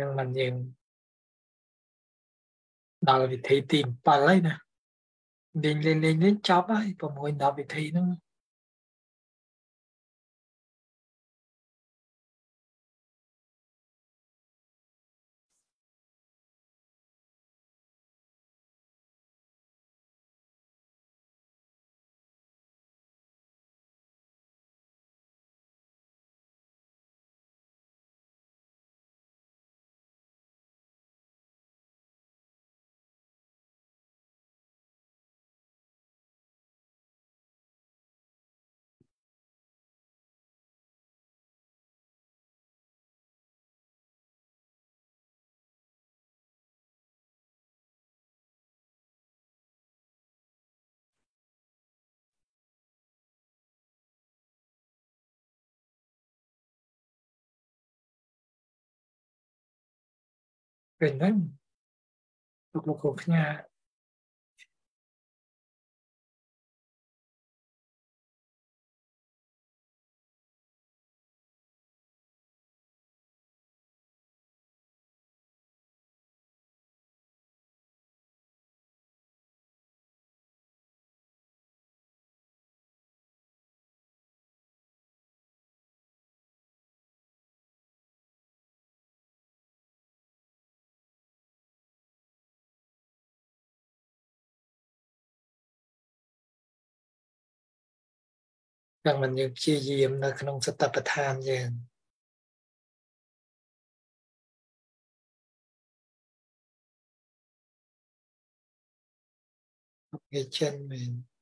នឹងមិនយើងដល់វិធីទី7ហើយណាលេងលេងលេងលេងចប់ហើយ6 10វិធីហ្នឹង ឃើញ ងលោកលោកគ្រូផ្ញើតែមិនយើងព្យាយាមនៅក្នុងសតបដ្ឋានយើងគេចិនមែន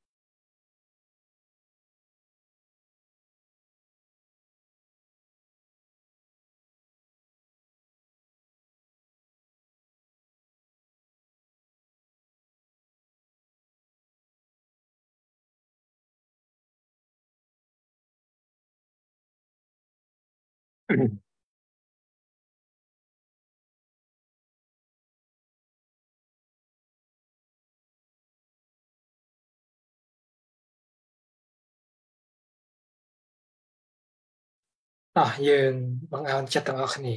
អស់យើងបងអោនចិត្តទាំងអស់គ្នា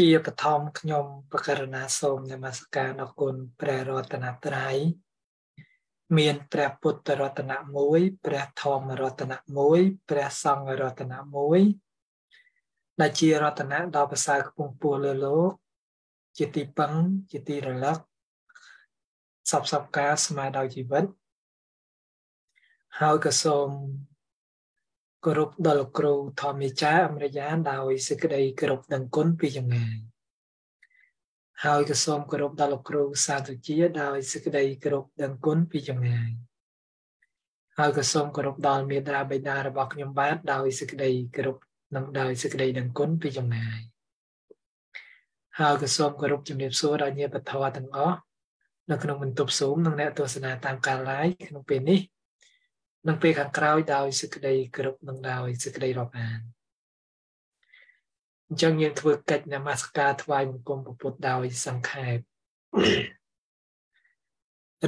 ជាបឋមខ្ញុំបករណាសូមនមស្ការដល់គុណព្រះរតនត្រ័យមានព្រះពុទ្ធរតនៈ1ព្រះធម្មរតនៈ1ព្រះសង្ឃរតនៈ1ដែលជារតនៈដ៏ប្រសើរខ្ពង់ខ្ពស់លើលោក ជាទីពឹងជាទីរលឹកសពសពការស្មើដោយជីវិតហើយក៏សូម គោរពដល់គ្រូធម្មាចារ្យអមរយានដោយសេចក្តីគោរពដឹងគុណពីចម្ងាយហើយក៏សូមគោរពដល់លោកគ្រូសាធុជាដោយសេចក្តីគោរពដឹងគុណពីចម្ងាយហើយក៏សូមគោរពដល់មេត្រាបិតារបស់ខ្ញុំបាទដោយសេចក្តីគោរពនិងដោយសេចក្តីដឹងគុណពីចម្ងាយហើយក៏សូមគោរពជំរាបសួរដល់ញាតិបធរទាំងអស់នៅក្នុងបន្ទប់ Zoom និងអ្នកទស្សនាតាមការ live ក្នុងពេលនេះ និងពេលខាងក្រោយដោយសេចក្តីគ្រប់នឹងដោយសេចក្តីរាប់អានអញ្ចឹងយើងធ្វើកិច្ចនមស្ការថ្វាយបង្គំពុទ្ធដោយសង្ខេប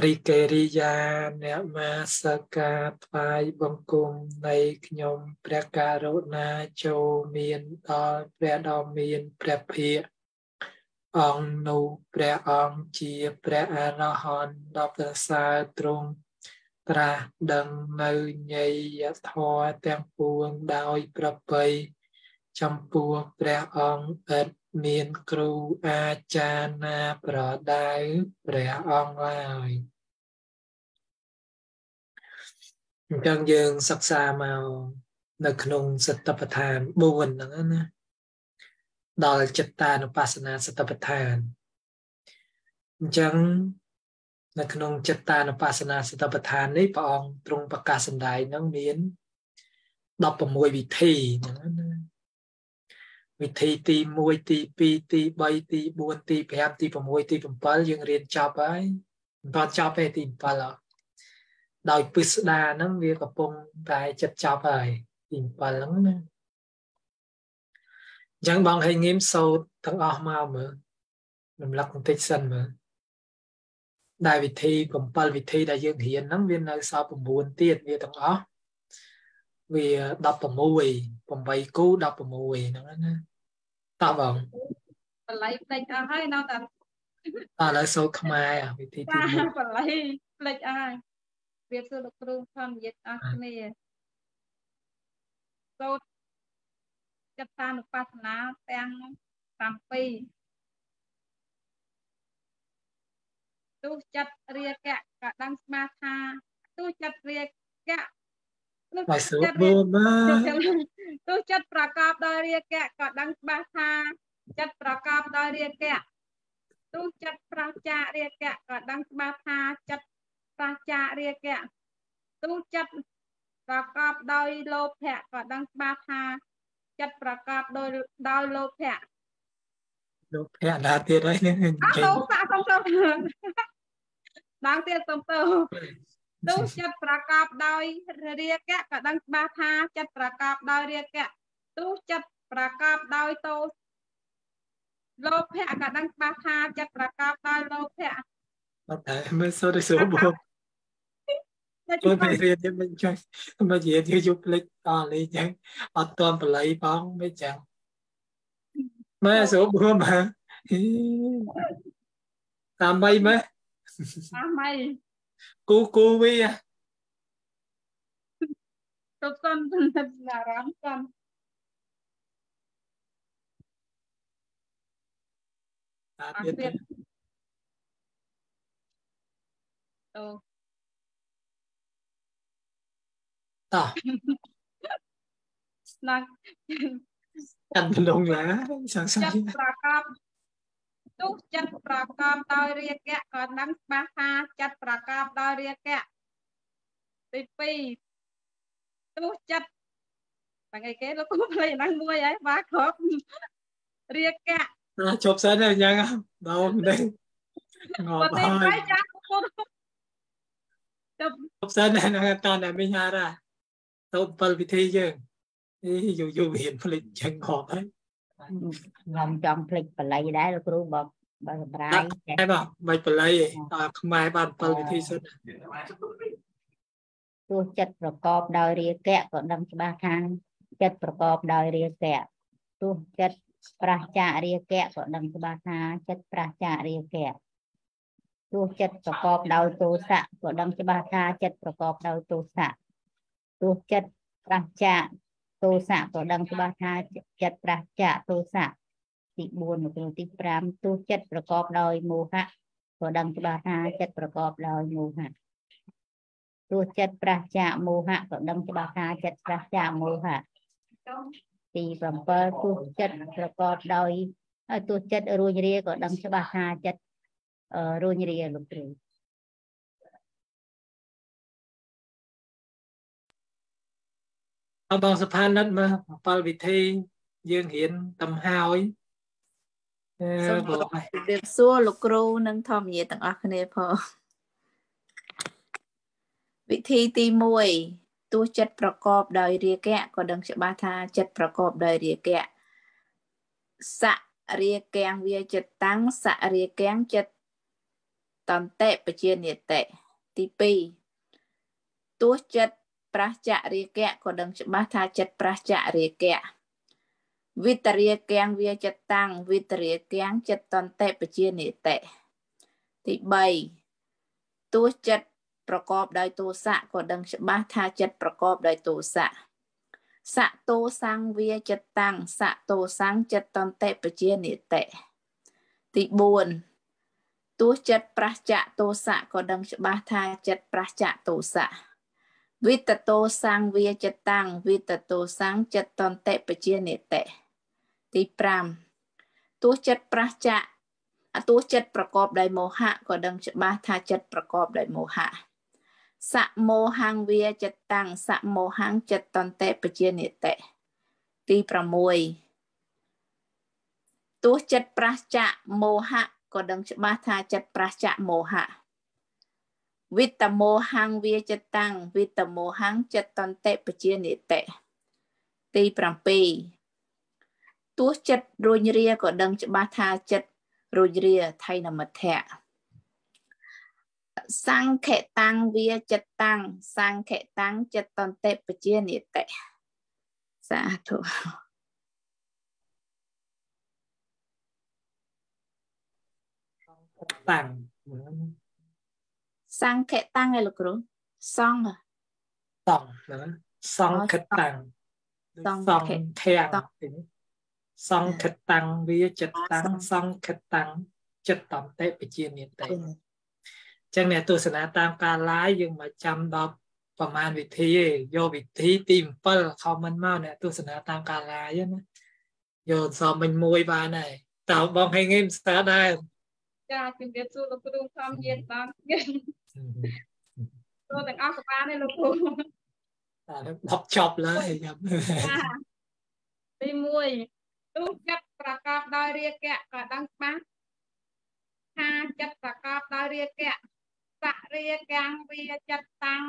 រីកេរិយាអ្នកមាសកាថ្វាយបង្គំនៃខ្ញុំព្រះករុណាចូលមានដល់ព្រះដ៏មានព្រះភិក្ខអង្គនោះព្រះអង្គជាព្រះអរហន្តដ៏ប្រសើរទ្រង់ ត្រាស់ដឹងនៅញយធម៌ទាំងពួងដោយប្របីចំពោះព្រះអង្គឥតមានគ្រូអាចារ្យណាប្រដៅព្រះអង្គឡើយអញ្ចឹងយើងសិក្សាមកនៅក្នុងសតបដ្ឋាន4ហ្នឹងណាដល់ចិត្តតានុបស្សនាសតបដ្ឋានអញ្ចឹង នៅក្នុងចិត្តតានុបស្សនាសតិប្បដ្ឋាននេះព្រះអង្គទ្រង់ប្រកាសសម្ដែងនឹងមាន16វិធីហ្នឹងណាវិធីទី1ទី2ទី3ទី4ទី5ទី6ទី7យើងរៀនចប់ហើយមិនទាន់ចប់ទេទី7អត់ដោយពិស្ដាហ្នឹងវាកំពុងតែចិត្តចប់ហើយទី7ហ្នឹងណាអញ្ចឹងបងឲ្យងៀមសោតទាំងអស់មកមើលរំលឹកបន្តិចសិនមើល ដែលវិធី7វិធីដែលយើងរៀនហ្នឹងវានៅសល់9ទៀតវាទាំងអស់វា16 8គូ16ហ្នឹងណាតើបងបល័យផ្លេចអស់ហើយនៅតែឥឡូវសូត្រខ្មែរវិធីទី1បល័យផ្លេចអស់ហើយវាសួរលោកគ្រូធម្មយិតអស់គ្នាសូត្រចិត្តតានុបស្សនាទាំង7 ទោះចិត្តរាគៈក៏ដឹងស្មាថាទោះចិត្តរាគៈមកសួរបូមកទោះចិត្តប្រកបដោយរាគៈក៏ដឹងច្បាស់ថាចិត្តប្រកបដោយរាគៈទោះចិត្តប្រះចាករាគៈក៏ដឹងច្បាស់ថាចិត្តប្រះចាករាគៈទោះចិត្តប្រកបដោយលោភៈក៏ដឹងច្បាស់ថាចិត្តប្រកបដោយដោយលោភៈលោភៈណាទៀតហើយនេះអត់លោភៈសុំទៅ ដល់ទៀតសុំទៅទោះចិត្តប្រកបដោយរាគៈក៏ដឹងច្បាស់ថាចិត្តប្រកបដោយរាគៈទោះចិត្តប្រកបដោយទោសលោភៈក៏ដឹងច្បាស់ថាចិត្តប្រកបដោយលោភៈអត់តែមើលសូរសូរបូចូលទៅរៀនយើងមិនចង់មកនិយាយទៅយកភ្លេចអស់លេងចឹងអត់តន់បល័យផងមិនចឹងមើលសូរបូមើលតាមបីមើល តាមបីគូគូវាទុកសិនអារម្មណ៍សិនតាទៀតអូតោះស្ទុះចិត្តប្រកបដោយរាគៈក៏ដឹងច្បាស់ថាចិត្តប្រកបដោយរាគៈទី2ទុះចិត្តថ្ងៃគេលោកគូភ្លេចហ្នឹងមួយហើយបាទគ្រប់រាគៈជប់សិនហើយយ៉ាងដល់នេះងប់ហើយចាស់គូជប់ជប់សិនហ្នឹងតាតែមិញហារ៉ាទៅ7វិធីយើងនេះយូរយូររៀនភ្លេចចឹងងប់ហើយ ខ្ញុំចង់ភ្លេចបល័យដែរលោកគ្រូបើបើសម្រាយតែបាទមិនបល័យទេដល់ខ្មែរបាន7វិធីសិនទោះចិត្តប្រកបដោយរាគៈក៏ដឹងច្បាស់ថាចិត្តប្រកបដោយរាគៈទោះចិត្តប្រះចាករាគៈក៏ដឹងច្បាស់ថាចិត្តប្រះចាករាគៈទោះចិត្តប្រកបដោយទោសៈក៏ដឹងច្បាស់ថាចិត្តប្រកបដោយទោសៈទោះចិត្តប្រះចាក ទោសៈក៏ដឹងច្បាស់ថាចិត្តប្រះចាកទោសៈទី4នៅក្នុងទី5ទោះចិត្តប្រកបដោយមោហៈក៏ដឹងច្បាស់ថាចិត្តប្រកបដោយមោហៈទោះចិត្តប្រះចាកមោហៈក៏ដឹងច្បាស់ថាចិត្តប្រះចាកមោហៈទី7ទោះចិត្តប្រកបដោយហើយទោះចិត្តរួញរាក៏ដឹងច្បាស់ថាចិត្តរួញរាលោកគ្រូ បងសុផានិតមើល7វិធីយើងរៀនតំហើយសូមជម្រាបសួរលោកគ្រូនិងធម្មយាទាំងអស់គ្នាផងវិធីទី1ទោះចិត្តប្រកបដោយរាគៈក៏ដឹងច្បាស់ថាចិត្តប្រកបដោយរាគៈសៈរាកាំងវាចិត្តតាំងសៈរាកាំងចិត្តតន្តិបជានិតិទី2ទោះចិត្ត ប្រះចរិកៈក៏ដឹងច្បាស់ថាចិត្តប្រះចរិកៈវិតរាកាំងវាចិត្តតាំងវិតរាកាំងចិត្តតន្តិបជានិតិទី3ទោះចិត្តប្រកបដោយទោសៈក៏ដឹងច្បាស់ថាចិត្តប្រកបដោយទោសៈសៈតោសង្វាចិត្តតាំងសៈតោសង្ចិត្តតន្តិបជានិតិទី4ទោះចិត្តប្រះចៈទោសៈក៏ដឹងច្បាស់ថាចិត្តប្រះចៈទោសៈ វិតតោសង្វាចិត្តតាំងវិតតោសង្ចិត្តតន្តិបជានិតិទី5ទោះចិត្តប្រះចាកអទោះចិត្តប្រកបដោយមោហៈក៏ដឹងច្បាស់ថាចិត្តប្រកបដោយមោហៈសមោហង្វាចិត្តតាំងសមោហង្ចិត្តតន្តិបជានិតិទី6ទោះចិត្តប្រះចាកមោហៈក៏ដឹងច្បាស់ថាចិត្តប្រះចាកមោហៈ វិតមោហੰវាចិត្តតាំងវិតមោហੰចិត្តតន្តិបជានិតិទី7ទោះចិត្តរួញរាក៏ដឹងច្បាស់ថាចិត្តរួញរាថៃនមិទ្ធៈសង្ខេតាំងវាចិត្តតាំងសង្ខេតាំងចិត្តតន្តិបជានិតិសាធុតាំង សង្ខេតាំងឯលោកគ្រូសង្ឃសង់ណាសង្ខតាំងសង្សខេង្ខាំងទីនេះសង្ខតាំងវាចិត្តតាំងសង្ខតាំងចិត្តតន្តិបជានិតិអញ្ចឹងអ្នកទស្សនាតាមការ live យើងមកចាំដល់ប្រមាណវិធីឯងយកវិធីទី7 comment មកអ្នកទស្សនាតាមការ live ហ្នឹងណាយកសមមិញមួយបានហើយតើបងហេងហេមស្ទើរដែរចាជំរាបសួរលោកគ្រូខំយានតាមយាន ចូលទាំងអស់ក៏បានដែរលោកគ្រូតែដល់ចប់ឡើយញ៉ាំចាទី1ទូចិត្តប្រកបដោយរាគៈក៏ដឹងច្បាស់ថាចិត្តប្រកបដោយរាគៈសរាកាំងវាចិត្តតាំង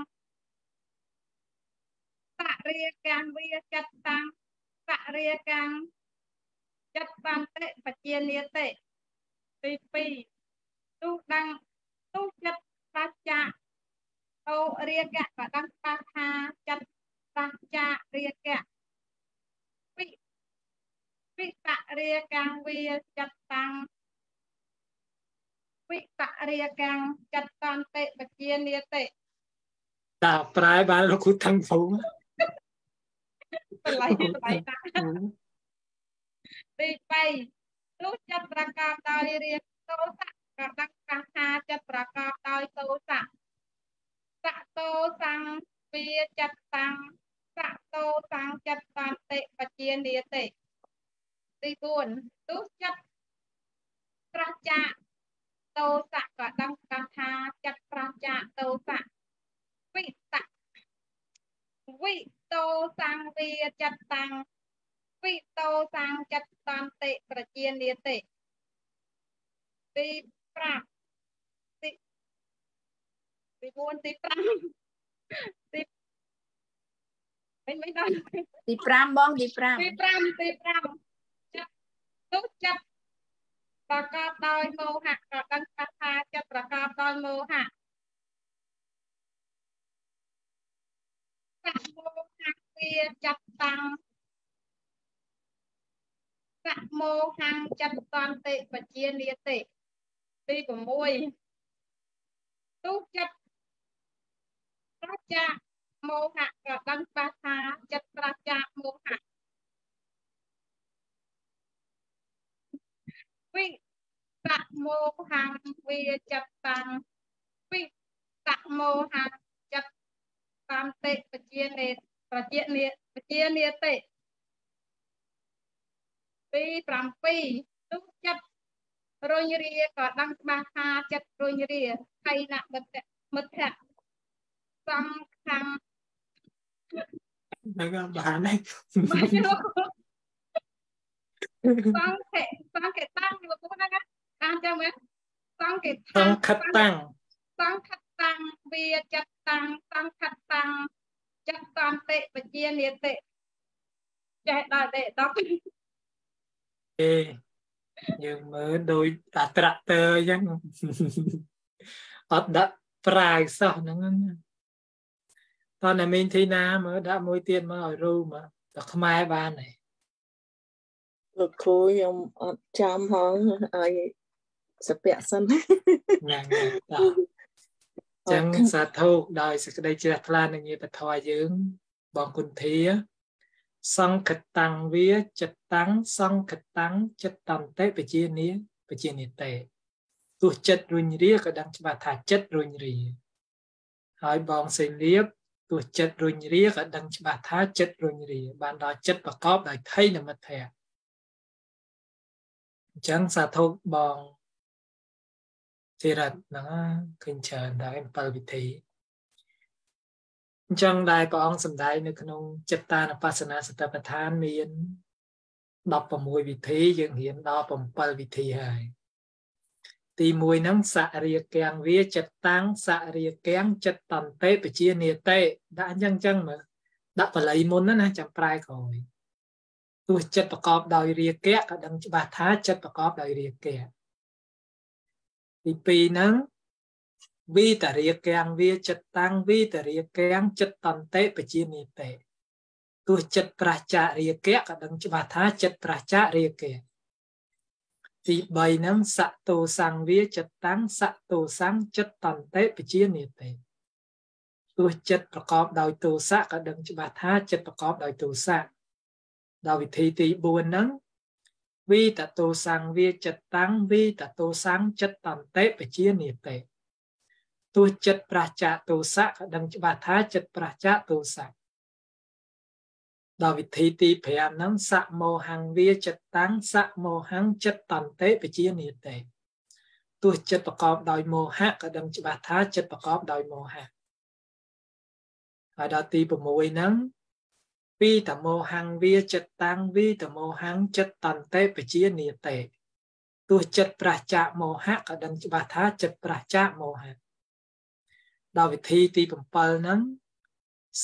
សរាកាំងវាចិត្តតាំងសរាកាំងចិត្តបានតិបជានិតិទី2ទូដឹងទូចិត្ត បច្ចៈអូរាគៈក៏ដឹងច្បាស់ថាចិត្តបច្ចៈរាគៈវិវិតរាកាំងវាចិត្តតាំងវិតរាកាំងចិត្តតន្តិបជានិតិតើប្រែបានលោកគ្រូថឹងព្រំបល័យបល័យតាទី3ទូចិត្តប្រកបដោយរាគតោសៈ ក៏ដឹងច្បាស់ថាចិត្តប្រកបដោយតោសៈសៈតោសੰវាចិត្តតាំងសៈតោសੰចិត្តតន្តិបជានិតិទី4ទូចិត្តប្រចាតោសៈក៏ដឹងច្បាស់ថាចិត្តប្រចាតោសៈវិតៈវិតោសੰវាចិត្តតាំងវិតោសੰចិត្តតន្តិប្រជានិតិទី 5ទីទី4ទី5ទីមិនមិនដល់ទី5បងទី5ទី5ទី5ចិត្តទុកចិត្តប្រកបដោយមោហៈក៏ដឹងថាចិត្តប្រកបដោយមោហៈសមោហៈវាចិត្តតាំងសមោហੰចិត្តតន្តិបជានិតិ ទី6ទុកចិត្តប្រចាមោហៈក៏ដឹងច្បាស់ថាចិត្តប្រចាមោហៈវិសមោហੰវាចិត្តតាំងវិសមោហៈចិត្តតាមតិបជានេប្រជានេបជានេតិទី7ទុកចិត្ត រុញរាក៏ដឹងច្បាស់ថាចិត្តរុញរាថៃណមិត្តមិត្តសំខាន់ហ្នឹងក៏បានដែរសង្ខេសង្ខេតាំងលោកគ្រូហ្នឹងអានចាំមើលសង្ខេសង្ខតាំងសង្ខតាំងវាចិត្តតាំងសង្ខតាំងចិត្តតន្តិបជានិតិចេះដល់ទេដល់អេ យើងមើលដូចអាត្រាក់ទ័រអញ្ចឹងអត់ដាក់ប្រាយសោះហ្នឹងណាតើអ្នកមីងធីណាមើលដាក់មួយទៀតមកឲ្យរូមកតែខ្មែរបានទេលោកគ្រូខ្ញុំអត់ចាំហងឲ្យសពៈសិនហ្នឹងហើយតើអញ្ចឹងសាធុដោយសេចក្តីជ្រះថ្លានឹងញាបធរយើងបងគុណធា សង្ខតាំងវាចិត្តតាំងសង្ខតាំងចិត្តតន្តិបជានីបជានិតេទោះចិត្តរុញរាក៏ដឹងច្បាស់ថាចិត្តរុញរាហើយបងសេលៀបទោះចិត្តរុញរាក៏ដឹងច្បាស់ថាចិត្តរុញរាបានដល់ចិត្តប្រកបដោយថៃនិមិត្តៈអញ្ចឹងសាធុបងធីរតហ្នឹងឃើញច្រើនដែរ7វិធី អញ្ចឹងដែរព្រះអង្គសម្ដែងនៅក្នុងចិត្តតានុបស្សនាសតិប្បដ្ឋានមាន16វិធីយើងរៀនដល់7វិធីហើយទី1ហ្នឹងសរិយកាំងវាចិត្តតាំងសរិយកាំងចិត្តតន្តិបជានិតេដាក់អញ្ចឹងអញ្ចឹងមើលដាក់បល័យមុនណាចាំប្រែក្រោយទោះចិត្តប្រកបដោយរាគៈក៏ដឹងច្បាស់ថាចិត្តប្រកបដោយរាគៈទី2ហ្នឹង វិតរិយកាំងវាចិត្តតាំងវិតរិយកាំងចិត្តតន្តិបជានិតេទោះចិត្តប្រះចារិយកៈក៏ដឹងច្បាស់ថាចិត្តប្រះចារិយកៈទី3ហ្នឹងសតោសង្វាចិត្តតាំងសតោសង្ឃចិត្តតន្តិបជានិតេទោះចិត្តប្រកបដោយទោសៈក៏ដឹងច្បាស់ថាចិត្តប្រកបដោយទោសៈដល់វិធីទី4ហ្នឹងវិតតោសង្វាចិត្តតាំងវិតតោសង្ឃចិត្តតន្តិបជានិតេ ទោះចិត្តប្រះចាទោសៈក៏ដឹងច្បាស់ថាចិត្តប្រះចាទោសៈដល់វិធីទី5ហ្នឹងសមោហង្វាចិត្តតាំងសមោហង្ចិត្តតន្តិបជានិតេទោះចិត្តប្រកបដោយមោហៈក៏ដឹងច្បាស់ថាចិត្តប្រកបដោយមោហៈហើយដល់ទី6ហ្នឹងពីតមោហង្វាចិត្តតាំងវិតមោហង្ចិត្តតន្តិបជានិតេទោះចិត្តប្រះចាកមោហៈក៏ដឹងច្បាស់ថាចិត្តប្រះចាកមោហៈ ដល់វិធីទី7ហ្នឹង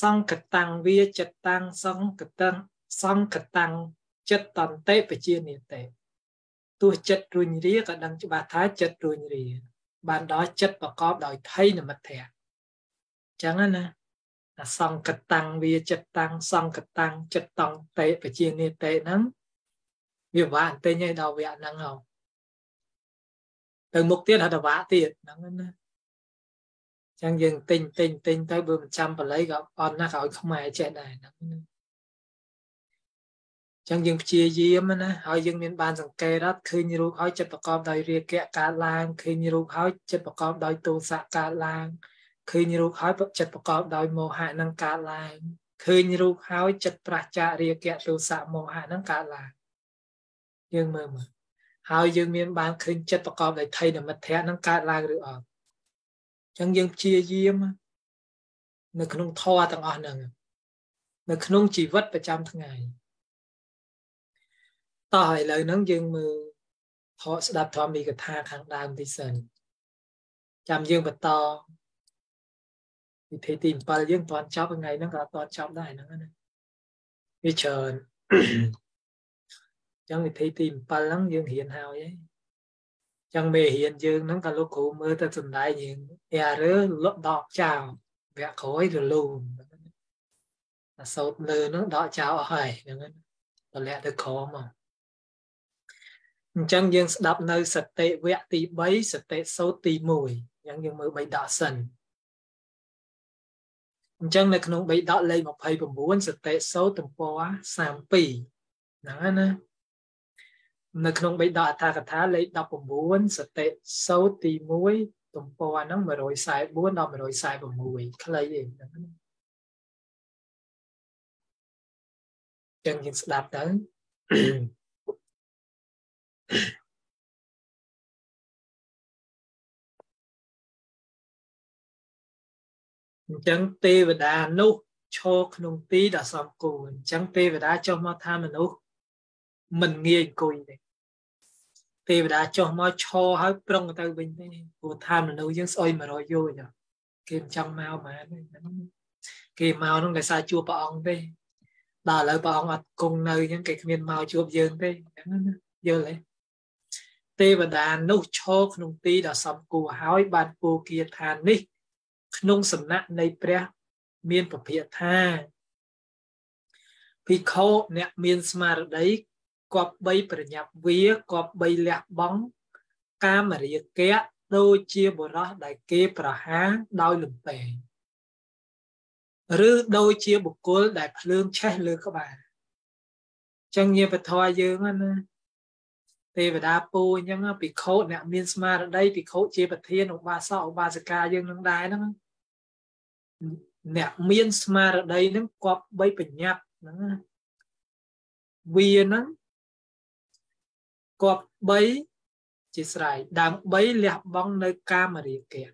សង្កតាំងវាចិត្តតាំងសង្កតាំងសង្កតាំងចិត្តតន្តិបជានិតេទោះចិត្តរុញរាក៏ដឹងច្បាស់ថាចិត្តរុញរា បានដល់ចិត្តប្រកបដោយថៃនិមិត្តៈអញ្ចឹងណាសង្កតាំងវាចិត្តតាំងសង្កតាំងចិត្តតន្តិបជានិតេហ្នឹងវាវាក់តែញឲ្យដល់វគ្គហ្នឹងហ៎ទៅមុខទៀតហៅថាវាក់ទៀតហ្នឹងណា ចឹងយើងទិញទិញទិញទៅបើមិនចាំបល័យក៏អត់ណាស់ក៏ឲ្យខ្មែរចេះដែរហ្នឹងចឹងយើងព្យាយាមណាហើយយើងមានបានសង្កេតអត់ឃើញរូបហើយចិត្តប្រកបដោយរាគៈកើតឡើងឃើញរូបហើយចិត្តប្រកបដោយទោសៈកើតឡើងឃើញរូបហើយចិត្តប្រកបដោយមោហៈនឹងកើតឡើងឃើញរូបហើយចិត្តប្រះចាករាគៈទោសៈមោហៈនឹងកើតឡើងយើងមើលមើលហើយយើងមានបានឃើញចិត្តប្រកបដោយថៃនិមិត្តៈនឹងកើតឡើងឬអត់ ចឹងយើងព្យាយាមនៅក្នុងធម៌ទាំងអស់ហ្នឹងនៅក្នុងជីវិតប្រចាំថ្ងៃតោះឥឡូវហ្នឹងយើងមើលធម៌ស្ដាប់ធម្មនិកថាខាងដើមទីសិនចាំយើងបន្តវិធីទី7យើងតន់ចប់ថ្ងៃហ្នឹងក៏តន់ចប់ដែរហ្នឹងណាវាច្រើនចឹងវិធីទី7ហ្នឹងយើងរៀនហើយឯង ចឹងមេរៀនយើងហ្នឹងក៏លោកគ្រូមើលទៅសំដែងយើងយ៉ារើលក់ដកចោលវគ្គក្រោយរលូនអាសោតលើហ្នឹងដកចោលអស់ហើយហ្នឹងតម្លាក់ទៅក្រមកអញ្ចឹងយើងស្ដាប់នៅសតិវគ្គទី3សតិសោតទី1អញ្ចឹងយើងមើលបីដកសិនអញ្ចឹងនៅក្នុងបីដកលេខ29សតិសោតទំព័រ32ហ្នឹងណា នៅក្នុងបិដកអដ្ឋកថាលេខ19សតិសោតទី1ទំព័រហ្នឹង144ដល់146ខ្លីឯងហ្នឹងចឹងយើងស្ដាប់ទៅអញ្ចឹងទេវតានោះឈរក្នុងទីដ៏សំគួរអញ្ចឹងទេវតាចុះមកថាមនុស្ស មិនងាយអង្គុយទេទេវតាចុះមកឈរហើយប្រុងទៅវិញទេព្រោះថាមនុស្សយើងស្អុយ100យោចគេមិនចង់មកមែនគេមកនោះដោយសារជួបព្រះអង្គទេដល់ឥឡូវព្រះអង្គអត់គង់នៅអញ្ចឹងគេគ្មានមកជួបយើងទេអញ្ចឹងណាយល់ទេទេវតានោះឈរក្នុងទីដ៏សំគួរហើយបានពោគាថានេះ ក្នុងសំណាក់នៃព្រះមានពភាថាភិក្ខុអ្នកមានស្មារតី គប្បីប្រញាប់វាគប្បីលះបង់កាមរាគៈដូចជាបុរសដែលគេប្រហារដោយលំពេងឬដូចជាបុគ្គលដែលភ្លើងឆេះលើក្បាលចឹងញាបធរយើងណាទេវតាពូអញ្ចឹងភិក្ខុអ្នកមានស្មារតីភិក្ខុជាប្រធានឧបាសកឧបាសិកាយើងនឹងដែរហ្នឹងអ្នកមានស្មារតីហ្នឹងគប្បីបញ្ញត្តិហ្នឹងវាហ្នឹង គប់3ជាស្រ័យដើម្បីលះបង់នៅកាមរាគៈ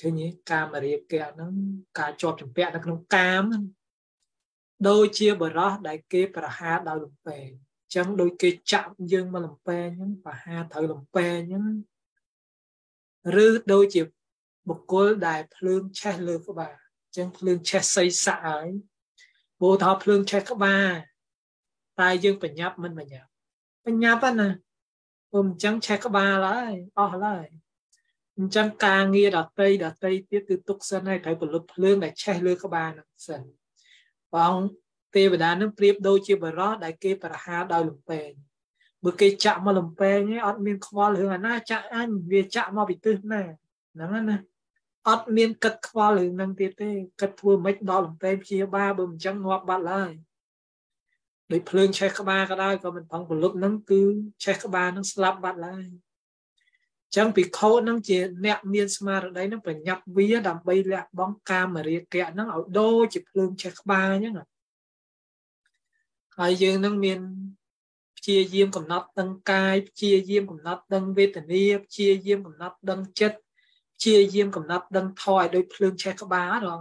ឃើញទេកាមរាគៈហ្នឹងការជាប់ចម្ពាក់នៅក្នុងកាមដូចជាបរោះដែលគេប្រហារដោយលំពេងអញ្ចឹងដូចគេចាក់យើងមកលំពេងហ្នឹងប្រហារត្រូវលំពេងហ្នឹងឬដូចជាបុគ្គលដែលភ្លើងឆេះលើក្បាលអញ្ចឹងភ្លើងឆេះសីស័កហើយពោលថាភ្លើងឆេះក្បាលតែយើងបញ្ញាប់មិនបញ្ញាប់បញ្ញាប់ណាព្រោះ អញ្ចឹងឆេះក្បាលហើយអស់ហើយអញ្ចឹងការងារដតីដតីទៀតគឺទុកសិនហើយត្រូវពលុតភ្លើងដែលឆេះលើក្បាលនឹងសិនបងទេវតានឹងប្រៀបដូចជាបរោះដែលគេប្រហារដោយលំពេងបើគេចាក់មកលំពេងឯងអត់មានខ្វល់រឿងអាណាចាក់អញវាចាក់មកពីទិសណាហ្នឹងណាអត់មានគិតខ្វល់រឿងហ្នឹងទៀតទេគិតធ្វើមិនដល់លំពេងព្យាបាលបើមិនចឹងងាប់បាត់ឡើយ ដូចភ្លើងឆេះក្បាលក៏ដោយក៏មិនផងពលុកហ្នឹងគឺឆេះក្បាលហ្នឹងស្លាប់បាត់ឡើយចឹងពិខុហ្នឹងជាអ្នកមានស្មារតីហ្នឹងប្រញាប់វាដើម្បីលះបង់កាមរាគៈហ្នឹងឲ្យដូចជាភ្លើងឆេះក្បាលអញ្ចឹងហើយយើងនឹងមានព្យាយាមកំណត់ដឹងកាយព្យាយាមកំណត់ដឹងវេទនាព្យាយាមកំណត់ដឹងចិត្តព្យាយាមកំណត់ដឹងថយឲ្យដូចភ្លើងឆេះក្បាលរង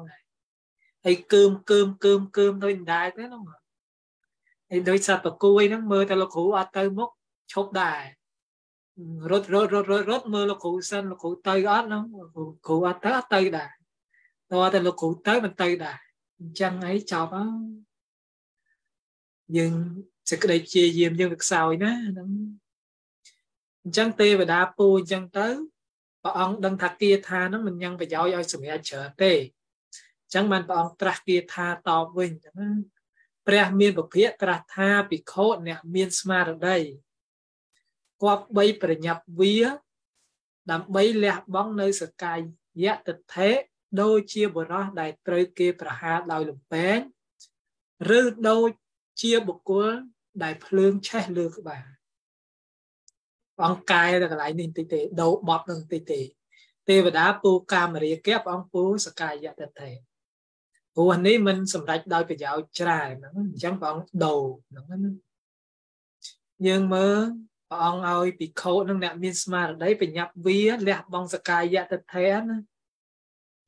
ហើយកើមកើមកើមកើមដូចមិនដែរទេហ្នឹង ហើយដូចសត្វប្រគួយហ្នឹងមើលតែលោកគ្រូអត់ទៅមុខឈប់ដែររត់រត់រត់រត់រត់មើលលោកគ្រូសិនលោកគ្រូទៅអត់ហ្នឹងគ្រូអត់ទៅអត់ទៅដែរតើតែលោកគ្រូទៅមិនទៅដែរអញ្ចឹងអីចប់ហើយយើងសេចក្តីព្យាយាមយើងវាខ្សោយណាហ្នឹងអញ្ចឹងទេវតាពូអញ្ចឹងទៅព្រះអង្គដឹងថាគាថាហ្នឹងមិនញ៉ាំងប្រយោជន៍ឲ្យសម្រាប់ច្រើនទេអញ្ចឹងបានព្រះអង្គត្រាស់គាថាតបវិញអញ្ចឹង ព្រះមានពភៈត្រាស់ថាភិក្ខុអ្នកមានស្មារតីគប្បីប្រញាប់វា ដើម្បីលះបង់នៅសកាយយៈទិដ្ឋិដូចជាបរោះដែលត្រូវគេប្រហារដោយលំពេងឬដូចជាបុគ្គលដែលភ្លើងឆេះលើក្បាលអង្គកាយនៅកន្លែងនេះតិចទេដោបត់នឹងតិចទេ ទេវតាពូកាមរាគៈព្រះអង្គពូសកាយតថេ ព្រោះនេះมันសម្រេចដោយប្រយោជន៍ច្រើនហ្នឹងអញ្ចឹងព្រះអង្គដោហ្នឹងយើងមើលព្រះអង្គឲ្យភិក្ខុនឹងអ្នកមានស្មារតីបញ្ញាប់វាលះបង់សកាយតថេណា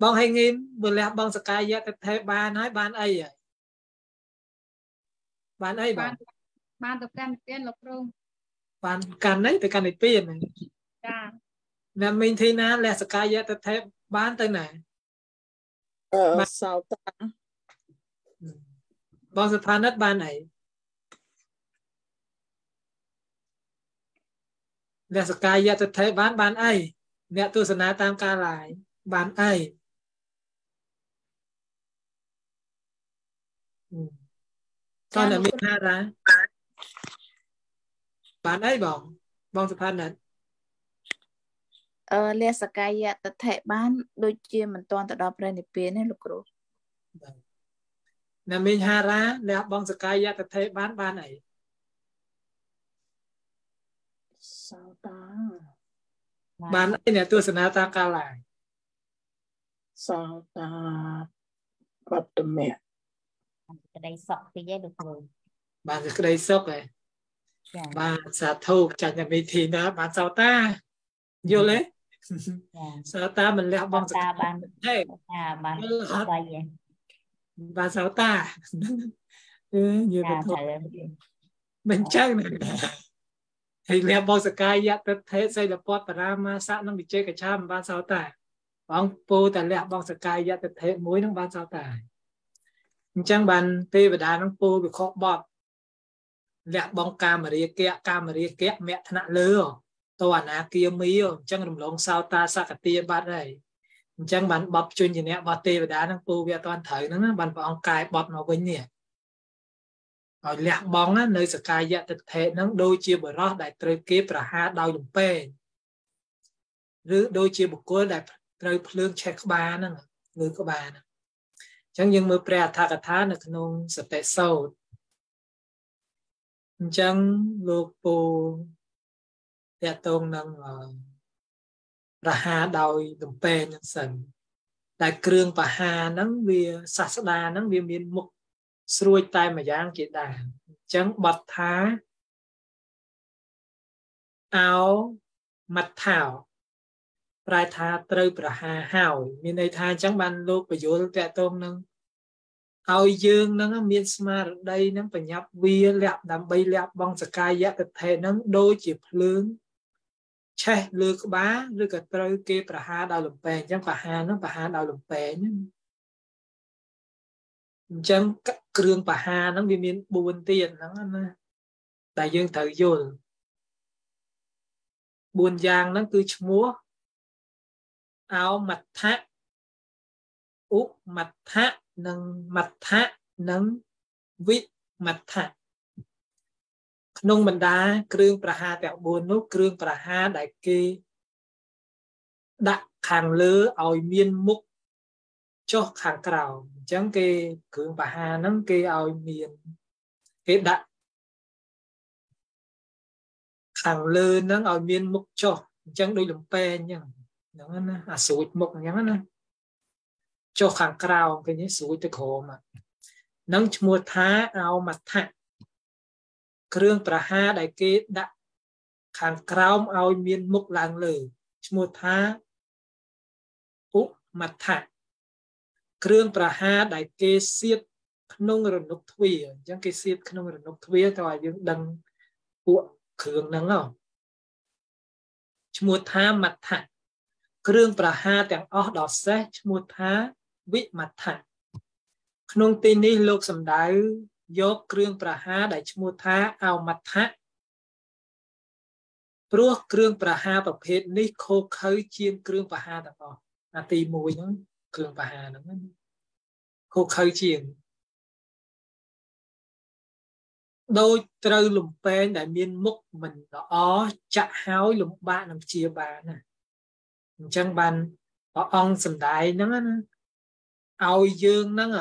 បងឲ្យងាយបើលះបង់សកាយតថេបានហើយបានអីហើយបានអីបានបានទៅកាន់ពៀនលោកគ្រូបានកាន់អីទៅកាន់ពៀនចាណាមីងធីណាលះសកាយតថេបានទៅណាអឺ សោតាបងសុផានិតបានអីលះសកាយតថេបានបានអីអ្នកទស្សនាតាមការឡាយបានអីតើមានថារ៉ាបានអីបងបងសុផានិត អឺលះសកាយតថេបាន ដូចជាមិនទាន់ទៅដល់ព្រះនិព្វានទេលោកគ្រូណាមីងហារ៉ាលះបងសកាយតថេបានបានអីសោតាបានអីអ្នកទស្សនាតាមកាលាសោតាបតមៈក្តីសុខតិចឯងលោកគ្រូបានក្តីសុខឯងបានសាធុចាញ់មេធីណាបានសោតា យល់ទេសោតាមិនលះបង់សកាបានទេបានស្បៃឯងបានសោតាអឺយល់ទៅមិនចឹងហើយលះបង់សកាយៈទិដ្ឋិសិលពតបរាមាសៈនិងវិជ័យកឆាមិនបានសោតាបងពោតែលះបង់សកាយៈទិដ្ឋិមួយនឹងបានសោតាអញ្ចឹងបានទេវតានឹងពោវិខុសបត់លះបង់កាមរាគៈកាមរាគៈមគ្គថ្នាក់លើ តអនាគាមីអញ្ចឹងរំលងសោតាសកតិបាត់ហើយអញ្ចឹងបានបបជញ្ញៈរបស់ទេវតានឹងពូវាអត់ត្រូវហ្នឹងបានព្រះអង្គកាយបត់មកវិញនេះឲ្យលះបង់នៅសកាយៈទិដ្ឋិហ្នឹងដូចជាបរោះដែលត្រូវគេប្រហារដោយលំពេងឬដូចជាបុគ្គលដែលត្រូវភ្លើងឆេះក្បាលហ្នឹងលើក្បាលហ្នឹងអញ្ចឹងយើងមើលព្រះអដ្ឋកថានៅក្នុងសតិសោតអញ្ចឹងលោកពូ តកតងនឹងប្រហារដោយលំពេងហ្នឹងសិនតែគ្រឿងប្រហារហ្នឹងវាសាស្តាហ្នឹងវាមានមុខស្រួយតែម្យ៉ាងជាដើមអញ្ចឹងបត់ថាអោមត្ថោប្រែថាត្រូវប្រហារហើយមានន័យថាអញ្ចឹងបានលោកបយលតកតងនឹងឲ្យយើងនឹងមានស្មារតីនឹងបញ្ញាប់វាលះដើម្បីលះបង់សកាយៈទិដ្ឋិនឹងដូចជាភ្លើង ឆេះលើក្បាលឬក៏ត្រូវគេប្រហារដោយលំពេងអញ្ចឹងប្រហារនឹងប្រហារដោយលំពេងអញ្ចឹងគ្រឿងប្រហារហ្នឹងវាមាន4ទៀតហ្នឹងណាតែយើងត្រូវយល់4យ៉ាងហ្នឹងគឺឈ្មោះអោមត្ថៈឧមត្ថៈនិងមត្ថៈនិងវិមត្ថៈ ក្នុងបណ្ដាគ្រឿងប្រហារទាំង4នោះគ្រឿងប្រហារដែលគេដាក់ខាងលើឲ្យមានមុខចុះខាងក្រោមអញ្ចឹងគេគ្រឿងប្រហារហ្នឹងគេឲ្យមានគេដាក់ខាងលើហ្នឹងឲ្យមានមុខចុះអញ្ចឹងដូចលំពេងអញ្ចឹងហ្នឹងណាអាស្រួចមុខអញ្ចឹងណាចុះខាងក្រោមគេនេះស្រួចទៅក្រោមហ្នឹងឈ្មោះថាអោមត្ថៈ គ្រឿងប្រហារដែលគេដាក់ខាងក្រោមឲ្យមានមុខឡើងលើឈ្មោះថាឧមត្ថៈគ្រឿងប្រហារដែលគេសៀតក្នុងរនុកទ្វាអញ្ចឹងគេសៀតក្នុងរនុកទ្វាទៅឲ្យយើងដឹងពួកគ្រឿងហ្នឹងហ៎ឈ្មោះថាមត្ថៈគ្រឿងប្រហារទាំងអស់ដល់សេះឈ្មោះថាវិមត្ថៈក្នុងទីនេះលោកសំដៅ យកគ្រឿងប្រហារដែលឈ្មោះថាអោមត្ថៈព្រោះគ្រឿងប្រហារប្រភេទនេះខូខើជាងគ្រឿងប្រហារទាំងអស់អាទី1ហ្នឹងគ្រឿងប្រហារហ្នឹងខូខើជាងដោយត្រូវលំពេងដែលមានមុខមិនល្អចាក់ហើយលំបាកនឹងព្យាបាលណាអញ្ចឹងបានព្រះអង្គសំដែងហ្នឹងណាឲ្យយើងហ្នឹង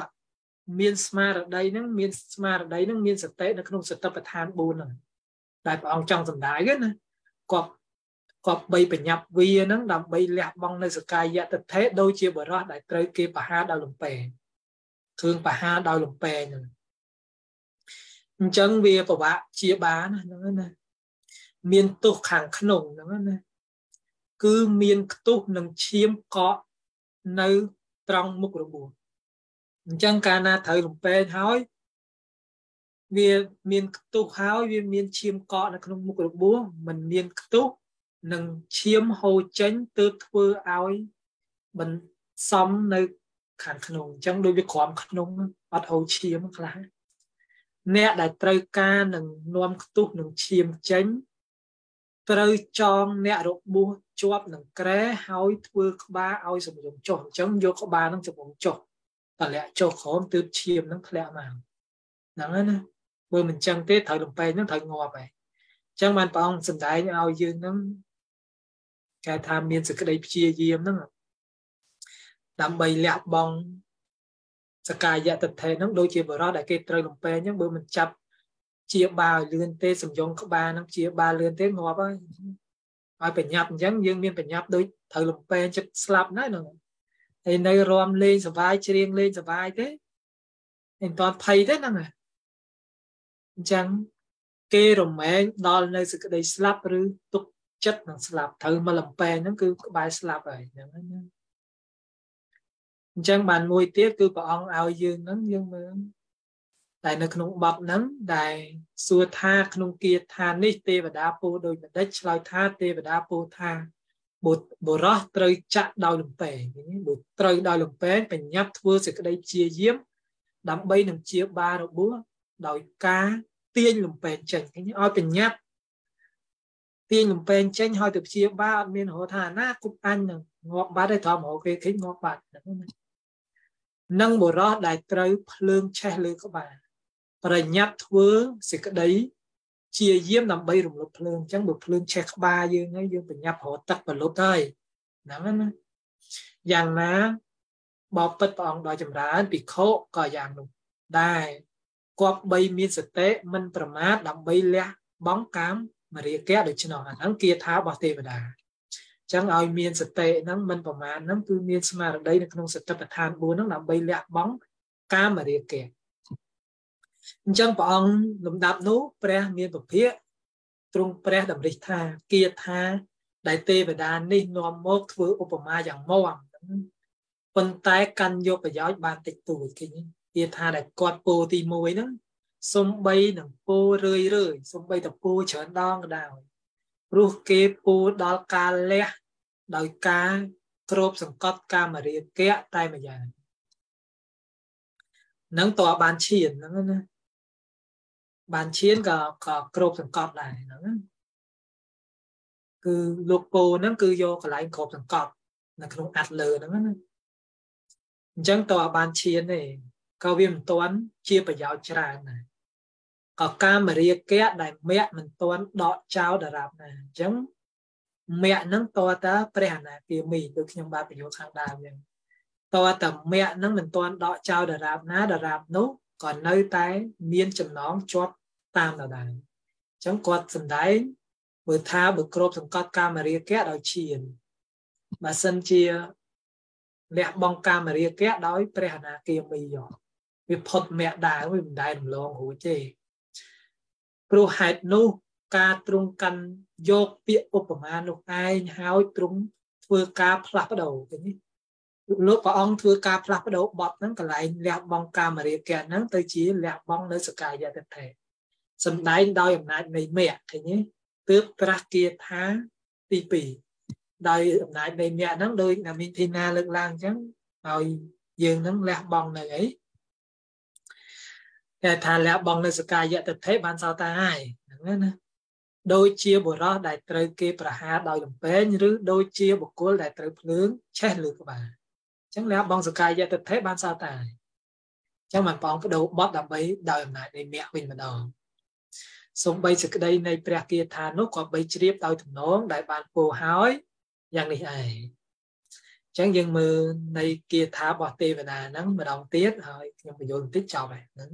មានស្មារតីហ្នឹងមានស្មារតីហ្នឹងមានសតិនៅក្នុងសតិប្បដ្ឋាន4ហ្នឹងដែលព្រះអង្គចង់សំដែងណាគាត់គាត់បីបញ្ញាប់វាហ្នឹងដើម្បីលះបង់នៅសកាយតថេដូចជាបរោះដែលត្រូវគេបហាដោយលំពេគ្រឿងបហាដោយលំពេហ្នឹងអញ្ចឹងវាពិបាកជាបានហ្នឹងណាមានទោសខាងក្នុងហ្នឹងណាគឺមានខ្ទុះនិងឈាមកកនៅត្រង់មុខរបួស អញ្ចឹងកាលណាត្រូវលំពេងហើយវាមានខ្ទុះហើយវាមានឈាមកកនៅក្នុងមុខរបួសมันមានខ្ទុះនិងឈាមហូរចេញទើបធ្វើឲ្យបន្សំនៅខាងក្នុងអញ្ចឹងដូចវាក្រំក្នុងអត់ហូរឈាមខ្លះអ្នកដែលត្រូវការនឹងនាំខ្ទុះនឹងឈាមចេញត្រូវចងអ្នករបួសជាប់នឹងក្រែហើយធ្វើក្បាលឲ្យសម្រុំចុះអញ្ចឹងយកក្បាលនឹងសម្រុំចុះ តម្លាក់ចុះក្រោមទើបឈាមនឹងធ្លាក់មកហ្នឹងហើយណាបើមិនចឹងទេត្រូវលំពេងហ្នឹងត្រូវងាប់ហើយអញ្ចឹងបានព្រះអង្គសម្ដែងឲ្យយើងហ្នឹងគេថាមានសេចក្តីព្យាយាមហ្នឹងដើម្បីលះបង់សកាយតថេហ្នឹងដូចជាបរោះដែលគេត្រូវលំពេងហ្នឹងបើមិនចាប់ជាបាលលឿនទេសំយងក្បាលហ្នឹងជាបាលលឿនទេងាប់ហើយឲ្យបញ្ញាប់អញ្ចឹងយើងមានបញ្ញាប់ដូចត្រូវលំពេងចិត្តស្លាប់ណាស់ហ្នឹង ហើយនៅរំលេងសបាយច្រៀងលេងសបាយទេមិនតាន់ភ័យទេហ្នឹងអញ្ចឹងគេរមែងដល់នៅសេចក្តីស្លាប់ឬទុកចិត្តនឹងស្លាប់ត្រូវមកលំពេងហ្នឹងគឺក្បែរស្លាប់ហើយហ្នឹងណាអញ្ចឹងបានមួយទៀតគឺព្រះអង្គឲ្យយើងហ្នឹងយើងមើលតែនៅក្នុងបទហ្នឹងដែលសួរថាក្នុងគាថានេះទេវតាពោដោយម្ដេចឆ្លើយថាទេវតាពោថា បុរសត្រូវចាក់ដោយលំពេងបុត្រូវដោយលំពេងបញ្ញាប់ធ្វើសេចក្តីព្យាយាមដើម្បីនឹងជាបារបួសដោយការទាញលំពេងចេញឲ្យបញ្ញាប់ទាញលំពេងចេញហើយទៅព្យាបាលអត់មានរហូតថាណាគប់អញនឹងងាប់បាត់ហើយធម្មរកគេឃើញងាប់បាត់ហ្នឹងណានឹងបុរសដែលត្រូវភ្លើងឆេះលើក្បាលប្រញាប់ធ្វើសេចក្តី ជាយាមដើម្បីរំលត់ភ្លើងអញ្ចឹងបើភ្លើងឆេះក្បាលយើងហើយយើងប្រញាប់រត់ទឹកបលុតហើយហ្នឹងណាយ៉ាងណាបបិទ្ធព្រះអង្គដ៏ចម្រើនភិក្ខុក៏យ៉ាងនោះដែរគប្បីមានសតិមិនប្រមាទដើម្បីលះបង់កាមមរាគៈដូច្នោះអាហ្នឹងគាថារបស់ទេវតាចឹងឲ្យមានសតិហ្នឹងមិនប្រមាណហ្នឹងគឺមានស្មារតីនៅក្នុងសតិប្បដ្ឋាន4ហ្នឹងដើម្បីលះបង់កាមរាគៈ អញ្ចឹងព្រះអង្គលំដាប់នោះព្រះមានពភាកទ្រង់ព្រះតម្រិះថាគាថាដែលទេវតានេះនាំមកធ្វើឧបមាយ៉ាងមាំប៉ុន្តែកាន់យកប្រយោជន៍បានតិចតួចគេគាថាដែលគាត់ពោទី1ហ្នឹងសំបីនឹងពោរឿយរឿយសំបីតពោច្រើនដងក៏ដោយព្រោះគេពោដល់ការលះដោយការគ្របសង្កត់កាមរាគៈតែម្យ៉ាងនឹងតើបានឈានហ្នឹងណា បានឈានក៏ក៏គ្របសង្កត់ដែរហ្នឹងគឺលោកពោហ្នឹងគឺយកកន្លែងគ្របសង្កត់នៅក្នុងអាត់លើហ្នឹងណាអញ្ចឹងតើបានឈានទេក៏វាមិនទាន់ជាប្រយោជន៍ច្រើនដែរក៏កាមរាគៈដែលមគ្គមិនទាន់ដកចោលដរាបណាអញ្ចឹងមគ្គហ្នឹងតើតាព្រះអនាគាមីដូចខ្ញុំបានបញ្យល់ខាងដើមអញ្ចឹងតើតាមគ្គហ្នឹងមិនទាន់ដកចោលដរាបណាដរាបនោះក៏នៅតែមានចំណងជាប់ តាមដដែលអញ្ចឹងគាត់សំដែងមើលថាបើគ្របសង្កត់កាមរាគៈដោយឈានបើសិនជាលះបង់កាមរាគៈដោយ ព្រះអនាគាមីវាផុតមគ្គដើមវាមិនដែលរំលងរួចទេព្រោះហេតុនោះការទ្រង់កាន់យកពាក្យឧបមានោះឯងហើយទ្រង់ធ្វើការផ្លាស់ប្ដូរឃើញទេលោកព្រះអង្គធ្វើការផ្លាស់ប្ដូរបត់ហ្នឹងកន្លែងលះបង់កាមរាគៈហ្នឹងទៅជាលះបង់នៅសកាយតិថេ សំដែងដោយអំណាចនៃមគ្គឃើញទេទើបត្រាស់គាថាទី2ដោយអំណាចនៃមគ្គហ្នឹងដោយណាមីធីណាលើកឡើងអញ្ចឹងហើយយើងហ្នឹងលះបង់នៅអីគេថាលះបង់នៅសកាយតិថេបានសោតាហើយហ្នឹងណាដូចជាបុរសដែលត្រូវគេប្រហារដោយលំពេងឬដូចជាបុគ្គលដែលត្រូវភ្លើងឆេះលើក្បាលអញ្ចឹងលះបង់សកាយតិថេបានសោតាហើយអញ្ចឹងបានបងបដូរបត់ដើម្បីដោយអំណាចនៃមគ្គវិញម្ដង សំបីសេចក្តីនៃព្រះគាថានោះក៏បីជ្រាបដោយទំនងដែលបានពោលហើយយ៉ាងនេះឯងអញ្ចឹងយើងមើលនៃគាថារបស់ទេវតាហ្នឹងម្ដងទៀតហើយខ្ញុំបញ្យល់បន្តិចចប់ហើយហ្នឹង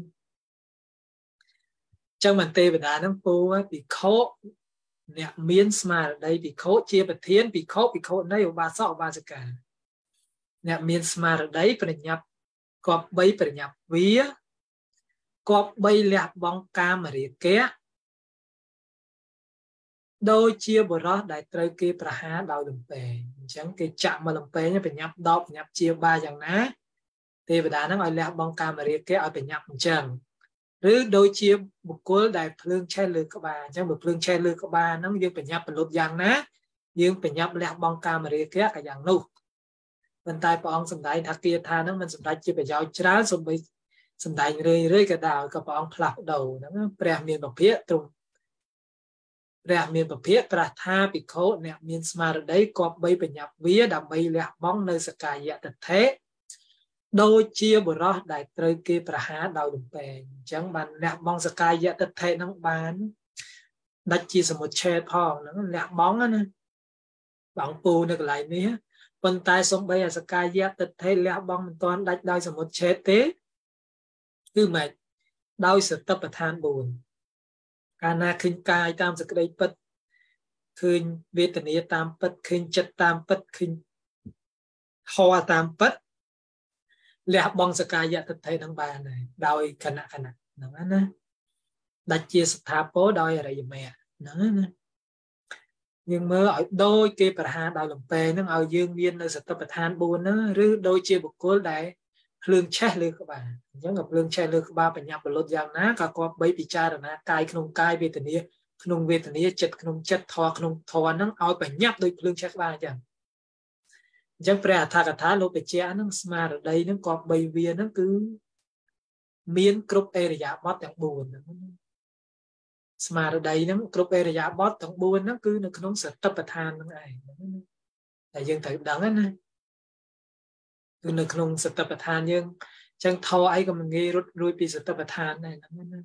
ចឹងមិនទេវតានឹងពូភិក្ខុអ្នកមានស្មារតីភិក្ខុជាប្រធានភិក្ខុភិក្ខុនៃឧបាសកឧបាសិកាអ្នកមានស្មារតីប្រញាប់គប់3ប្រញាប់វា គប់3លះបង់កាមរាគៈដូចជាបរោះដែលត្រូវគេប្រហារដោយលំពេងអញ្ចឹងគេចាក់មកលំពេងប្រញាប់ដបប្រញាប់ជាបាយ៉ាងណា ទេវតានឹងឲ្យលះបង់កាមរាគៈឲ្យប្រញាប់អញ្ចឹងឬដូចជាបុគ្គលដែលភ្លើងឆេះលើក្បាលអញ្ចឹងបើភ្លើងឆេះលើក្បាលហ្នឹងយើងបញ្ញាប់ពលុតយ៉ាងណា យើងបញ្ញាប់លះបង់កាមរាគៈក៏យ៉ាងនោះប៉ុន្តែព្រះអង្គសម្ដែងថាគាថាហ្នឹងមិនសម្ដេចជាប្រយោជន៍ច្រើនសូម្បី សម្ដែងរឿយរឿយក៏ដោយក៏ព្រះអង្គផ្លាស់ប្ដូរហ្នឹងព្រះមានពភាកទ្រង់ព្រះមានពភាកត្រាស់ថាភិក្ខុអ្នកមានស្មារតីគប្បីបញ្ញាប់វាដើម្បីលះបង់នៅសកាយៈតថេដូចជាបុរសដែលត្រូវគេប្រហារដោយលំពេងអញ្ចឹងបានលះបង់សកាយតិថិនឹងបានដាច់ជាសមុច្ឆេតផងហ្នឹងលះបង់ណាបងពូនៅកន្លែងនេះប៉ុន្តែសំបីអសកាយតិថិលះបង់មិនទាន់ដាច់ដោយសមុច្ឆេតទេ គឺម៉េចដោយសតិប្បដ្ឋាន4កាលណាឃើញកាយតាមសក្តីពិតឃើញវេទនាតាមពិតឃើញចិត្តតាមពិតឃើញហោតាមពិតលះបង់សកាយតិដ្ឋិនឹងបានហើយដោយគណៈគណៈហ្នឹងណាដាច់ជាស្ថាពរដោយអរិយមគ្គហ្នឹងណាយើងមើលឲ្យដូចគេប្រហារដោយលំពេហ្នឹងឲ្យយើងមាននៅសតិប្បដ្ឋាន4ហ្នឹងឬដូចជាបុគ្គលដែល ភ្លើងឆេះលើក្បាលអញ្ចឹងក៏ភ្លើងឆេះលើក្បាលបញ្ញាបលុតយ៉ាងណាក៏គាត់បីពិចារណាកាយក្នុងកាយវេទនាក្នុងវេទនាចិត្តក្នុងចិត្តធរក្នុងធរហ្នឹងឲ្យបញ្ញាប់ដូចភ្លើងឆេះក្បាលអញ្ចឹងអញ្ចឹងព្រះអដ្ឋកថាលោកបច្ចៈហ្នឹងស្មារតីហ្នឹងក៏បីវាហ្នឹងគឺមានគ្រប់អេរយាប័តទាំង4ហ្នឹងស្មារតីហ្នឹងគ្រប់អេរយាប័តទាំង4ហ្នឹងគឺនៅក្នុងសតិប្បដ្ឋានហ្នឹងឯងតែយើងត្រូវដឹងណា គឺនៅក្នុងសតិប្បដ្ឋានយើងអញ្ចឹងធរអីក៏មិនងាយរត់រួចពីសតិប្បដ្ឋានដែរហ្នឹងណា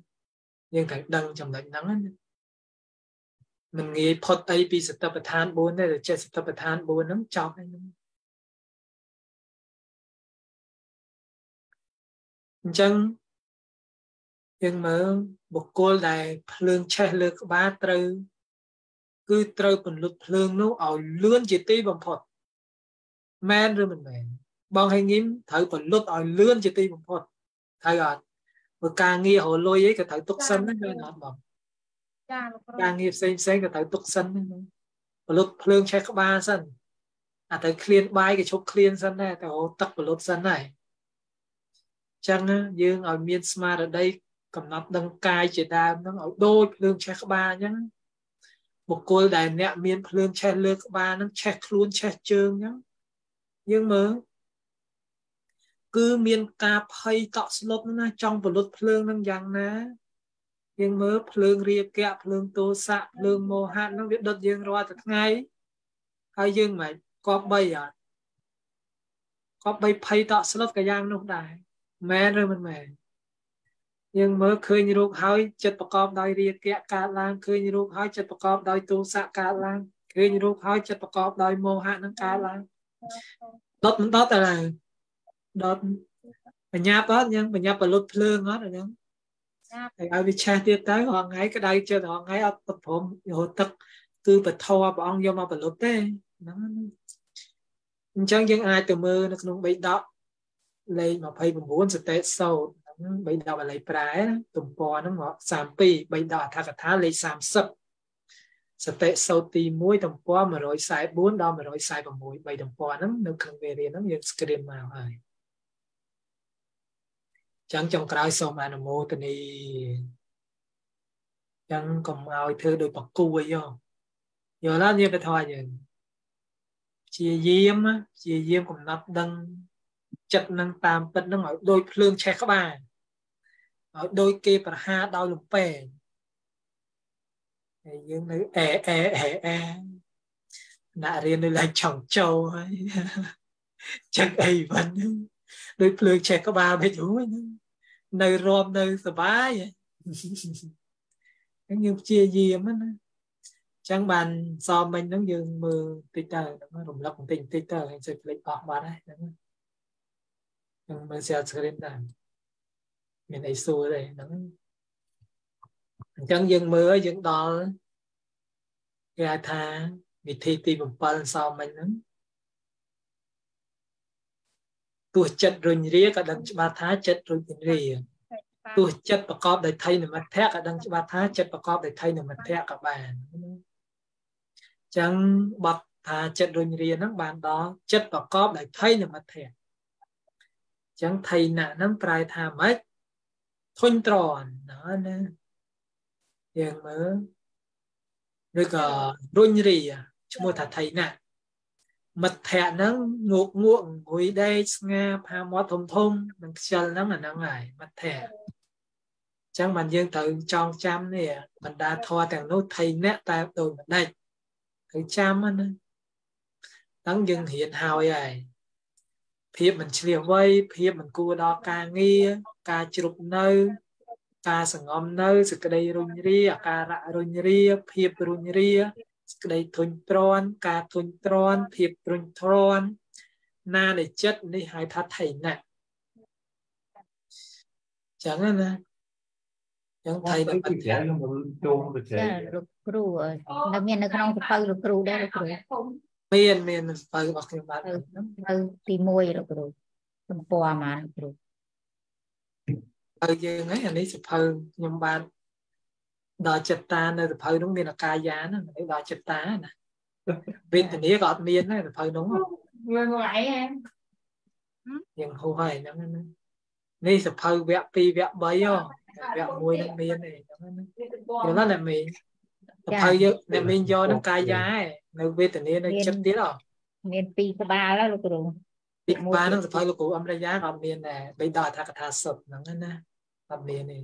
យើងត្រូវដឹងចំណុចហ្នឹងណាមិនងាយផុតអីពីសតិប្បដ្ឋាន4ទេតែចេះសតិប្បដ្ឋាន4ហ្នឹងចប់ហើយហ្នឹងអញ្ចឹងយើងមើលបុគ្គលដែលភ្លើងឆេះលើក្បាលត្រូវ គឺត្រូវពន្លត់ភ្លើងនោះឲ្យលឿនជាទីបំផុតមែនឬមិនមែន បងឲ្យងីមត្រូវពន្លត់ឲ្យលឿនជាទីបំផុតត្រូវអត់ព្រោះការងាររលុយអីក៏ត្រូវទុកសិនណាមែនអត់បងចាលោកគ្រូការងារផ្សេងផ្សេងក៏ត្រូវទុកសិនណាពលុតភ្លើងឆេះក្បាលសិនអាទៅឃ្លានបាយក៏ឈប់ឃ្លានសិនដែរតែទឹកពលុតសិនដែរចឹងយើងឲ្យមានស្មារតីកំណត់ដឹងកាយជាដើមហ្នឹងឲ្យដូចភ្លើងឆេះក្បាលអញ្ចឹងបុគ្គលដែលអ្នកមានភ្លើងឆេះលើក្បាលហ្នឹងឆេះខ្លួនឆេះជើងអញ្ចឹងយើងមើល គឺមានការភ័យតក់ស្លុតណាចង់ពលុតភ្លើងហ្នឹងយ៉ាងណាយើងមើលភ្លើងរាគៈភ្លើងទោសៈភ្លើងមោហៈហ្នឹងវាដុតយើងរាល់តែថ្ងៃហើយយើងមិនគប្បីអត់ក៏បីភ័យតក់ស្លុតក៏យ៉ាងនោះដែរមែនឬមិនមែនយើងមើលឃើញរូបហើយចិត្តប្រកបដោយរាគៈកើតឡើងឃើញរូបហើយចិត្តប្រកបដោយទោសៈកើតឡើងឃើញរូបហើយចិត្តប្រកបដោយមោហៈនឹងកើតឡើងដុតមិនដុតតែឡើយ ដុតបញ្ញាប់អត់យើងបញ្ញាប់បលុតភ្លើងអត់អញ្ចឹងហើយឲ្យវាឆេះទៀតទៅរងថ្ងៃក្តៅចិត្តរងថ្ងៃអត់ប្រព្រំរហូតទឹកគឺបធរព្រះអង្គយកមកបលុតទេហ្នឹងអញ្ចឹងយើងអាចទៅមើលនៅក្នុងបៃដកលេខ29សតេសោតហ្នឹងបៃដកបល័យប្រែទំព័រហ្នឹងមក32បៃដកអធកថាលេខ30សតិសោតទី1ទំព័រ144ដល់146បីទំព័រហ្នឹងនៅក្នុងវេរៀនហ្នឹងយើង screen មកហើយ ចឹងចុងក្រោយសូមអនុមោទនីចឹងកុំឲ្យធ្វើដោយបកគួយយោយល់လားនិយាយទៅថាយើងព្យាយាមព្យាយាមកំណត់ដឹងចិត្តនឹងតាមពិតនឹងឲ្យដូចភ្លើងឆេះក្បាលឲ្យដូចគេប្រហារដោយលំពេងហើយយើងនៅអែអែអែអែអ្នករៀននៅឡើងចង់ចូលហើយចឹងអីវិញ ដូចភ្លើងឆេះក្បាលមិនយូរនៅរំនៅសុបាយហ្នឹងយើងព្យាយាមណាចឹងបានសមមិញហ្នឹងយើងមើលតិចទៅរំលឹកបន្តិចបន្តិចទៅហើយជួយភ្លេចអស់បាត់ហើយហ្នឹងយើងមើល share screen ដែរមានអីសួរទេហ្នឹងអញ្ចឹងយើងមើលយើងដល់គេហៅថាវិធីទី7សមមិញហ្នឹង ទោះចិត្តរុញរាក៏ដឹងច្បាស់ថាចិត្តរុញរាទោះចិត្តប្រកបដោយថៃនិមិត្តៈក៏ដឹងច្បាស់ថាចិត្តប្រកបដោយថៃនិមិត្តៈក៏បានអញ្ចឹងបត់ថាចិត្តរុញរាហ្នឹងបានដល់ចិត្តប្រកបដោយថៃនិមិត្តៈអញ្ចឹងថៃណហ្នឹងប្រែថាម៉េចធុញត្រន់ណាណាយើងមើលឬក៏រុញរាឈ្មោះថាថៃណា មិត្តភ័ក្ដិហ្នឹងងក់ងក់អង្គុយដេកស្ងាផាមាត់ធំធំនឹងខ្ជិលហ្នឹងអាហ្នឹងហើយមិត្តភ័ក្ដិអញ្ចឹងបានយើងត្រូវចងចាំនេះបណ្ដាធម៌ទាំងនោះថៃអ្នកតែដូចម្ដេចត្រូវចាំណាហ្នឹងយើងរៀនហើយហើយភាពមិនឆ្លៀសវៃភាពមិនគួរដល់ការងារការជ្រុកនៅ ការសងំនៅសេចក្តីរុញរាអាការៈរុញរាភាពរុញរាសេច ក្តីធុញទ្រាន់ការធុញទ្រាន់ភាពរុញទ្រាន់ណានៃចិត្តនេះហៅថាថៃណៈចឹងណាចឹងថៃណៈពិចារណាចូលទៅចេះលោកគ្រូនៅមាននៅក្នុងសភៅលោកគ្រូដែរលោកគ្រូមានមានសភៅរបស់ខ្ញុំបាទនៅទី1លោកគ្រូទំព័រហ្មងលោកគ្រូហើយយើងហ្នឹងអានេះសភៅខ្ញុំបាន ដល់ចិត្តតានៅសភៅនោះមានអាកាយាណាដល់ចិត្តតាណាវេទនាក៏អត់មានដែរសភៅនោះយើងអីហ៎យើងហូរហើយហ្នឹងណានេះសភៅវគ្គ2វគ្គ3ហ៎វគ្គ1ហ្នឹងមានទេហ្នឹងណាយល់ណាមីសភៅយើងអ្នកមីងយកហ្នឹងកាយានៅវេទនានៅចិត្តទៀតហ៎មានពីរក្បាលហើយលោកគ្រូពីក្បាលហ្នឹងសភៅលោកគ្រូអមរយាក៏អត់មានដែរបីដល់អធកថាសុទ្ធហ្នឹងណាអត់មានទេ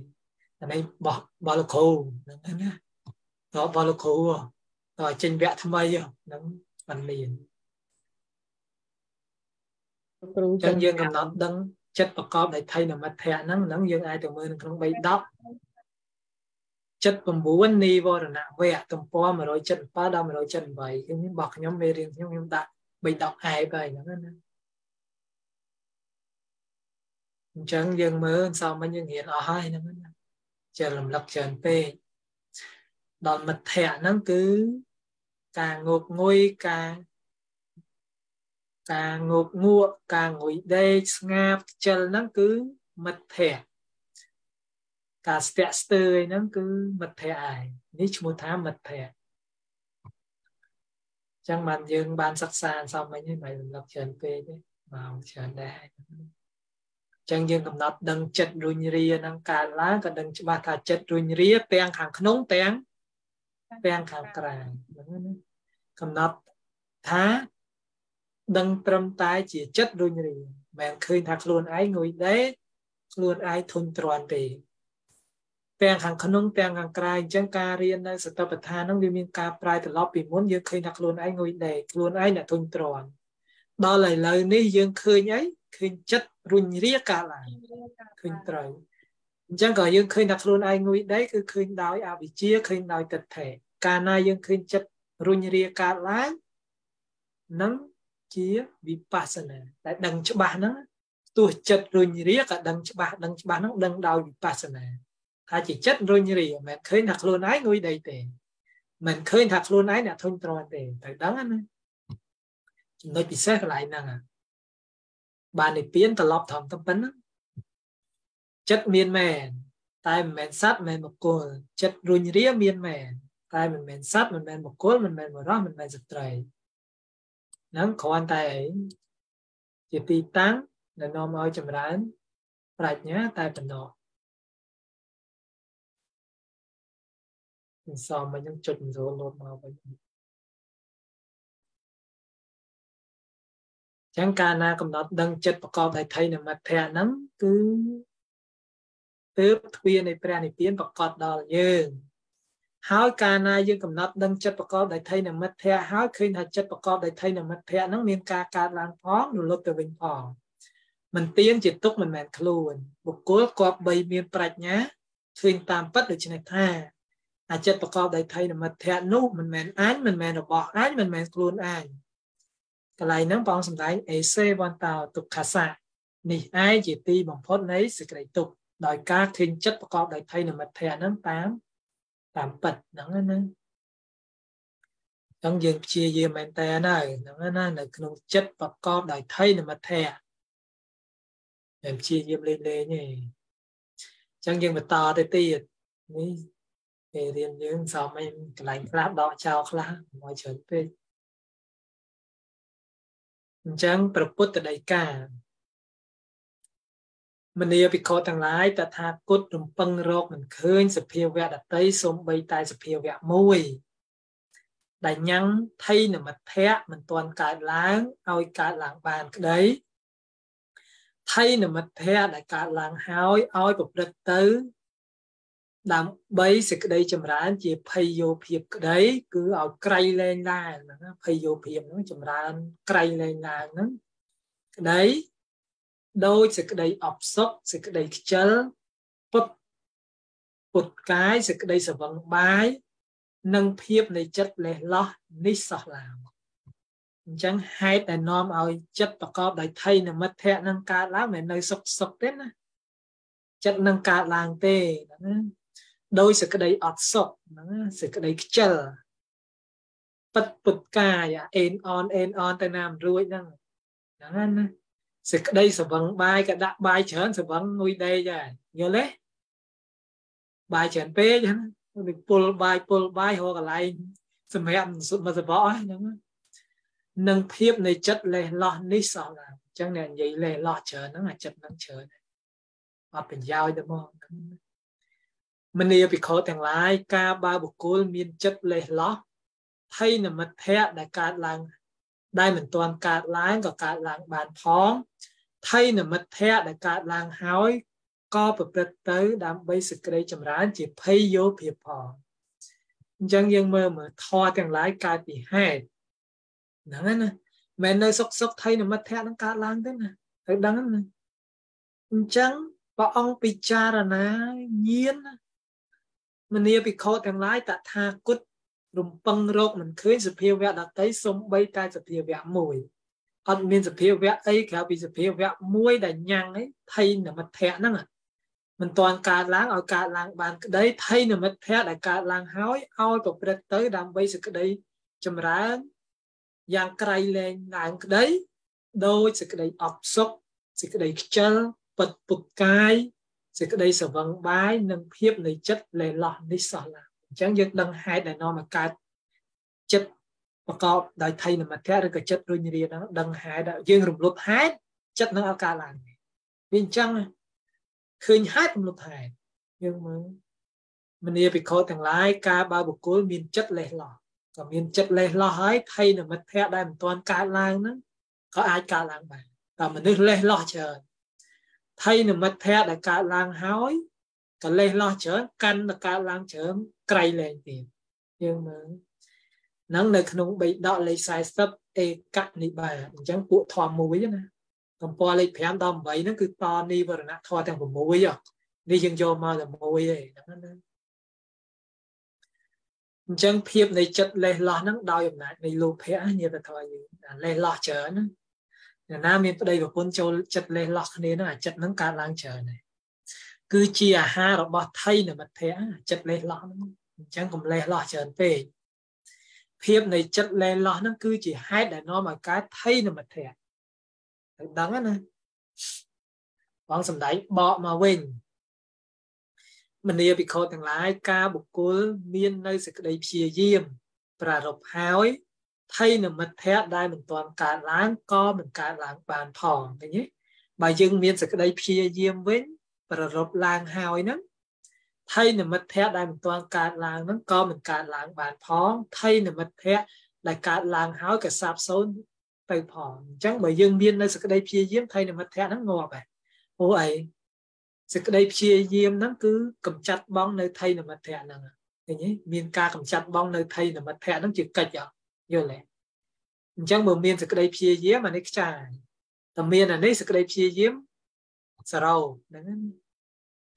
អានេះបោះបលគ្រូហ្នឹងណាតបលគ្រូតចេញវគ្គថ្មីហ្នឹងអត់មានគ្រូចឹងយើងកំណត់ដឹងចិត្តប្រកបដោយថៃនមិត្តៈហ្នឹងហ្នឹងយើងអាចទៅមើលនៅក្នុង310ចិត្ត9នីវរណៈវៈទំព័រ177ដល់178គឺរបស់ខ្ញុំមេរៀនខ្ញុំខ្ញុំដាក់310អែបហើយហ្នឹងណាអញ្ចឹងយើងមើលសោមិញយើងរៀនអស់ហើយហ្នឹងណា ចេះរំលឹកច្រើនពេកដល់មិត្តភ័ក្ដិហ្នឹងគឺការងោកងុយការការងោកងក់ការងុយដេកស្ងាបខ្ជិលហ្នឹងគឺមិត្តភ័ក្ដិការស្ទាក់ស្ទើរហ្នឹងគឺមិត្តភ័ក្ដិឯងនេះឈ្មោះថាមិត្តភ័ក្ដិចឹងបានយើងបានសិក្សាសមមិញហ្នឹងមិនរំលឹកច្រើនពេកទេមកច្រើនដែរ ចឹងយើងកំណត់ដឹងចិត្តរុញរានឹងកើតឡើងក៏ដឹងច្បាស់ថាចិត្តរុញរាទាំងខាងក្នុងទាំងទាំងខាងក្រៅហ្នឹងណាកំណត់ថាដឹងត្រឹមតែជាចិត្តរុញរាមិនមែនឃើញថាខ្លួនឯងងុយដេកខ្លួនឯងធុញទ្រាន់ទេទាំងខាងក្នុងទាំងខាងក្រៅអញ្ចឹងការរៀននៅសតិប្បដ្ឋានហ្នឹងវាមានការប្រែត្រឡប់ពីមុនយើងឃើញថាខ្លួនឯងងុយដេកខ្លួនឯងអ្នកធុញទ្រាន់ដល់ឥឡូវនេះយើងឃើញអី ឃើញចិត្តរុញរាកើតឡើងឃើញត្រូវអញ្ចឹងក៏យើងឃើញថាខ្លួនឯងងុយដីគឺឃើញដោយអវិជ្ជាឃើញដោយទិដ្ឋិកាលណាយើងឃើញចិត្តរុញរាកើតឡើងនឹងជាវិបស្សនាតែដឹងច្បាស់ហ្នឹងទោះចិត្តរុញរាក៏ដឹងច្បាស់ដឹងច្បាស់ហ្នឹងដឹងដោយវិបស្សនាថាជាចិត្តរុញរាមិនឃើញថាខ្លួនឯងងុយដីទេមិនឃើញថាខ្លួនឯងអ្នកធុញទ្រាន់ទេត្រូវដឹងណាចំណុចពិសេសកន្លែងហ្នឹង បាននិព្វានត្រឡប់ត្រឹមតែប៉ុណ្ណឹងចិត្តមានមែនតែមិនមែនសត្វមិនមែនបុគ្គលចិត្តរុញរាមានមែនតែមិនមែនសត្វមិនមែនបុគ្គលមិនមែនបរិសមិនមែនស្ត្រីហ្នឹងគ្រាន់តែជាទីតាំងដែលនាំឲ្យចម្រើនប្រាជ្ញាតែប៉ុណ្ណោះខ្ញុំសមមិនខ្ញុំចុច0លោតមកវិញ ចឹងកាលណាកំណត់ដឹងចិត្តប្រកបដោយថៃនិមិត្តភៈហ្នឹងគឺទើបទ្វានៃព្រះនិព្វានប្រកបដល់យើងហើយកាលណាយើងកំណត់ដឹងចិត្តប្រកបដោយថៃនិមិត្តភៈហើយឃើញថាចិត្តប្រកបដោយថៃនិមិត្តភៈហ្នឹងមានការកើតឡើងផងរលត់ទៅវិញផងមិនទៀងជាទុកមិនមែនខ្លួនបុគ្គលគប្បីមានប្រាជ្ញាឃើញតាមពិតដូច្នេះថាអាចិត្តប្រកបដោយថៃនិមិត្តភៈនោះមិនមែនអញមិនមែនរបស់អញមិនមែនខ្លួនអញ កន្លែងហ្នឹងបងសំដែងអេសេវន្តោទុក្ខសៈនេះឯងជាទីបំផុតនៃសេចក្តីទុក្ខដោយការឃើញចិត្តប្រកបដោយថៃនិមិត្តភៈហ្នឹងតាមតាមពិតហ្នឹងណាអញ្ចឹងយើងព្យាយាមមែនតើហើយហ្នឹងណានៅក្នុងចិត្តប្រកបដោយថៃនិមិត្តភៈតែព្យាយាមលេងលេងទេអញ្ចឹងយើងបន្តទៅទៀតនេះពេលរៀនយើងសមឯងកន្លែងខ្លះដកចោលខ្លះមកច្រើនពេក អញ្ចឹងប្រពុទ្ធដីកាមនីភិក្ខុទាំងឡាយតថាគតរំពឹងរកមិនឃើញសភាវៈដតីសំបីតែសភាវៈមួយដែលញ៉ាំងថៃនមិទ្ធៈមិនទាន់កើតឡើងឲ្យកើតឡើងបានក្តីថៃនមិទ្ធៈដែលកើតឡើងហើយឲ្យប្រព្រឹត្តទៅ ដើម្បីសេចក្តីចម្រើន ជាភ័យយោភាពក្តី គឺឲ្យក្រៃលែងឡើងហ្នឹងភ័យយោភាពហ្នឹងចម្រើនក្រៃលែងឡើងហ្នឹងក្តីដោយសេចក្តីអបសុខសេចក្តីខ្ជិលពុតពុតកាយសេចក្តីសវឹងបាយនិងភាពនៃចិត្តលេះលោះនេះសោះឡើយអញ្ចឹងហេតុដែលនាំឲ្យចិត្តប្រកបដោយថៃនិមិត្តៈនឹងកើតឡើងមិននៅសុខសុខទេណាចិត្តនឹងកើតឡើងទេណា ដោយសេចក្តីអត់សុខហ្នឹងសេចក្តីខ្ជិលពិតពុតកាយអេនអនអេនអនទៅណាមិនរួចហ្នឹងហ្នឹងណាសេចក្តីសវឹងបាយក៏ដាក់បាយច្រើនសវឹងងុយដេកដែរយល់ទេបាយច្រើនពេកហ្នឹងពុលបាយពុលបាយរកកន្លែងសម្រាប់សុទ្ធមកសបអស់ហ្នឹងនឹងភាពនៃចិត្តលេះលោះនេះសោះឡើយអញ្ចឹងអ្នកនិយាយលេះលោះច្រើនហ្នឹងអាចិត្តហ្នឹងច្រើនអត់ប្រយោជន៍ទៅមកហ្នឹង មនីភិក្ខុទាំងឡាយការបើបុគ្គលមានចិត្តលេះលោះភ័យនិមិត្តៈដែលកើតឡើង ដែលមិនទាន់កើតឡើងក៏កើតឡើងបានផងភ័យនិមិត្តៈដែលកើតឡើងហើយក៏ប្រព្រឹត្តទៅ ដើម្បីសេចក្តីចម្រើន ជាភ័យយោភាពផងអញ្ចឹងយើងមើលមើលធម៌ទាំងឡាយកើតពីហេតុហ្នឹងណាមិននៅសុកសុកថៃនិមិត្តៈនឹងកើតឡើងទេណាត្រូវដឹងណាអញ្ចឹងព្រះអង្គពិចារណាញៀនណា មនីភិក្ខុទាំងឡាយតថាគតរំពឹងរកមិនឃើញសភាវៈដតីសំបីតែសភាវៈមួយអត់មានសភាវៈអីក្រៅពីសភាវៈមួយដែលញ៉ាំងឯថៃនមិទ្ធៈហ្នឹងមិនតាន់កើតឡើងឲ្យកើតឡើងបានក្តីថៃនមិទ្ធៈដែលកើតឡើងហើយឲ្យប្រព្រឹត្តទៅដើម្បីសេចក្តីចម្រើនយ៉ាងក្រៃលែងឡើងក្តីដោយសេចក្តីអបសុខសេចក្តីខ្ជិលពិតពុតកាយ សេចក្តីសវឹងបាយនិងភាពនៃចិត្តលេលោះនេះសោះឡើយអញ្ចឹងយើងដឹងហេតុដែលនាំឲ្យកើតចិត្តប្រកបដោយថៃនមត្ថៈឬក៏ចិត្តរុញរាហ្នឹងដឹងហេតុយើងរំលត់ហេតុចិត្តនឹងឲ្យកើតឡើងវាអញ្ចឹងឃើញហេតុរំលត់ហេតុយើងមើលមនីភិក្ខុទាំងឡាយការបើបុគ្គលមានចិត្តលេះលោះក៏មានចិត្តលេះលោះហើយថៃនមិត្តភៈដែលមិនទាន់កើតឡើងហ្នឹងក៏អាចកើតឡើងបានតែមនុស្សលេះលោះច្រើន ភ័យនិមិត្តភ័យដែលកើតឡើងហើយកលេសលោះច្រើនកាន់តែកើតឡើងច្រើនក្រៃលែងទៀតយើងមើលហ្នឹងនៅក្នុងបៃដកលេខ40អេកនិបាអញ្ចឹងពួកធម៌មួយណាទំព័រលេខ5ដល់8ហ្នឹងគឺតនីវរណៈធម៌ទាំង6នេះយើងយកមកតែមួយឯងហ្នឹងណាអញ្ចឹងភាពនៃចិត្តលេះលោះហ្នឹងដោយអំណាចនៃលោភៈញាតិធម៌យើងលេះលោះច្រើន ណាណាមានប្តីប្រពន្ធចូលចិត្តលេះលោះគ្នាហ្នឹងអាចិត្តហ្នឹងកើតឡើងច្រើនដែរគឺជាអាហាររបស់ថៃនិមិត្តៈចិត្តលេះលោះហ្នឹងអញ្ចឹងកុំលេះលោះច្រើនពេកភាពនៃចិត្តលេះលោះហ្នឹងគឺជាហេតុដែលនាំឲ្យកើតថៃនិមិត្តៈត្រូវដឹងណាបងសំដែងបកមកវិញមនីភិក្ខុទាំងឡាយការបុគ្គលមាននៅសេចក្តីព្យាយាម ប្រារព្ធហើយ ថៃនិមិត្តៈដែលមិនទាន់កើតឡើងក៏មិនកើតឡើងបានផងឃើញទេបើយើងមានសេចក្តីព្យាយាមវិញប្ររពឡើងហើយហ្នឹងថៃនិមិត្តៈដែលមិនទាន់កើតឡើងហ្នឹងក៏មិនកើតឡើងបានផងថៃនិមិត្តៈដែលកើតឡើងហើយក៏សាបសូន្យទៅផងអញ្ចឹងបើយើងមាននៅសក្តីព្យាយាមថៃនិមិត្តៈហ្នឹងងាប់ហើយព្រោះអីសេចក្តីព្យាយាមហ្នឹងគឺកំចាត់បងនៅថៃនិមិត្តៈហ្នឹងឃើញទេមានការកំចាត់បងនៅថៃនិមិត្តៈហ្នឹងជាកិច្ច យល់ទេអញ្ចឹងបើមានសេចក្តីព្យាយាមអានេះខ្ចាយតែមានអានេះសេចក្តីព្យាយាមសរោហ្នឹង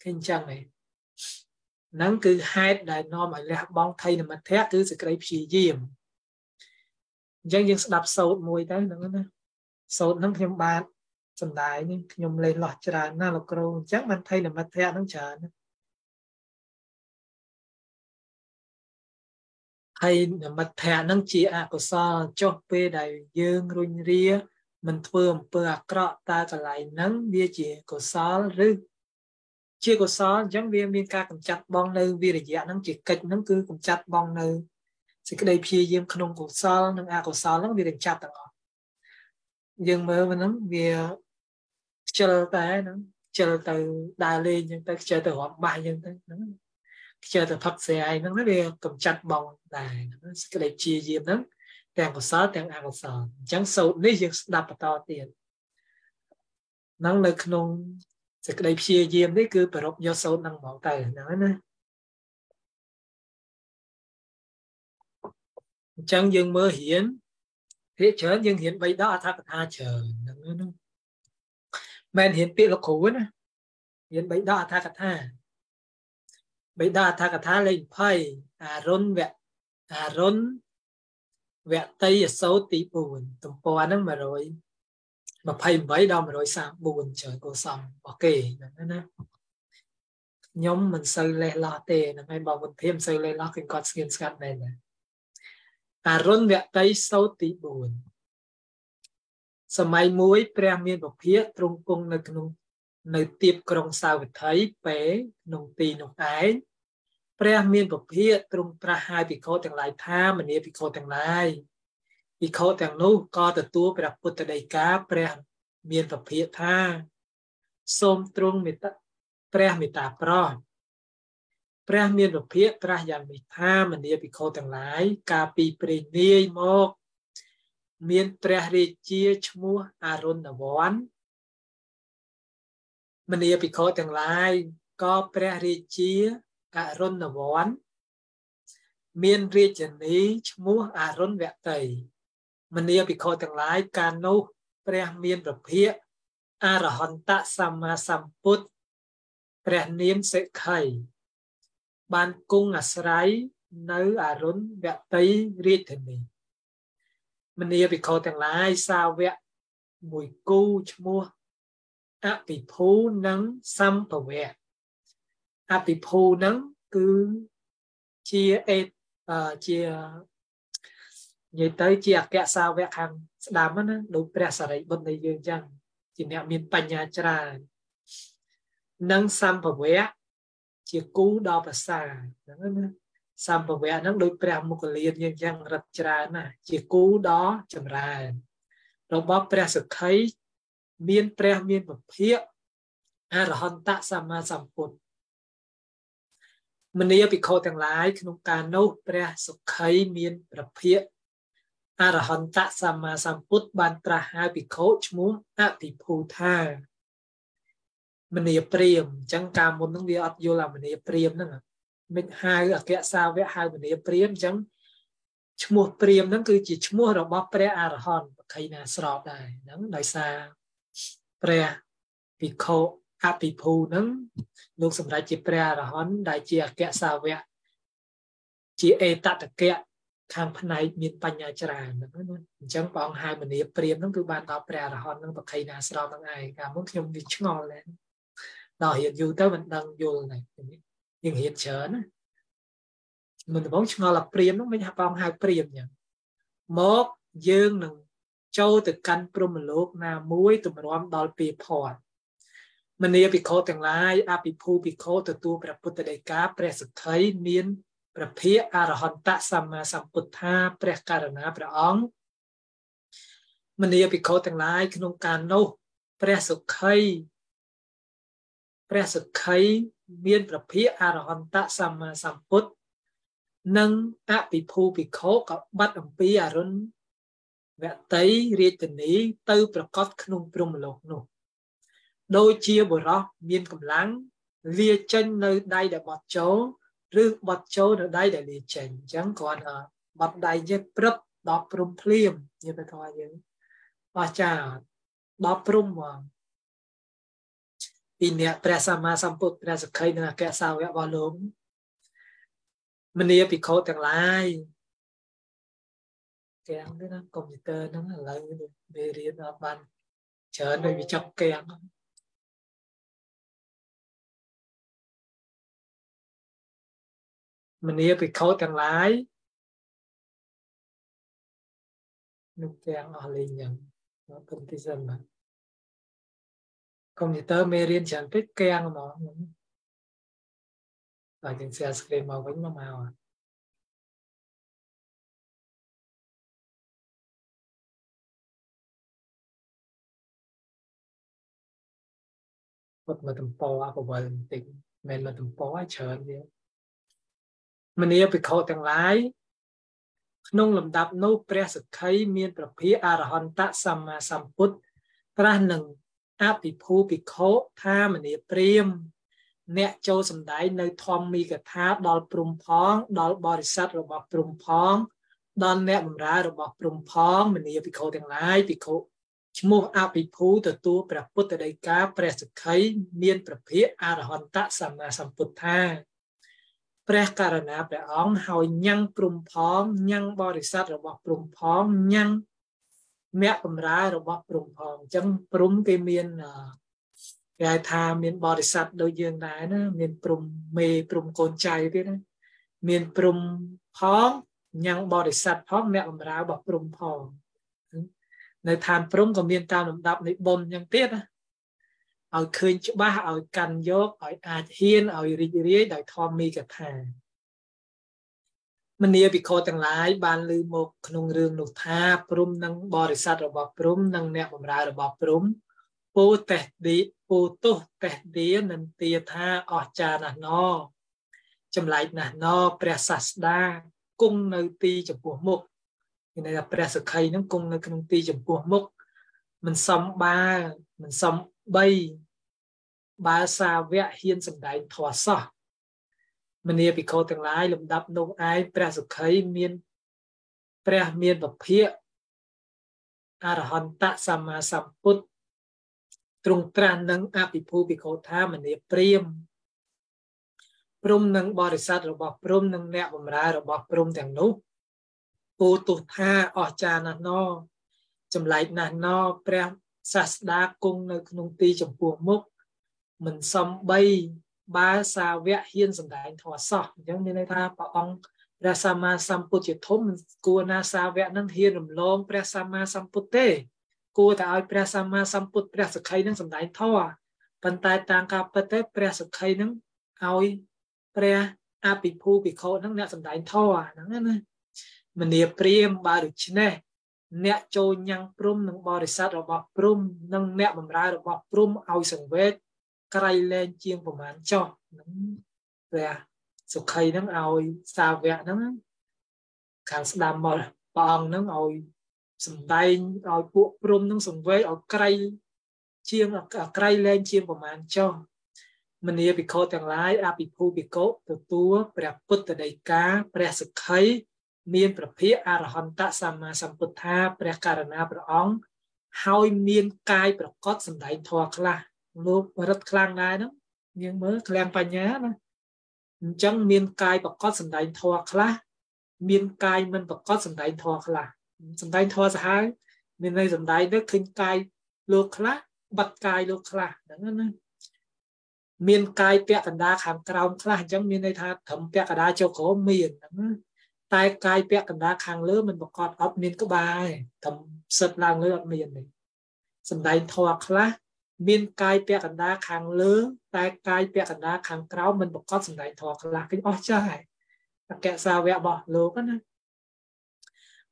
ឃើញចឹងឯងហ្នឹងគឺហេតុដែលនាំឲ្យលះបង់ថៃនិមិត្តៈគឺសេចក្តីព្យាយាមអញ្ចឹងយើងស្ដាប់សោតមួយទៅហ្នឹងណាសោតហ្នឹងខ្ញុំបាទសំដាយនេះខ្ញុំលេងលោះច្រើនណាលោកគ្រូអញ្ចឹងបានថៃនិមិត្តៈហ្នឹងច្រើន ហើយនិមិត្តៈហ្នឹងជាអកុសលចុះពេលដែលយើងរុញរាមិនធ្វើអំពើអាក្រក់តើកន្លែងហ្នឹងវាជាកុសលឬជាកុសលអញ្ចឹងវាមានការកម្ចាត់បងនៅវិរិយៈហ្នឹងជាកិច្ចហ្នឹងគឺកម្ចាត់បងនៅសេចក្តីព្យាយាមក្នុងកុសលនិងអកុសលហ្នឹងវានឹងចាប់ទាំងអស់យើងមើលហ្នឹងវាខ្ជិលតែហ្នឹងខ្ជិលទៅដើរលេងអញ្ចឹងទៅខ្ជិលទៅរាប់បាសអញ្ចឹងទៅហ្នឹង ខ្ជិលទៅផឹកស្រាយហ្នឹងវាកម្ចាត់បងដែរសេចក្តីព្យាយាមហ្នឹងទាំងកុសលទាំងអកុសលអញ្ចឹងសូត្រនេះយើងស្ដាប់បន្តទៀតហ្នឹងនៅក្នុងសេចក្តីព្យាយាមនេះគឺប្រពយកសូត្រហ្នឹងមកទៅហ្នឹងណាអញ្ចឹងយើងមើលរៀនភាគច្រើនយើងរៀន3ដកអត្ថកថាច្រើនហ្នឹងណាមិនរៀនពាក្យលោកគ្រូណារៀន3ដកអត្ថកថា 3ដកអត្ថកថាលេខ20អារុនវៈអារុនវតីអសោតទី4ទំព័រហ្នឹង100 28ដល់134ច្រើនកុសលរបស់គេហ្នឹងណាខ្ញុំមិនសូវលេះលោះទេហ្នឹងហើយបងវិធាមិនសូវលេះលោះគឺគាត់ស្ងៀមស្ងាត់មែនដែរអរុនវតីសោតទី4សម័យមួយព្រះមានពភាកទ្រង់គង់នៅក្នុង នៅទៀបក្រុងសាវត្ថីពេក្នុងទីនោះឯងព្រះមានពភាកទ្រង់ត្រាស់ឲ្យភិក្ខុទាំងឡាយថាមនីភិក្ខុទាំងឡាយភិក្ខុទាំងនោះក៏ទទួលព្រះពុទ្ធដីកាព្រះមានប្រភាកថាសូមទ្រង់មេត្តាព្រះមេត្តាប្រោសព្រះមានប្រភាកត្រាស់យ៉ាងនេះថាមនីភិក្ខុទាំងឡាយកាលពីព្រេងនាយមក មានព្រះរាជាឈ្មោះអរុណវ័ន មនីភិក្ខុទាំងឡាយក៏ព្រះរាជាអរុណវ័នមានរាជនីឈ្មោះអរុណវតីមនីភិក្ខុទាំងឡាយកាលនោះព្រះមានប្រភិកអរហន្តសម្មាសម្ពុទ្ធព្រះនាមសិក្ខីបានគង់អាស្រ័យនៅអរុណវតីរាជធានីមនីភិក្ខុទាំងឡាយសាវកមួយគូឈ្មោះ អភិភូនិងសម្ភវៈអភិភូនឹងគឺជាអេជានិយាយទៅជាអគ្គសាវកខាងស្ដាំណាដូចព្រះសារីបុត្រនៃយើងចឹងជាអ្នកមានបញ្ញាច្រើននិងសម្ភវៈជាគូដល់ភាសាហ្នឹងណាសម្ភវៈហ្នឹងដូចព្រះមុគលានយើងចឹងរត់ច្រើនណាជាគូដល់ចម្រើនរបស់ព្រះសុខី មានព្រះមានពភាកអរហន្តសម្មាសម្ពុទ្ធមនីភិក្ខុទាំងឡាយក្នុងការនោះព្រះសុខីមានប្រភិកអរហន្តសម្មាសម្ពុទ្ធបានត្រាស់ហៅភិក្ខុឈ្មោះអភិភូថាមនីព្រាមអញ្ចឹងកាលមុនហ្នឹងវាអត់យល់អាមនីព្រាមហ្នឹងមិនហៅអគ្គសាវកហៅមនីព្រាមអញ្ចឹងឈ្មោះព្រាមហ្នឹងគឺជាឈ្មោះរបស់ព្រះអរហន្តបខៃណាស្របដែរហ្នឹងដោយសារ ព្រះភិក្ខុអភិភូហ្នឹងលោកសម្រាប់ជាព្រះអរហន្តដែលជាអគ្គសាវកជាអេតតកៈខាងផ្នែកមានបញ្ញាច្រើនហ្នឹងណាអញ្ចឹងព្រះអង្គហៅមនីព្រាមហ្នឹងគឺបានដល់ព្រះអរហន្តហ្នឹងបខៃណាស្រោមហ្នឹងឯងកាលមុនខ្ញុំវាឆ្ងល់ដែរដល់រៀនយូរទៅមិនដឹងយល់ណាយើងរៀនច្រើនណាមុនដំបូងឆ្ងល់អាព្រាមហ្នឹងមិនហៅព្រះអង្គហៅព្រាមអញ្ចឹងមកយើងនឹង ចូលទៅកាន់ព្រំលោកណាមួយទម្រាំដល់ពីផាត់មនីភិក្ខុទាំងឡាយអភិភូភិក្ខុទទួលព្រះពុទ្ធដីកាព្រះសក្ខីមានព្រះភិយអរហន្តសម្មាសម្ពុទ្ធាព្រះករណាព្រះអង្គមនីភិក្ខុទាំងឡាយក្នុងការនោះព្រះសុខីព្រះសុខីមានព្រះភិយអរហន្តសម្មាសម្ពុទ្ធនិងអភិភូភិក្ខុក៏បាត់អំពីអរុណ វតីរាជធានីទៅប្រកាសក្នុងព្រំលោកនោះដូចជាបុរសមានកម្លាំងលាចេញនៅដៃដែលបត់ចូលឬបត់ចូលនៅដៃដែលលាចេញអញ្ចឹងគ្រាន់តែបត់ដៃចេះព្រឹបដល់ព្រំភ្លាមនិយាយទៅថាយើងអស្ចារ្យដល់ព្រំហ្មងពីអ្នកព្រះសម្មាសម្ពុទ្ធព្រះសក្ខីនិងអគ្គសាវករបស់លោកមនីភិក្ខុទាំងឡាយ កាំងទេណាកុំព្យូទ័រហ្នឹងឥឡូវមេរៀនអត់បានច្រើនដូចវាចាប់កាំងមនីភិក្ខុទាំងឡាយនោះទាំងអស់លេងយ៉ាងពុទ្ធិសិនបាទកុំព្យូទ័រមេរៀនច្រើនពេកកាំងហ្មងហើយយើង share screen មកវិញមកមក គាត់មកតំពអបវលបន្តិចមិនមកតំពឲ្យច្រើនវាមនីភិក្ខុទាំងឡាយក្នុងលំដាប់នោះព្រះសក្ខីមានប្រភាអរហន្តសម្មាសម្ពុទ្ធត្រាស់នឹងអភិភូភិក្ខុថាមនីព្រាម អ្នកចូលសម្ដែងនៅធម្មីកថាដល់ព្រំផង ដល់បរិស័ទរបស់ព្រំផង ដល់អ្នកបម្រើរបស់ព្រំផងមនីភិក្ខុទាំងឡាយភិក្ខុ ឈ្មោះអភិភូទទួលព្រះពុទ្ធដីកាព្រះសក្ខីមានប្រភិយអរហន្តសម្មាសម្ពុទ្ធាព្រះករណាព្រះអង្គហើយញ៉ាំងព្រំផងញ៉ាំងបរិស័ទរបស់ព្រំផងញ៉ាំងអ្នកបម្រើរបស់ព្រំផងអញ្ចឹងព្រំគេមានគេហៅថាមានបរិស័ទដូចយើងដែរណាមានព្រំមេព្រំកូនចៅទៀតណាមានព្រំផងញ៉ាំងបរិស័ទផងអ្នកបម្រើរបស់ព្រំផង នៅឋានព្រំក៏មានតាមលំដាប់នៃបុណ្យអញ្ចឹងទៀតណាឲ្យឃើញច្បាស់ឲ្យកាន់យកឲ្យអាចហ៊ានឲ្យរីករាយដោយធម្មីកថាមនីភិក្ខុទាំងឡាយបានលើមកក្នុងរឿងនោះថាព្រំនឹងបរិស័ទរបស់ព្រំនិងអ្នកបម្រើរបស់ព្រំពោតេះឌីពោទុះតេះឌីនឹងទាថាអស្ចារ្យណាស់ណចម្លែកណាស់ណព្រះសាស្តាគង់នៅទីចំពោះមុខ មានន័យថាព្រះសក្ខីនឹងគង់នៅក្នុងទីចំពោះមុខមិនសំបាមិនសំបីបើសាវកហ៊ានសម្ដែងធម៌សោះមនីភិក្ខុទាំងឡាយលំដាប់នោះឯងព្រះសុខីមានព្រះមានពភាកអរហន្តសម្មាសម្ពុទ្ធទ្រង់ត្រាស់នឹងអភិភូភិក្ខុថាមនីព្រាមព្រំនឹងបរិស័ទរបស់ព្រំនឹងអ្នកបម្រើរបស់ព្រំទាំងនោះ ពូទុថាអស្ចារ្យណាស់ណចម្លែកណាស់ណព្រះសាស្តាគង់នៅក្នុងទីចំពោះមុខមិនសំបីបើសាវកហ៊ានសម្ដែងធម៌សោះអញ្ចឹងមានន័យថាព្រះអង្គព្រះសម្មាសម្ពុទ្ធជាធំមិនគួរណាសាវកនឹងហ៊ានរំលងព្រះសម្មាសម្ពុទ្ធទេ គួរតែឲ្យព្រះសម្មាសម្ពុទ្ធព្រះសក្ខីនឹងសម្ដែងធម៌ប៉ុន្តែតាមការពិតទៅព្រះសក្ខីនឹងឲ្យព្រះអភិភូភិក្ខុនឹងអ្នកសម្ដែងធម៌ហ្នឹងណា មនីព្រាមបើដូច្នេះអ្នកចូលញ៉ាំងព្រំនឹងបរិស័ទរបស់ព្រំនិងអ្នកបម្រើរបស់ព្រំឲ្យសង្វេគក្រៃលែងជាងប្រមាណចោះហ្នឹងព្រះសុខីហ្នឹងឲ្យសាវកហ្នឹងខាងស្ដាំមកព្រះអង្គហ្នឹងឲ្យសំដែងឲ្យពួកព្រំនឹងសង្វេគឲ្យក្រៃជាងក្រៃលែងជាងប្រមាណចោះមនីភិក្ខុទាំងឡាយអភិភូភិក្ខុទទួលព្រះពុទ្ធដីកាព្រះសុខី មានប្រភិយអរហន្តសម្មាសម្ពុទ្ធាព្រះករណាព្រះអង្គហើយមានកាយប្រកបសម្ដែងធម៌ខ្លះលោករត់ខ្លាំងដែរហ្នឹងយើងមើលក្លាំងបញ្ញាណាអញ្ចឹងមានកាយប្រកបសម្ដែងធម៌ខ្លះមានកាយមិនប្រកបសម្ដែងធម៌ខ្លះសម្ដែងធម៌សាហាវមានន័យសម្ដែងទៅឃើញកាយលោកខ្លះបាត់កាយលោកខ្លះហ្នឹងណាមានកាយពាក់កណ្ដាលខាងក្រោមខ្លះអញ្ចឹងមានន័យថាត្រឹមពាក់កណ្ដាលចុះក្រោមមានហ្នឹង តែកាយពាក់កណ្ដាលខាងលើมันប្រកបអត់មានក្បាលត្រឹមសិតឡើងលើអត់មានទេសំដែងធម៌ខ្លះមានកាយពាក់កណ្ដាលខាងលើ តែកាយពាក់កណ្ដាលខាងក្រោមมันប្រកបសំដែងធម៌ខ្លះគឺអស់ចាស់ហើយអក្សសាវៈរបស់លោកណា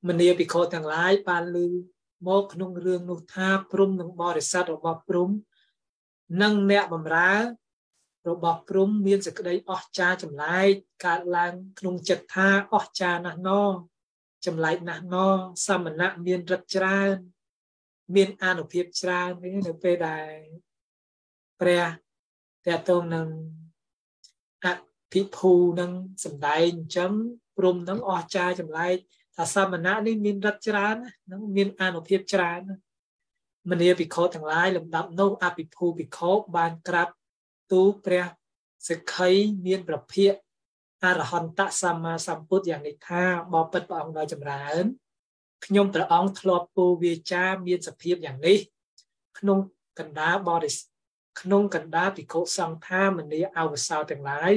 មនីភិក្ខុទាំងឡាយបានលឺមកក្នុងរឿងនោះថាព្រំនឹងបរិស័ទរបស់ព្រំនិងអ្នកបម្រើ របស់ព្រំមានសេចក្តីអស្ចារ្យចម្លែកកើតឡើងក្នុងចិត្តថាអស្ចារ្យណាស់ណចម្លែកណាស់ណសមណៈមានរិទ្ធច្រើន មានអនុភាពច្រើនវិញនៅពេលដែលព្រះតេតងនឹងអភិភូនឹងសំដែងអញ្ចឹងព្រំនឹងអស្ចារ្យចម្លែកថាសមណៈនេះមានរិទ្ធច្រើននឹងមានអនុភាពច្រើនមនីភិក្ខុទាំងឡាយលំដាប់នោះអភិភូភិក្ខុបានក្រាប ទូលព្រះសិក្ខីមានប្រភិយអរហន្តសម្មាសម្ពុទ្ធយ៉ាងនេះថាបបិទ្ធព្រះអង្គដ៏ចម្រើនខ្ញុំព្រះអង្គធ្លាប់ពោវាចាមានសភាពយ៉ាងនេះ ក្នុងកណ្ដាលបរិសក្នុងកណ្ដាលភិក្ខុសង្ឃាមនីអវសោទាំងឡាយ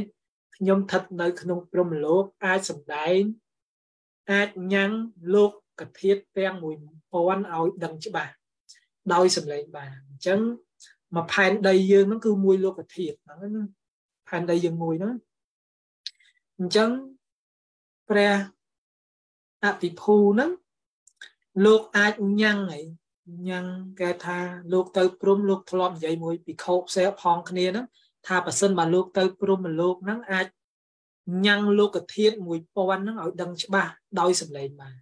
ខ្ញុំស្ថិតនៅក្នុងព្រំលោកអាចសម្ដែងអាចញ៉ាំងលោកកធាតទាំង1000ឲ្យដឹងច្បាស់ដោយសម្លេងបានអញ្ចឹង មកផែនដីយើងហ្នឹងគឺមួយលោកធាតុហ្នឹងណាផែនដីយើងមួយហ្នឹងអញ្ចឹងព្រះអភិភូហ្នឹងលោកអាចញ៉ាំងហើយញ៉ាំងគេថាលោកទៅព្រំលោកធ្លាប់និយាយមួយពិខុផ្សេងផងគ្នាហ្នឹងថាប៉ះសិនបើលោកទៅព្រំលោកហ្នឹងអាចញ៉ាំងលោកធាតុ1000ហ្នឹងឲ្យដឹងច្បាស់ដោយសម្លេងបាន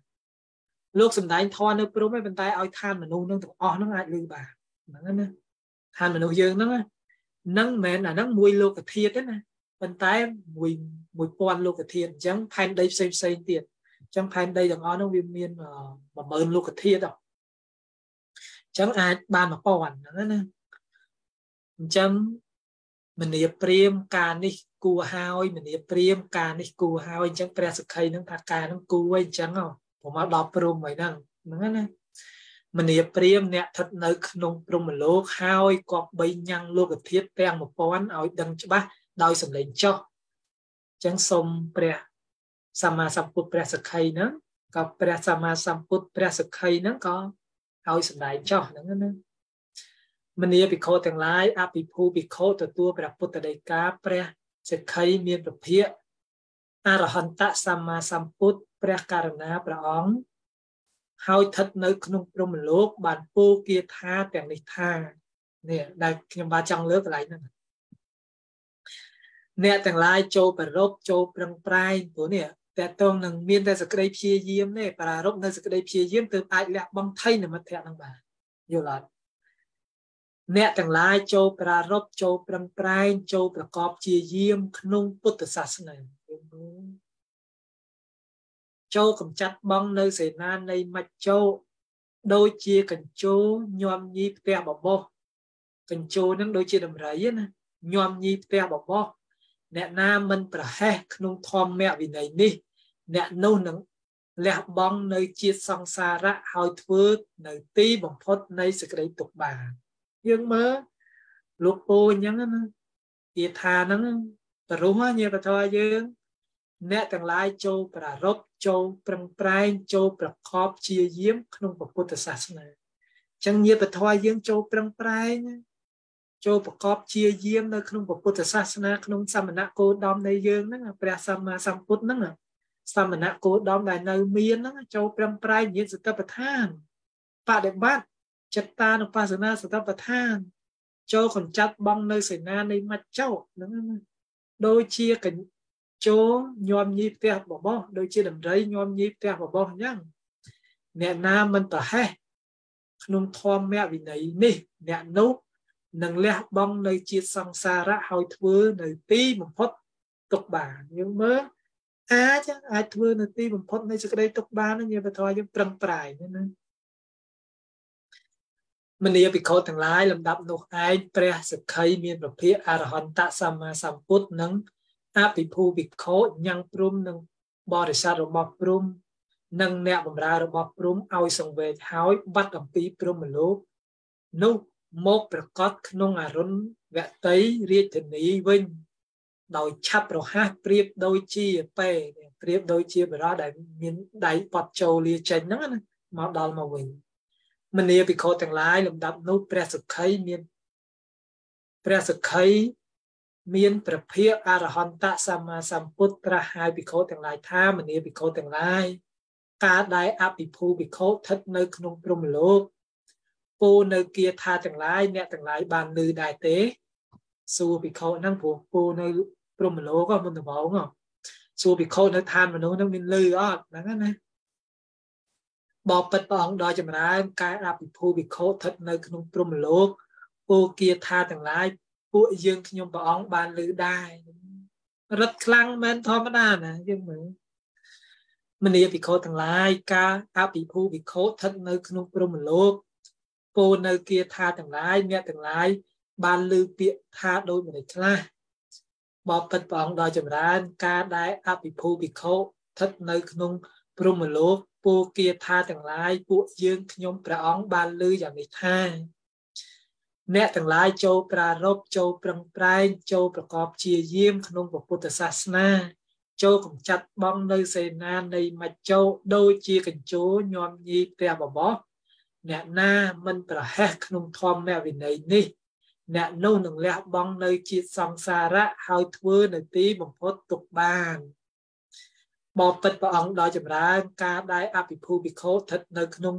លោកសំដែងធម៌នៅព្រំឯងប៉ុន្តែឲ្យឋានមនុស្សនឹងទាំងអស់ហ្នឹងអាចលឺបានហ្នឹងណា ឋានមនុស្សយើងហ្នឹងហ្នឹងមិនមែនអាហ្នឹងមួយលោកធាតុទេណាប៉ុន្តែមួយ1000លោកធាតុអញ្ចឹងផែនដីផ្សេងផ្សេងទៀតអញ្ចឹងផែនដីទាំងអស់ហ្នឹងវាមាន10000លោកធាតុអញ្ចឹងអាចបាន1000ហ្នឹងណាអញ្ចឹងមនីព្រាមការនេះគួរហើយមនីព្រាមការនេះគួរហើយអញ្ចឹងព្រះសក្ខីនឹងថាការនឹងគួរហើយអញ្ចឹងព្រមមកដល់ព្រមហើយហ្នឹងហ្នឹងណា មនីព្រាមអ្នកស្ថិតនៅក្នុងព្រំលោកហើយគប្បីញ៉ាំងលោកធាតុទាំង1000ឲ្យដឹងច្បាស់ដោយសម្លេងចុះអញ្ចឹងសូមព្រះសម្មាសម្ពុទ្ធព្រះសក្ខីហ្នឹងក៏ព្រះសម្មាសម្ពុទ្ធព្រះសក្ខីហ្នឹងក៏ឲ្យសម្ដែងចុះហ្នឹងណាមនីភិក្ខុទាំងឡាយអភិភូភិក្ខុទទួលព្រះពុទ្ធដីកាព្រះសក្ខីមានប្រភិយអរហន្តសម្មាសម្ពុទ្ធព្រះករណាព្រះអង្គ ហើយស្ថិតនៅ ក្នុងព្រំលោក បានពោគាថាទាំងនេះថានេះដែលខ្ញុំបានចង់លើកកន្លែងហ្នឹងអ្នកទាំងឡាយចូលប្ររពចូលប្រឹងប្រែងព្រោះនេះតើតងនឹងមានតែសក្តីព្យាយាមទេប្រារព្ធនៅសក្តីព្យាយាមទើបអាចលះបង់ថៃនិមិត្តហ្នឹងបានយល់អត់អ្នកទាំងឡាយចូលប្រារព្ធចូលប្រឹងប្រែងចូលប្រកបជាយាម ក្នុងពុទ្ធសាសនា ចូលកំចាត់បងនៅសេនានៃមច្ចោដូចជាកញ្ជោញោមញីផ្ទះបបោះកញ្ជោនឹងដូចជាដំរីណាញោមញីផ្ទះបបោះអ្នកណាមិនប្រហែសក្នុងធម្មវិន័យនេះ អ្នកនោះនឹងលះបង់នៅជាតិសង្សារៈហើយធ្វើនៅទីបំផុតនៃសេចក្តីទុក្ខបានយើងមើលលោកពូអញ្ចឹងណាគាថាហ្នឹងបរុសញាបធរយើង អ្នកទាំងឡាយចូលប្រារព្ធចូលប្រឹងប្រែងចូលប្រកបជាយាមក្នុងពុទ្ធសាសនាអញ្ចឹងញាបធរយើងចូលប្រឹងប្រែងចូលប្រកបជាយាមនៅក្នុងពុទ្ធសាសនាក្នុងសមណៈគោដមនៃយើងហ្នឹងព្រះសម្មាសម្ពុទ្ធហ្នឹងសមណៈគោដមដែលនៅមានហ្នឹងចូលប្រឹងប្រែងញាតសតបដ្ឋានបដិបត្តិចិត្តតានុបស្សនាសតបដ្ឋានចូលកញ្ចាត់បងនៅសេនានៃមច្ចោហ្នឹងដូចជា កញ្ជោញោមញីផ្ទះបបោះដូចជាដំរីញោមញីផ្ទះបបោះអញ្ចឹងអ្នកណាមិនប្រហែសក្នុងធម្មវិន័យនេះអ្នកនោះនឹងលះបង់នៅជាតិសង្សារៈហើយធ្វើនៅទីបំផុតទុកបានយើងមើលអាចអាចធ្វើនៅទីបំផុតនៃសេចក្តីទុកបានញាបធរយើងប្រឹងប្រែងណាមនីភិក្ខុទាំងឡាយលំដាប់នោះឯងព្រះសក្ខីមានប្រភេទអរហន្តសម្មាសម្ពុទ្ធនិង អភិភូភិក្ខុញ៉ាំងព្រំនិងបរិស័ទរបស់ព្រំនិងអ្នកបម្រើរបស់ព្រំឲ្យសង្វេគហើយបាត់អំពីព្រំលោកនោះមកប្រកាសក្នុងអរុណវតីរាជធានីវិញដោយឆាប់រហ័សប្រៀបដូចជាពេប្រៀបដូចជាបរោះដែលមានដៃបត់ចូលលាចេញហ្នឹងណាមកដល់មកវិញមនីភិក្ខុទាំងឡាយលំដាប់នោះព្រះសុខីមានព្រះសុខី មានប្រភាអរហន្តសម្មាសម្ពុទ្ធត្រាស់ហើយភិក្ខុទាំងឡាយថាមនីភិក្ខុទាំងឡាយការដែលអភិភូភិក្ខុស្ថិតនៅក្នុងព្រំលោកពូនៅគាថាទាំងឡាយអ្នកទាំងឡាយបានឮដែរទេសួរភិក្ខុហ្នឹងព្រោះពូនៅព្រំលោកមុនដំបូងសួរភិក្ខុនៅឋានមនុស្សហ្នឹងមានឮអត់ហ្នឹងណាបបិទ្ធព្រះអង្គដ៏ចម្រើនកាយអភិភូភិក្ខុស្ថិតនៅក្នុងព្រំលោកពូគាថាទាំងឡាយ ពួកយើងខ្ញុំព្រះអង្គបានឮដែររឹតខ្លាំងមែនធម្មតាណាយើងមើលមនីភិក្ខុទាំងឡាយការអភិភូភិក្ខុស្ថិតនៅក្នុងព្រំលោកពោលនៅគាថាទាំងឡាយអ្នកទាំងឡាយបានលើពាក្យថាដោយមនុស្សខ្លះបបិទ្ធព្រះអង្គដ៏ចម្រើន ការដែលអភិភូភិក្ខុស្ថិតនៅក្នុងព្រំលោកពូគាថាទាំងឡាយពួកយើងខ្ញុំព្រះអង្គបានលើយ៉ាងនេះថា អ្នកទាំងឡាយចូលប្រារព្ធចូលប្រឹងប្រែងចូលប្រកបជាយាមក្នុងពុទ្ធសាសនាចូលកំចាត់បងនៅសេនានៃមច្ចោដូចជាកញ្ជោញោមញីផ្ទះបបោះអ្នកណាមិនប្រហែសក្នុងធម្មវិន័យនេះ អ្នកនោះនឹងលះបង់នៅជាតិសង្សារៈហើយធ្វើនៅទីបំផុតទុកបានបបិទ្ធព្រះអង្គដ៏ចម្រើនការដែលអភិភូភិក្ខុស្ថិតនៅក្នុង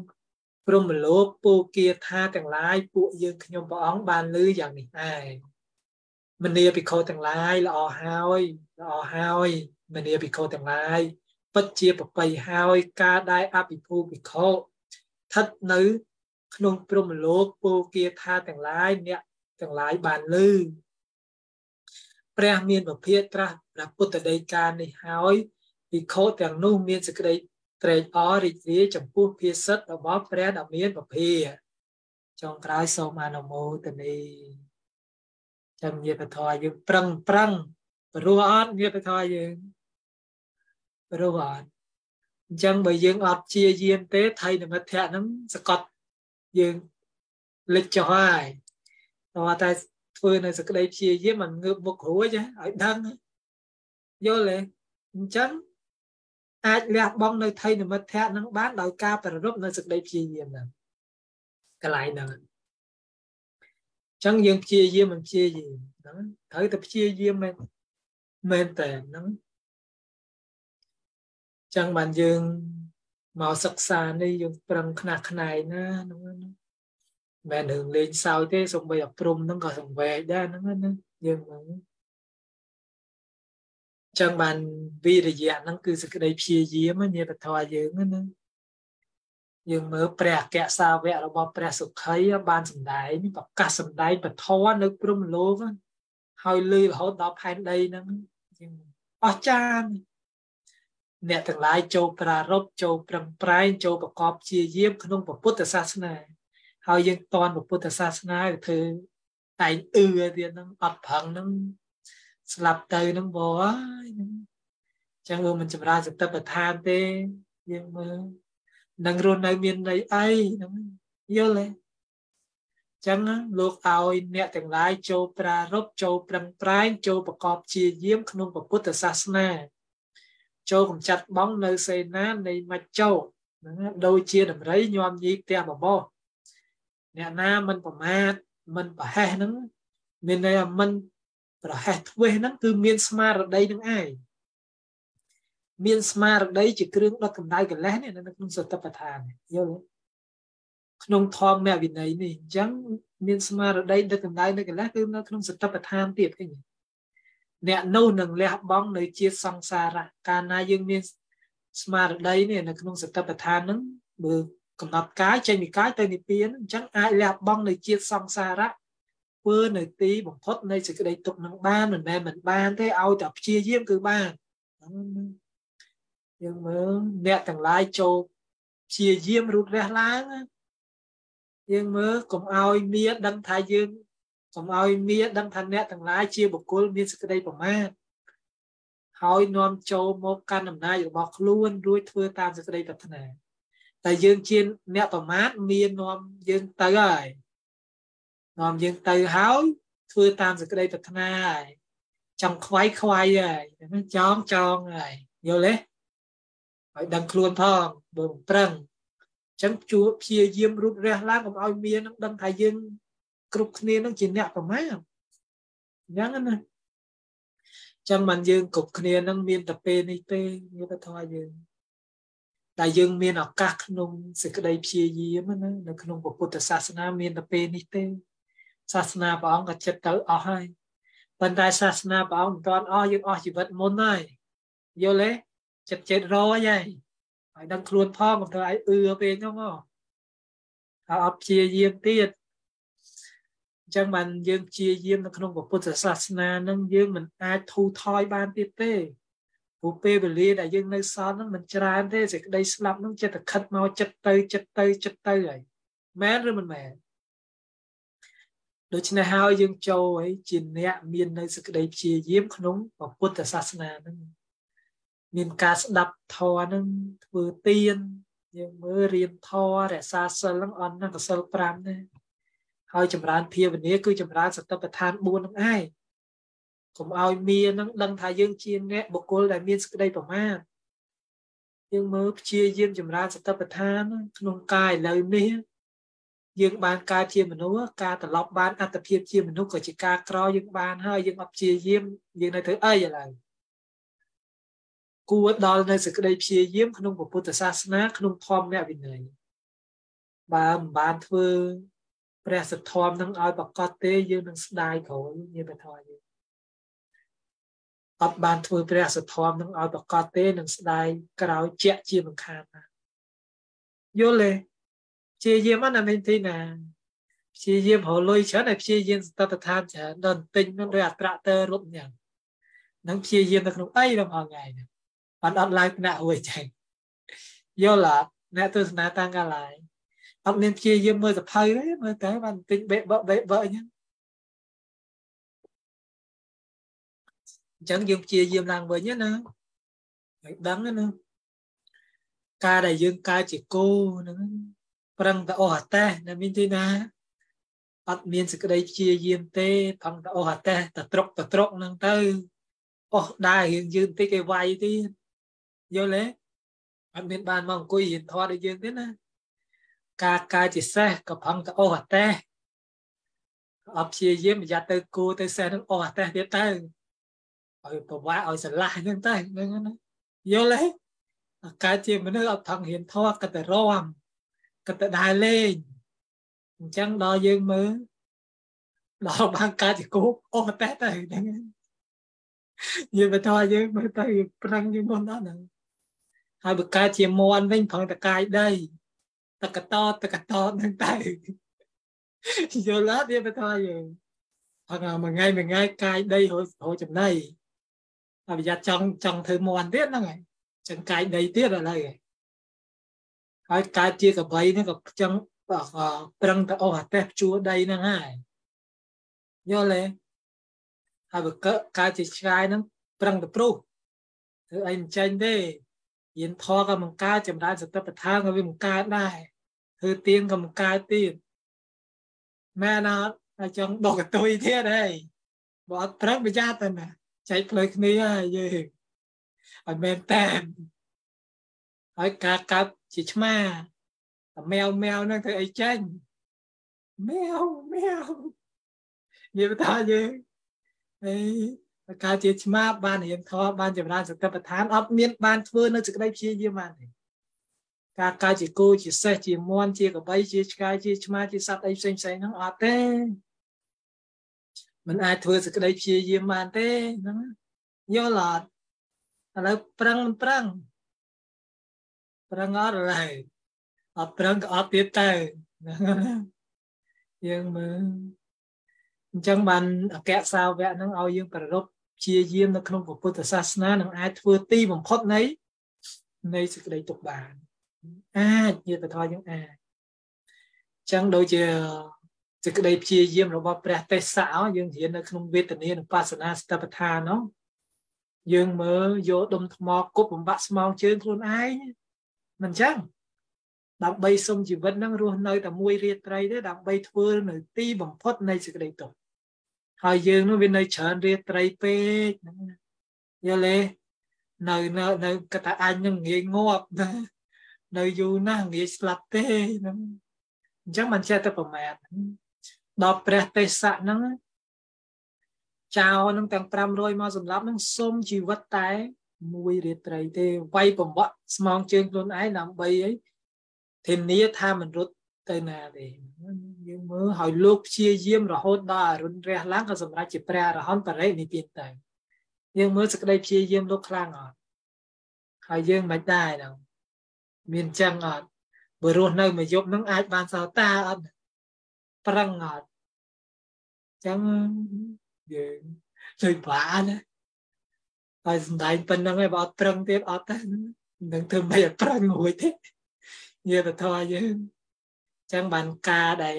ព្រមលោកពូគាថាទាំងឡាយពួកយើងខ្ញុំព្រះអង្គបានលើយ៉ាងនេះដែរមនីភិក្ខុទាំងឡាយល្អហើយល្អហើយមនីភិក្ខុទាំងឡាយពិតជាប្របីហើយការដែលអភិភូភិក្ខុស្ថិតនៅ ក្នុងព្រំលោកពូគាថាទាំងឡាយអ្នកទាំងឡាយបានលើព្រះមានពភាត្រាស់ព្រះពុទ្ធដីកានេះហើយភិក្ខុទាំងនោះមានសេចក្តី ត្រេកអររីករាយចំពោះភាសិទ្ធរបស់ព្រះដ៏មានពភាចុងក្រោយសូមអនុមោទនីចាំញាតិធម៌យើងប្រឹងប្រឹងព្រោះអត់ញាតិធម៌យើងព្រោះអត់អញ្ចឹងបើយើងអត់ជាយាមទេថៃនិមិត្តៈហ្នឹងសកត់យើងលិចចុះហើយតើតែធ្វើនៅសក្តីព្យាយាមមិនងើបមុខរួចឲ្យដឹងយល់ទេអញ្ចឹង អាចលះបង់នៅថៃនិមិត្តៈនឹងបានដោយការប្ររពនៅសក្តីព្យាយាមហ្នឹងកន្លែងហ្នឹងអញ្ចឹងយើងព្យាយាមមិនព្យាយាមហ្នឹងត្រូវតែព្យាយាមមែនមែនតែហ្នឹងចឹងបានយើងមកសិក្សានេះយើងប្រឹងខ្នះខ្នែងណាហ្នឹងមិនរឿងលេងសើចទេសំបីអព្រំហ្នឹងក៏សង្វេកដែរហ្នឹងណាយើងហ្នឹង ចឹងបានវិរិយៈហ្នឹងគឺសេចក្តីព្យាយាមញាបធរយើងណាយើងមើលព្រះអគ្គសាវករបស់ព្រះសុខីបានសម្ដែងប្រកាសសម្ដែងពធនៅព្រំលោកហើយលឺរហូតដល់ផែនដីហ្នឹងអស្ចារ្យអ្នកទាំងឡាយចូលប្រារព្ធចូលប្រឹងប្រែងចូលប្រកបជាយាមក្នុងពុទ្ធសាសនាហើយយើងតន់ពុទ្ធសាសនាគឺធ្វើតែងអឺទៀតហ្នឹងអត់ប្រឹងហ្នឹង ស្លាប់ទៅហ្នឹងបងហើយហ្នឹងចឹងវាមិនចម្រើនសតិប្បដ្ឋានទេយើងមើលនឹងរស់នៅមានន័យអីហ្នឹងយល់ទេចឹងលោកឲ្យអ្នកទាំងឡាយចូលប្រារព្ធចូលប្រឹងប្រែងចូលប្រកបជាយាមក្នុងពុទ្ធសាសនាចូលកំចាត់បងនៅសេនានៃមច្ចោហ្នឹងដូចជាដំរីញោមញីផ្ទះបបោះអ្នកណាមិនប្រមាទមិនប្រហែសហ្នឹងមានន័យថាមិន ប្រហែសធ្វេសហ្នឹងគឺមានស្មារតីនឹងឯងមានស្មារតីជាគ្រឿងដុតកម្ដៅកិលេសនេះនៅក្នុងសតិប្បដ្ឋានយល់ទេក្នុងធម្មវិន័យនេះអញ្ចឹងមានស្មារតីដុតកម្ដៅនៅកិលេសគឺនៅក្នុងសតិប្បដ្ឋានទៀតឃើញអ្នកនោះនឹងលះបង់នៅជាតិសង្សារៈកាលណាយើងមានស្មារតីនេះនៅក្នុងសតិប្បដ្ឋានហ្នឹងបើកំណត់កាយចេញពីកាយទៅនិព្វានអញ្ចឹងអាចលះបង់នៅជាតិសង្សារៈ ធ្វើនៅទីបំផុតនៃសេចក្តីទុកនឹងបានមិនមែនមិនបានទេឲ្យតែព្យាយាមគឺបានយើងមើលអ្នកទាំងឡាយចូលព្យាយាមរូតរះឡើងយើងមើលកុំឲ្យមានដឹងថាយើងកុំឲ្យមានដឹងថាអ្នកទាំងឡាយជាបុគ្គលមានសេចក្តីប្រមាទហើយនាំចូលមកកាន់អំណាចរបស់ខ្លួនរួចធ្វើតាមសេចក្តីប្រាថ្នាតែយើងជាអ្នកប្រមាទមាននាំយើងទៅហើយ នាំយើងទៅហើយធ្វើតាមសេចក្តីប្រាថ្នាហើយចង់ខ្វាយខ្វាយហើយចង់ចង់ហើយយល់ទេឲ្យដឹងខ្លួនផងបើមិនប្រឹងអញ្ចឹងជួព្យាយាមរូបរះឡើងកុំឲ្យមាននឹងដឹងថាយើងគ្រប់គ្នានឹងជាអ្នកប្រមាទអញ្ចឹងណាចឹងមិនយើងគ្រប់គ្នានឹងមានតែពេលនេះទេញាតិធម៌យើងតែយើងមានឱកាសក្នុងសេចក្តីព្យាយាមណានៅក្នុងពុទ្ធសាសនាមានតែពេលនេះទេ សាសនាព្រះអង្គក៏ចិត្តទៅអស់ហើយប៉ុន្តែសាសនាព្រះអង្គមិនទាន់អស់យើងអស់ជីវិតមុនហើយយល់ទេចិត្តចិត្តរយហើយហើយដឹងខ្លួនផងកុំធ្វើឲ្យអឺពេកហ្នឹងហ៎ហើយអត់ព្យាយាមទៀតអញ្ចឹងបានយើងព្យាយាមនៅក្នុងពុទ្ធសាសនាហ្នឹងយើងមិនអាចធូរថយបានទៀតទេព្រោះពេលវេលាដែលយើងនៅសល់ហ្នឹងមិនច្រើនទេសេចក្តីស្លាប់ហ្នឹងចិត្តតែខិតមកចិត្តទៅចិត្តទៅចិត្តទៅហើយមែនឬមិនមែន ដូច្នេះហើយយើងចូលហើយជាអ្នកមាននៅសេចក្តីព្យាយាមក្នុងពុទ្ធសាសនាហ្នឹងមានការស្ដាប់ធម៌ហ្នឹងធ្វើទៀនយើងមើលរៀនធម៌រក្សាសិលហ្នឹងអន់ហ្នឹងកសិល5ទេហើយចម្រើនភាវនាគឺចម្រើនសតិប្បដ្ឋាន4ហ្នឹងឯងកុំឲ្យមានហ្នឹងដឹងថាយើងជាអ្នកបុគ្គលដែលមានសេចក្តីប្រមាទយើងមើលព្យាយាមចម្រើនសតិប្បដ្ឋានក្នុងកាយឥឡូវនេះ យើងបានកើតជាមនុស្សការត្រឡប់បានអត្តភាពជាមនុស្សក៏ជាការក្រយើងបានហើយយើងអត់ព្យាយាមយើងនៅធ្វើអីឥឡូវគួរដល់នៅសេចក្តីព្យាយាមក្នុងពុទ្ធសាសនាក្នុងធម៌អ្នកវិន័យបើមិនបានធ្វើព្រះសទ្ធមនឹងឲ្យប្រកបទេយើងនឹងស្ដាយក្រោយញាតិធម៌យើងអត់បានធ្វើព្រះសទ្ធមនឹងឲ្យប្រកបទេនឹងស្ដាយក្រោយជាក់ជាមិនខានណាយល់ទេ ព្យាយាមណាមិនទីណាព្យាយាមរលុយច្រើនតែព្យាយាមសតតឋានច្រើនដល់ទិញនឹងដោយអត្រាទើរត់យ៉ាងនឹងព្យាយាមនៅក្នុងអីដល់ថ្ងៃនេះអត់អត់ឡើងថ្នាក់រួចចឹងយល់អត់អ្នកទស្សនាតាំងកាលាយអត់មានព្យាយាមមើលសភៅទេមើលទៅបានទិញបេបបេបអញ្ចឹងអញ្ចឹងយើងព្យាយាមឡើងវិញណាឲ្យដឹងណាការដែលយើងកើតជាគោហ្នឹង ប្រឹងតែអស់អតេះនៅមានទីណាអត់មានសេចក្តីព្យាយាមទេប្រឹងតែអស់អតេះតែត្រុកតែត្រុកហ្នឹងទៅអស់ដែរយើងយឺនតិចគេវាយទៀតយល់ទេអត់មានបានមកអង្គុយរៀនធម៌ដូចយើងទេណាការកើតជាសេះក៏ប្រឹងតែអស់អតេះអត់ព្យាយាមប្រយ័ត្នទៅគូទៅសេះនឹងអស់អតេះទៀតទៅឲ្យប្រវាឲ្យស្រឡះហ្នឹងទៅហ្នឹងណាយល់ទេកើតជាមនុស្សអត់ថងរៀនធម៌ក៏តែរំ ក៏ទៅដើរលេងអញ្ចឹងដល់យើងមើលដល់បានកើតជាគោអស់តែទៅហ្នឹងយើងទៅថាយើងមើលទៅប្រឹងយើងមុនដល់ហ្នឹងហើយបើកើតជាមន់វិញប្រឹងតកាយដីតកតតកតហ្នឹងទៅយល់អត់យើងទៅថាយើងហើយមួយថ្ងៃមួយថ្ងៃកាយដីរហូតចំណៃហើយប្រយ័ត្នចង់ចង់ធ្វើមន់ទៀតហ្នឹងហើយចឹងកាយដីទៀតឥឡូវហើ យកើតជាកបីហ្នឹងក៏ចឹងប្រឹងទៅអស់អាតេះជួដីហ្នឹងហើយយល់ទេហើយបើកើតជាឆ្ងាយហ្នឹងប្រឹងទៅព្រុសធ្វើអីមិនចេញទេយានធរក៏មិនកើតចម្រើនសតិប្បដ្ឋានក៏វាមិនកើតដែរធ្វើទៀនក៏មិនកើតទៀតមែនអត់ហើយចង់ដកកតុយទៀតហើយបើអត់ប្រឹងប្រយ័ត្នទៅណាចែកផ្លូវគ្នាហើយយើងអត់មែនតែហើយការកើត ជាឆ្មាតែម èo ម èo ហ្នឹងធ្វើអីចេញម èo ម èo និយាយថាយើងអីការជាឆ្មាបានរៀនធម៌បានចម្រើនសតិប្បដ្ឋានអត់មានបានធ្វើនៅសេចក្តីព្យាយាមបានទេការកើតជាគោជាសេះជាមន់ជាកបីជាឆ្កែជាឆ្មាជាសត្វអីផ្សេងផ្សេងហ្នឹងអត់ទេมันអាចធ្វើសេចក្តីព្យាយាមបានទេហ្នឹងយល់អត់ឥឡូវប្រឹងមិនប្រឹង ប្រឹងអត់ឡើយអត់ប្រឹងក៏អត់ទៀតទៅយើងមើលអញ្ចឹងបានអគ្គសាវកហ្នឹងឲ្យយើងប្ររពព្យាយាមនៅក្នុងពុទ្ធសាសនានឹងអាចធ្វើទីបំផុតនៃនៃសេចក្តីទុកបានអាចញាតិធម៌យើងអាចចឹងដូចជាសេចក្តីព្យាយាមរបស់ព្រះទេសៈយើងរៀននៅក្នុងវេទនានុបស្សនាស្តបដ្ឋាននោះយើងមើលយកដុំថ្មគប់បំបាក់ស្មោងជើងខ្លួនឯង មិនចឹងដើម្បីសុំជីវិតនឹងរស់នៅតែមួយរាត្រីទេដើម្បីធ្វើនៅទីបំផុតនៃសេចក្តីទុក្ខហើយយើងនោះវានៅច្រើនរាត្រីពេកហ្នឹងយល់ទេនៅនៅនៅកតាអញនឹងងាយងាប់ណានៅយូរណាស់ងាយស្លាប់ទេហ្នឹងអញ្ចឹងមិនចេះតែប្រមាទដល់ព្រះទេសៈហ្នឹងចៅនឹងទាំង500មកសម្រាប់នឹងសុំជីវិតតែ មួយរាត្រីទេវាយបំបក់ស្មងជើងខ្លួនឯងដើម្បីអីធានាថាមិនរត់ទៅណាទេយើងមើលឲ្យលោកព្យាយាមរហូតដល់អរុណរះឡើងក៏សម្រេចជាព្រះអរហន្តបរិនិព្វានទៅយើងមើលសក្តីព្យាយាមលោកខ្លាំងអត់ហើយយើងមិនដែរហ្នឹងមានចឹងអត់បើរស់នៅមួយយប់ហ្នឹងអាចបានសោតាអត់ប្រឹងអត់ចឹងយើងជួយបានណា ហើយសំដែងប៉ុណ្្នឹងឯងបើអត់ប្រឹងទៀតអត់ទេនឹងធ្វើមិនឲ្យប្រឹងរួចទេញាតិធម៌យើងចឹងបានការដែល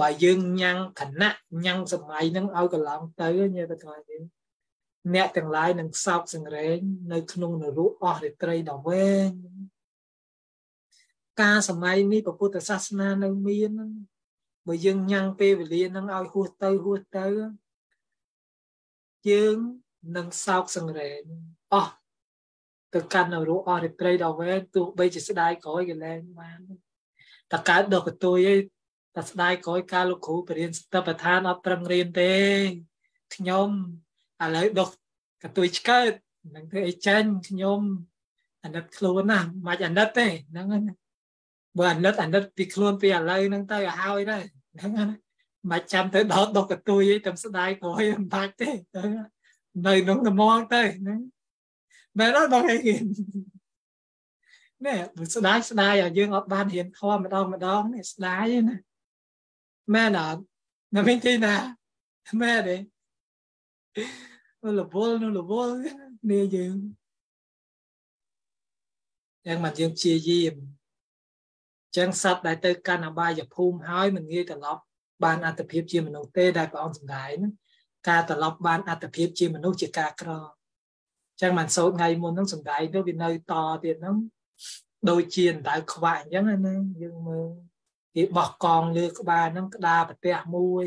បើយើងញ៉ាំងគណៈញ៉ាំងសម័យហ្នឹងឲ្យកន្លងទៅញាតិធម៌យើងអ្នកទាំងឡាយនឹងសោកសង្រេងនៅក្នុងនរកអស់រាត្រីដល់វែងការសម័យនេះពុទ្ធសាសនានៅមានបើយើងញ៉ាំងពេលវេលានឹងឲ្យហួសទៅហួសទៅយើង នឹងសោកសង្រេងអស់ទៅកាន់នរកអស់រាត្រីដល់វែងទោះបីជាស្ដាយក្រោយក៏លែងបានតកើតដល់កតុយឯងតែស្ដាយក្រោយការលោកគ្រូបរៀនស្តបឋានអត់ប្រឹងរៀនទេខ្ញុំឥឡូវដុសកតុយឆ្កើតនឹងធ្វើអីចាញ់ខ្ញុំអាណិតខ្លួនណាមិនអាណិតទេហ្នឹងណាបើអាណិតអាណិតពីខ្លួនពីឥឡូវហ្នឹងទៅឲ្យហើយដែរហ្នឹងណាមិនចាំទៅដល់ដុសកតុយឯងតែស្ដាយក្រោយមិនបាច់ទេនៅ ក្នុងត្មងទៅហ្នឹងមែនអត់បងឯងនេះស្ដាយស្ដាយឲ្យយើងអត់បានរៀនធម៌ម្ដងម្ដងនេះស្ដាយណាមែនអត់នៅមានទីណាមែនទេលវលនៅលវលនេះយើងយ៉ាងមកយើងព្យាយាមចឹងសត្វដែលទៅកាន់អបាយភូមិហើយមិនងាយត្រឡប់បានអត្តភាពជាមនុស្សទេដែលព្រះអង្គសម្ដែង ការត្រឡប់បានអត្តភាពជាមនុស្សជាការក្រចឹងមិនសូត្រថ្ងៃមុនហ្នឹងសម្ដែងទៅវានៅតទៀតហ្នឹងដូចជាអណ្ដៅខ្វាក់អញ្ចឹងណាយើងមើលគេបោះកងលើក្បាលហ្នឹងក្តារប្រទះមួយ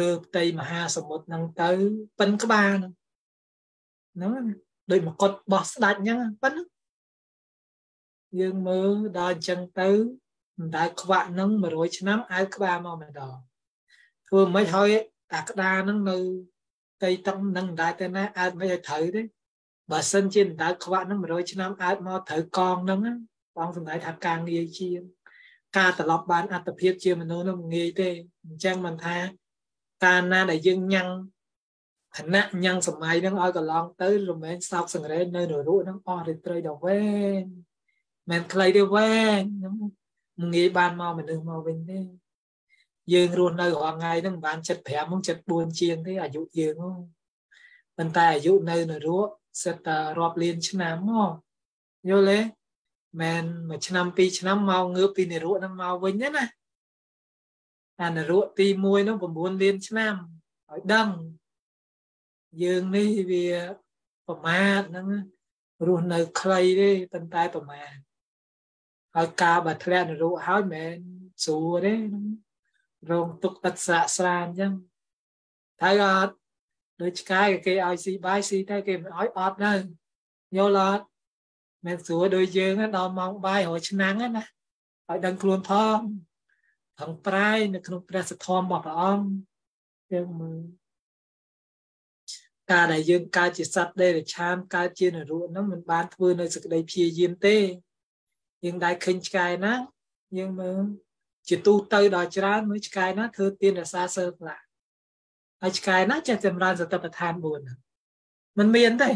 លើផ្ទៃមហាសមុទ្រហ្នឹងទៅប៉ិនក្បាលហ្នឹងហ្នឹងដូចមកុដបោះស្ដាច់អញ្ចឹងប៉ិនយើងមើលដល់អញ្ចឹងទៅមិនដែលខ្វាក់ហ្នឹង100ឆ្នាំអើក្បាលមកម្ដងធ្វើមិនហើយ អាក្តារហ្នឹងនៅទីទឹកហ្នឹងមិនដែលទៅណាអើមិនឲ្យត្រូវទេបើសិនជាមិនដែលខ្វាក់ហ្នឹង100ឆ្នាំអើមកត្រូវកងហ្នឹងបងសម្ដែងថាការងាយជាងការត្រឡប់បានអត្តភាពជាមនុស្សនោះងាយទេអញ្ចឹងមិនថាកាលណាដែលយើងញ៉ាំងខណៈញ៉ាំងសម័យហ្នឹងឲ្យកន្លងទៅរមែងសោកសង្រេងនៅនរកហ្នឹងអស់រាត្រីដល់វែងមិនខ្លីទេវែងហ្នឹងងាយបានមកមនុស្សមកវិញទេ យើងរស់នៅរាល់ថ្ងៃហ្នឹងមិនបាន75មក74ជាងទេអាយុយើងហ្នឹងប៉ុន្តែអាយុនៅនរកសិតតែរាប់លានឆ្នាំមកយល់ទេមិនមួយឆ្នាំពីរឆ្នាំមកងើបពីនរកហ្នឹងមកវិញទេណាអានរកទី1នោះ9លានឆ្នាំឲ្យដឹងយើងនេះវាប្រមាទហ្នឹងរស់នៅខ្លីទេប៉ុន្តែប្រមាទហើយការបើធ្លាក់នរកហើយមិនមែនស្រួលទេ រងទុកទឹកស្រាក់ស្រានអញ្ចឹងតែអត់ដូចឆ្កែគេឲ្យស៊ីបាយស៊ីទៅគេមិនឲ្យអត់ទៅយល់អត់មិនស្រួលដូចយើងដល់ម៉ោងបាយរយឆ្នាំងណាឲ្យដឹងខ្លួនផងថងប្រែនៅក្នុងព្រះសទ្ធមរបស់ព្រះអង្គយើងមើលការដែលយើងកើតជាសត្វដេរឆានកើតជានរកហ្នឹងមិនបានធ្វើនៅសក្តីព្យាយាមទេយើងដែរឃើញឆ្កែណាយើងមើល ជាទូទៅដល់ច្រើនមើលឆ្កែណាធ្វើទានរសាសើផ្លាហើយឆ្កែណាចេះចម្រើនសតិប្បដ្ឋាន4มันមានទេ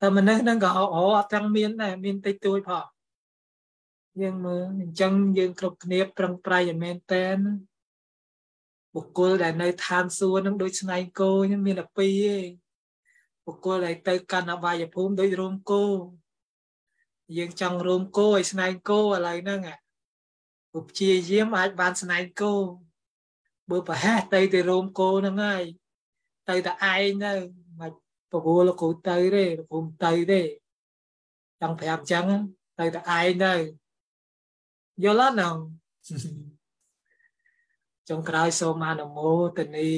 តែមនុស្សហ្នឹងក៏អូអត់ទាំងមានដែរមានតិចតួចផងយើងមើលអញ្ចឹងយើងគ្រប់គ្នាប្រឹងប្រែងឲ្យមែនតែនបុគ្គលដែលនៅឋានសួគ៌នឹងដូចស្នែងគោហ្នឹងមានតែពីរឯងបុគ្គលដែលទៅកាន់អបាយភូមិដូចរោមគោយើងចង់រួមគោឲ្យស្នែងគោឥឡូវហ្នឹង ពុព្យាយាមអាចបានស្នែងគោបើប្រហែសទៅទៅរួមគោហ្នឹងហើយទៅតែឯងទៅមិនប្រវល់លោកគ្រូទៅទេលោកគ្រូទៅទេចង់ប្រាប់ចឹងទៅតែឯងទៅយល់អត់ហ្នឹងចុងក្រោយសូមអនុមោទនី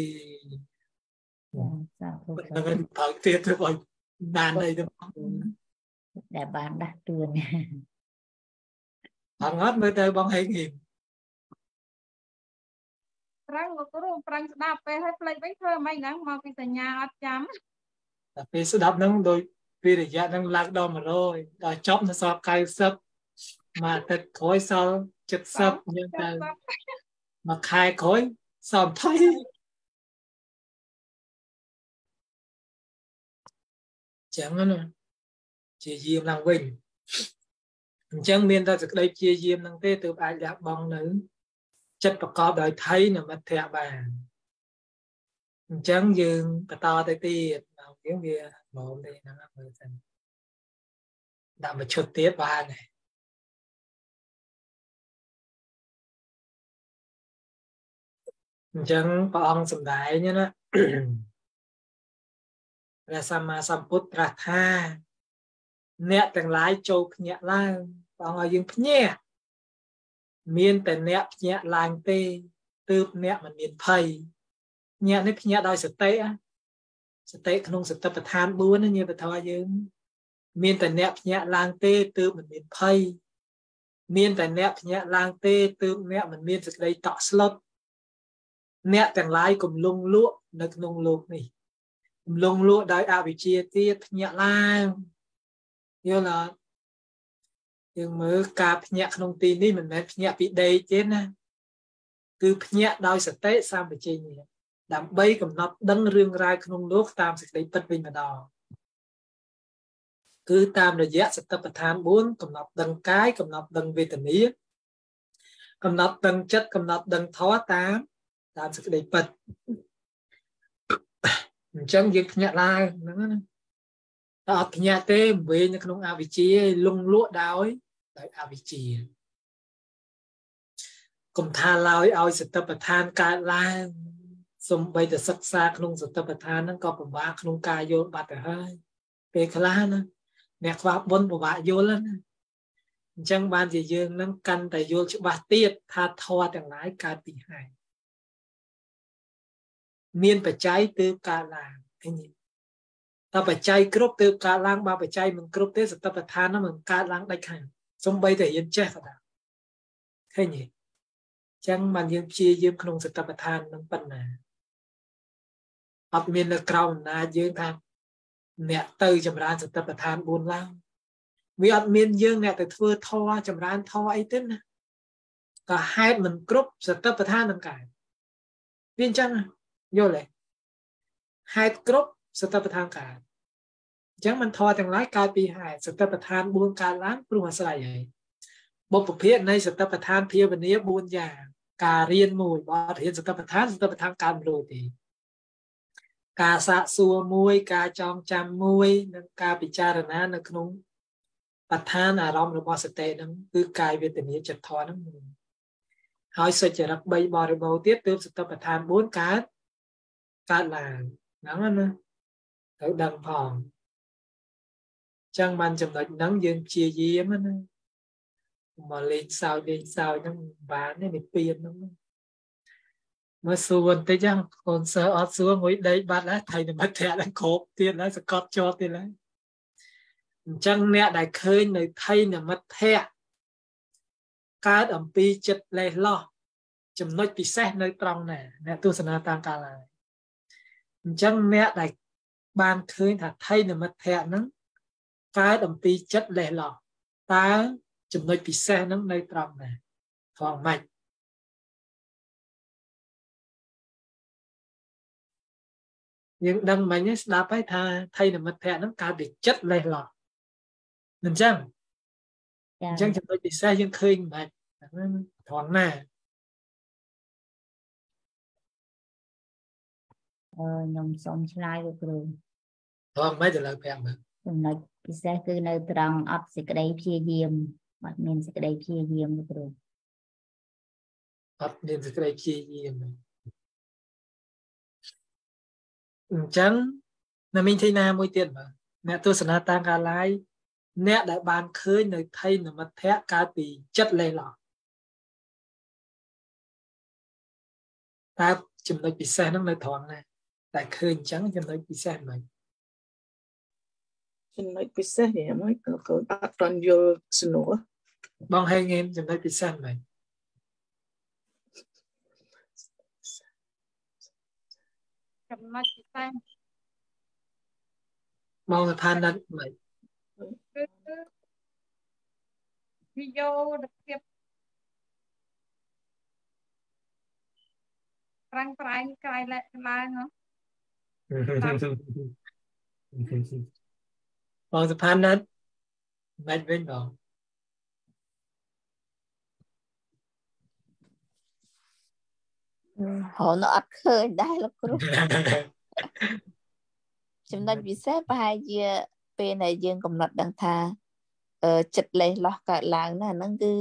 សាធុនឹងបើទៀតទៅឲ្យបានអីទៅដែលបានដាស់តឿន អត់អត់មើលទៅបងហេងហៀងប្រឹងលោកគ្រូប្រឹងស្ដាប់ពេលឲ្យផ្លេចវិញធ្វើមិនហ្នឹងមកពីសញ្ញាអត់ចាំតែពេលស្ដាប់ហ្នឹងដោយពីរយៈហ្នឹងឡើងដល់100ដល់ចប់នៅសល់90មួយអាទិត្យក្រោយសល់70យើងទៅមួយខែក្រោយសល់20ចឹងណាជាយាមឡើងវិញ អញ្ចឹងមានតែសេចក្តីជាយាមនឹងទេទើបអាចលះបង់នៅចិត្តប្រកបដោយថៃនិមិត្តៈបានអញ្ចឹងយើងបន្តទៅទៀតយើងវាមកទេហ្នឹងមើលសិនដាក់មួយឈុតទៀតបានដែរអញ្ចឹងព្រះអង្គសម្ដែងណាព្រះសម្មាសម្ពុទ្ធត្រាស់ថា អ្នកទាំងឡាយចូលភ្ញាក់ឡើងព្រះអង្គឲ្យយើងភ្ញាក់មានតែអ្នកភ្ញាក់ឡើងទេទើបអ្នកមិនមានភ័យញាក់នេះភ្ញាក់ដោយសតិសតិក្នុងសតិប្បដ្ឋាន4ណាញាបធរយើង មានតែអ្នកភ្ញាក់ឡើងទេទើបមិនមានភ័យមានតែអ្នកភ្ញាក់ឡើងទេទើបអ្នកមិនមានសេចក្តីតក់ស្លុតអ្នកទាំងឡាយកំលងលក់នៅក្នុងលោកនេះកំលងលក់ដោយអវិជ្ជាទៀតភ្ញាក់ឡើង យល់អត់យើងមើលការភ្ញាក់ក្នុងទីនេះមិនមែនភ្ញាក់ពីដេកទេណាគឺភ្ញាក់ដោយសតិសម្បជញ្ញៈដើម្បីកំណត់ដឹងរឿងរ៉ាវក្នុងលោកតាមសេចក្តីពិតវិញម្ដងគឺតាមរយៈសតិប្បដ្ឋាន4កំណត់ដឹងកាយកំណត់ដឹងវេទនាកំណត់ដឹងចិត្តកំណត់ដឹងធម៌តាមតាមសេចក្តីពិតអញ្ចឹងយើងភ្ញាក់ឡើងហ្នឹងណាតែ អត់ភ្ញាក់ទេវិញនៅក្នុងអវិជ្ជាលងលក់ដោយដោយអវិជ្ជាកុំថាឡើយឲ្យសតិប្បដ្ឋានកើតឡើងសំបីតែសិក្សាក្នុងសតិប្បដ្ឋានហ្នឹងក៏ពិបាកក្នុងការយល់បាត់ទៅហើយពេលខ្លះណាអ្នកខ្វះបុណ្យពិបាកយល់ណាអញ្ចឹងបានជាយើងនឹងកាន់តែយល់ច្បាស់ទៀតថាធម៌ទាំងឡាយកើតពីហេតុមានបច្ច័យទើបកើតឡើងឃើញទេ តែបច្ច័យគ្រប់ទើបកើតឡើងបើបច្ច័យមិនគ្រប់ទេសតិប្បដ្ឋាននោះមិនកើតឡើងដាច់ខាតសំបីតែរៀនចេះក៏ដែរឃើញទេចឹងបានយើងព្យាយាមក្នុងសតិប្បដ្ឋាននឹងប៉ុណ្ណាអត់មាននៅក្រៅអំណាចយើងថាអ្នកទៅចម្រើនសតិប្បដ្ឋាន4ឡើងវាអត់មានយើងអ្នកទៅធ្វើធម៌ចម្រើនធម៌អីទេណាក៏ហេតុមិនគ្រប់សតិប្បដ្ឋាននឹងកើតវាអញ្ចឹងយល់ទេហេតុគ្រប់ សតិប្បដ្ឋានកើតអញ្ចឹងមិនធរទាំងឡាយកើតពីហេតុសតិប្បដ្ឋាន4កើតឡើងព្រោះអាស្រ័យហើយបុព្វភាគនៃសតិប្បដ្ឋានភាវនា4យ៉ាងការរៀនមួយបើអត់រៀនសតិប្បដ្ឋានសតិប្បដ្ឋានកើតមិនរួចទេការសាកសួរមួយការចងចាំមួយនិងការពិចារណានៅក្នុងបឋានអារម្មណ៍របស់សតិហ្នឹងគឺកាយវេទនាចិត្តធម៌ហ្នឹងហើយសុចរិត3បរិបូរទៀតទើបសតិប្បដ្ឋាន4កើតកើតឡើងហ្នឹងណា ត្រូវដឹងផងចឹងបានចំណុចហ្នឹងយើងព្យាយាមណាមកលេងសើចលេងសើចហ្នឹងបានទេនិព្វានហ្នឹងមើលសួរបន្តិចហ្នឹងកូនសើអត់សួរងុយដេកបាត់ហើយថៃនិមិត្តធៈឡើងគ្រប់ទៀតហើយសកត់ជាប់ទៀតហើយអញ្ចឹងអ្នកដែលឃើញនៅថៃនិមិត្តធៈកើតអំពីចិត្តលេះលោះចំណុចពិសេសនៅត្រង់ណាអ្នកទស្សនាតាមកាលហើយអញ្ចឹងអ្នកដែល បានឃើញថាថៃនិមិត្តធៈហ្នឹងកើតអំពីចិត្តលេះឡោះតើចំណុចពិសេសហ្នឹងនៅត្រង់ណាត្រង់ម៉េចយើងដឹងមិញស្ដាប់ហើយថាថៃនិមិត្តភៈហ្នឹងកើតពីចិត្តលេះឡោះមិនអញ្ចឹងអញ្ចឹងចំណុចពិសេសយើងឃើញមិនហ្នឹងត្រង់ណាអឺខ្ញុំសូមឆ្លើយលោកគ្រូ ត្រង់មិនទៅលើប្រាប់មើលចំណុចពិសេសគឺនៅត្រង់អត់សេចក្តីព្យាយាមអត់មានសេចក្តីព្យាយាមលោកគ្រូអត់មានសេចក្តីព្យាយាមអញ្ចឹងនៅមានទីណាមួយទៀតបាទអ្នកទស្សនាតាមការ live អ្នកដែលបានឃើញនៅថៃនមិត្តភ័ក្ដិកើតពីចិត្តលេះឡោះតើចំណុចពិសេសហ្នឹងនៅត្រង់ណាតែឃើញអញ្ចឹងចំណុចពិសេសមិនចំណុចពិសេសយ៉ាង ម៉េចក៏កូនអត់ទាន់យល់សំណួរបងហេងងចំណុចពិសេសមិនចំណុចពិសេស បងស្ថានណាត់មិនគឺវីដេអូដឹកភាពប្រាំងប្រែងក្រៃឡើងហ៎បងសុផានណាត់មិនវិញបងហៅនៅអត់ឃើញដែរលោកគ្រូចំណុចពិសេសប្រហែលជាពេលដែលយើងកំណត់ដឹងថាអឺចិត្តលេះលោះកើតឡើងណាហ្នឹងគឺ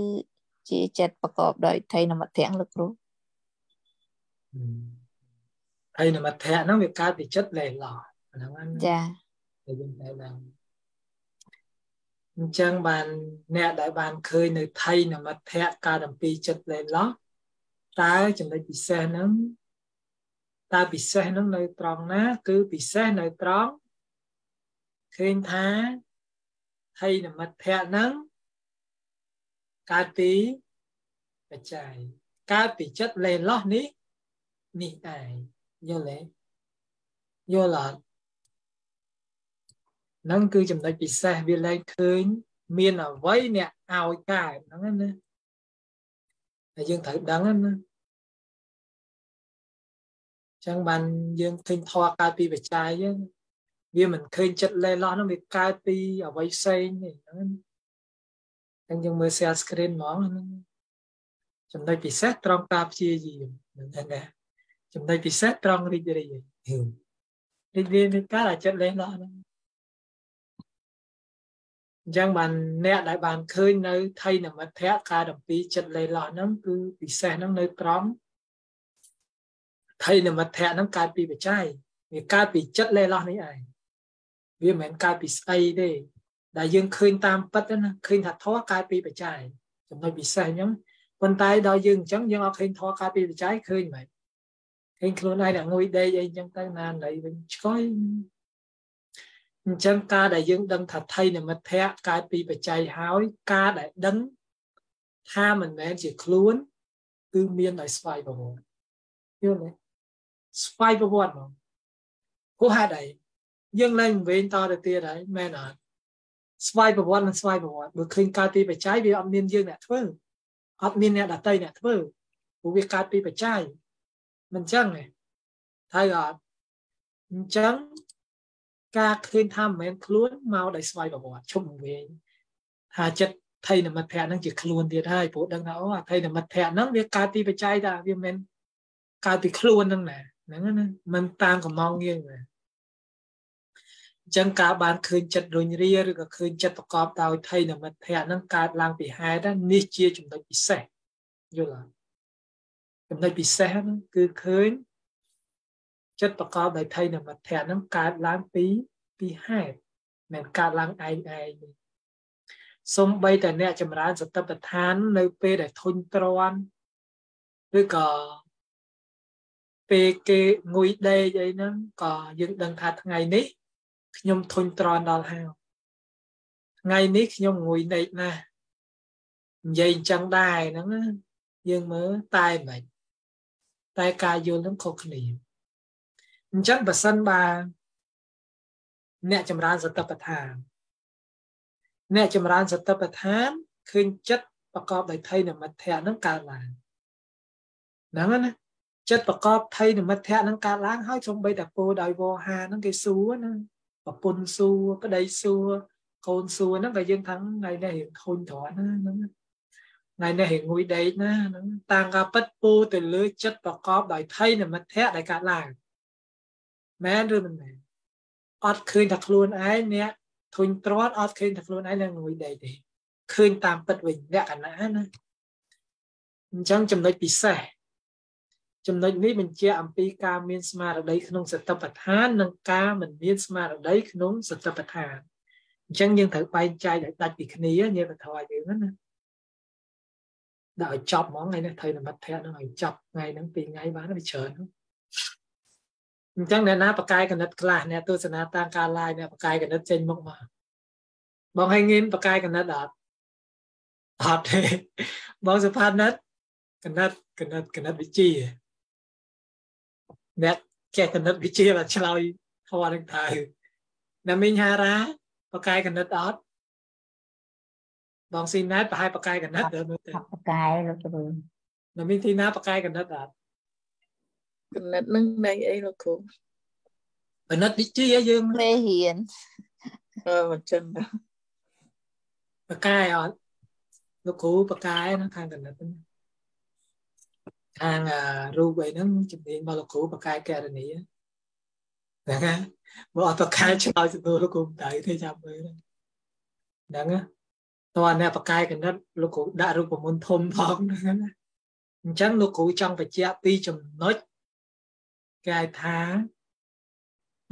ជាចិត្តប្រកបដោយថៃនមធៈលោកគ្រូថៃនមធៈហ្នឹងវាកើតពីចិត្តលេះលោះហ្នឹងចាតែយើងតែដឹង អញ្ចឹងបានអ្នកដែលបានឃើញនៅថៃនមធៈកើតអំពីចិត្តលេះលោះតើចំណុចពិសេសហ្នឹងតើពិសេសហ្នឹងនៅត្រង់ណា គឺពិសេសនៅត្រង់ឃើញថាថៃនិមិត្តភៈហ្នឹងកើតពីបច្ច័យកើតពីចិត្តលេឡោះនេះនេះឯងយល់ទេយល់អត់ ហ្នឹងគឺចំណុចពិសេសវាលែងឃើញ មានអវ័យអ្នកឲ្យកើតហ្នឹងណាតែយើងត្រូវដឹងណាចឹងបានយើងឃើញធေါ်កើតពីបច្ច័យហ្នឹងវាមិនឃើញចិត្តលេឡោះហ្នឹងវាកើតពីអវ័យផ្សេងទេហ្នឹងអញ្ចឹងយើងមើល share screen ហ្មងហ្នឹងចំណុចពិសេសត្រង់ការព្យាយាមហ្នឹងណាចំណុចពិសេសត្រង់រីករាយរីករាយនឹងការអាចចិត្តលេឡោះហ្នឹង អញ្ចឹងបានអ្នកដែលបានឃើញនៅថៃនមិត្តភៈការអំពីចិត្តលេឡោះហ្នឹងគឺពិសេសហ្នឹងនៅត្រង់ថៃនមិត្តភៈហ្នឹងកើតពីបច្ច័យវាកើតពីចិត្តលេឡោះនេះឯងវាមិនមែនកើតពីស្អីទេដែលយើងឃើញតាមពិតណាឃើញថាធម៌កើតពីបច្ច័យចំណុចពិសេសអញ្ចឹងប៉ុន្តែដល់យើងអញ្ចឹងយើងអត់ឃើញធម៌កើតពីបច្ច័យឃើញមិនឃើញខ្លួនឯងអ្នកងុយដេកអីអញ្ចឹងទៅណាណីវិញឆ្កយ អញ្ចឹងការដែលយើងដឹងថាថៃនិមិត្តភៈកើតពីបច្ច័យហើយការដែលដឹងថាមិនមែនជាខ្លួនគឺមានដោយស្វ័យប្រវត្តិយល់ទេស្វ័យប្រវត្តិហ្មងព្រោះហេតុអីយើងលែងវិញតទៅទៀតហើយមែនអត់ស្វ័យប្រវត្តិនិងស្វ័យប្រវត្តិបើឃើញកើតពីបច្ច័យវាអត់មានយើងអ្នកធ្វើអត់មានអ្នកដតីអ្នកធ្វើព្រោះវាកើតពីបច្ច័យមិនចឹងទេហើយអត់អញ្ចឹង ការឃើញថាមិនមែនខ្លួនមកដោយស្វ័យប្រវត្តិឈប់វិញថាចិត្តថៃនមិត្តភៈហ្នឹងជាខ្លួនទៀតហើយព្រោះដឹងថាអូអថៃនមិត្តភៈហ្នឹងវាកើតពីបច្ច័យតាវាមិនមែនកើតពីខ្លួនហ្នឹងណាហ្នឹងណាមិនតាមកំងយើងណាអញ្ចឹងការបានឃើញចិត្តរុញរាឬក៏ឃើញចិត្តប្រកបដោយថៃនមិត្តភៈហ្នឹងកើតឡើងពីហេតុនេះជាចំណុចពិសេសយល់ទេចំណុចពិសេសហ្នឹងគឺឃើញ ចិត្តប្រកបដោយថៃនមិត្តភៈហ្នឹងកើតឡើងពីពីហេតុមិនកើតឡើងឯងឯងសំបីតែអ្នកចម្រើនសតិប្បដ្ឋាន នៅពេលដែលធុញទ្រាន់ឬក៏ពេលគេងុយដេកអីហ្នឹងក៏យើងដឹងថាថ្ងៃនេះខ្ញុំធុញទ្រាន់ដល់ហើយថ្ងៃនេះខ្ញុំងុយដេកណាស់និយាយអញ្ចឹងដែរហ្នឹងយើងមើលតែមិនតែការយល់នឹងខុសគ្នា អញ្ចឹងបើសិនបើអ្នកចម្រើនសតិប្បដ្ឋានអ្នកចម្រើនសតិប្បដ្ឋានឃើញចិត្តប្រកបដោយថៃនិមិត្តៈនឹងកើតឡើងហ្នឹងណាចិត្តប្រកបថៃនិមិត្តៈនឹងកើតឡើងហើយសំបីតែពោដោយវោហាហ្នឹងគេសួរណាប្រពន្ធសួរប្តីសួរកូនសួរហ្នឹងក៏យើងថាថ្ងៃនេះរៀងធុញត្រង់ណាហ្នឹងថ្ងៃនេះរៀងងុយដេកណាហ្នឹងតាំងការពិតពោទៅលើចិត្តប្រកបដោយថៃនិមិត្តៈដែលកើតឡើង មែនឬមិនមែនអត់ឃើញថាខ្លួនឯងអ្នកឃើញត្រាត់អត់ឃើញតែខ្លួនឯងនៅងួយដីទេឃើញតាមពិតវិញលក្ខណៈណាអញ្ចឹងចំណុចពិសេសចំណុចនេះបញ្ជាក់អំពីការមានស្មារតីក្នុងសតិប្បដ្ឋាន និងការមិនមានស្មារតីក្នុងសតិប្បដ្ឋានអញ្ចឹងយើងត្រូវបែងចែកឲ្យដាច់ពីគ្នាញាតិធម៌យើងណាដាក់ឲ្យចប់ហ្មងថ្ងៃនេះថៃនិមិត្តភ័ក្រនឹងឲ្យចប់ថ្ងៃហ្នឹងពីរថ្ងៃបានវាច្រើន អញ្ចឹងអ្នកណាបកាយកណិតខ្លះអ្នកទស្សនាតាមការ live អ្នកបកាយកណិតចេញមុខមកបងឲ្យងៀនបកាយកណិតអត់អត់ទេបងសុផាតណិតកណិតកណិតកណិតវិជាអ្នកចេះកណិតវិជាបាទឆ្លើយធေါ်នឹងទៅអ្នកមីងហារ៉ាបកាយកណិតអត់បងស៊ីណែតប្រហែលបកាយកណិតទៅមើលទៅបកាយលោកគ្រូអ្នកមីងទីណាបកាយកណិតអត់ កណិតនឹងនៃអីលោកគ្រូកណិតវិជាយើងមេរៀនអឺមិនចឹងបកាយអត់លោកគ្រូបកាយនៅខាងកណិតហ្នឹងខាងរូបអីហ្នឹងជំនាញរបស់លោកគ្រូបកាយករណីហ្នឹងបើអត់បកាយឆ្លើយទៅលោកគ្រូមិនដៃទេចាំមើលហ្នឹងតើអ្នកបកាយកណិតលោកគ្រូដាក់រូបមន្តធំផងហ្នឹងអញ្ចឹងលោកគ្រូចង់បញ្ជាក់ពីចំណុច គេថា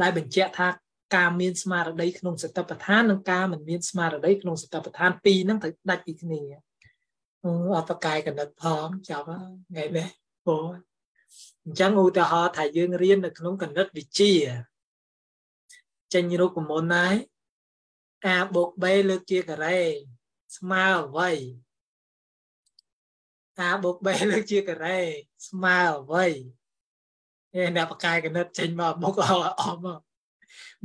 ដែលបញ្ជាក់ថាការមានស្មារតីក្នុងសតិប្បដ្ឋាននិងការមិនមានស្មារតីក្នុងសតិប្បដ្ឋានពីរហ្នឹងត្រូវដាច់ពីគ្នាអត់បកាយកណិតផងចាប់ថ្ងៃនេះពោអញ្ចឹងឧទាហរណ៍ថាយើងរៀននៅក្នុងកណិតវិទ្យាចេញរូបមន្តណាយ a បូក b លើកជាការ៉េស្មើអ្វី a បូក b លើកជាការ៉េស្មើអ្វីឯ អ្នកបកាយកណិតចេញមកមុខអអមក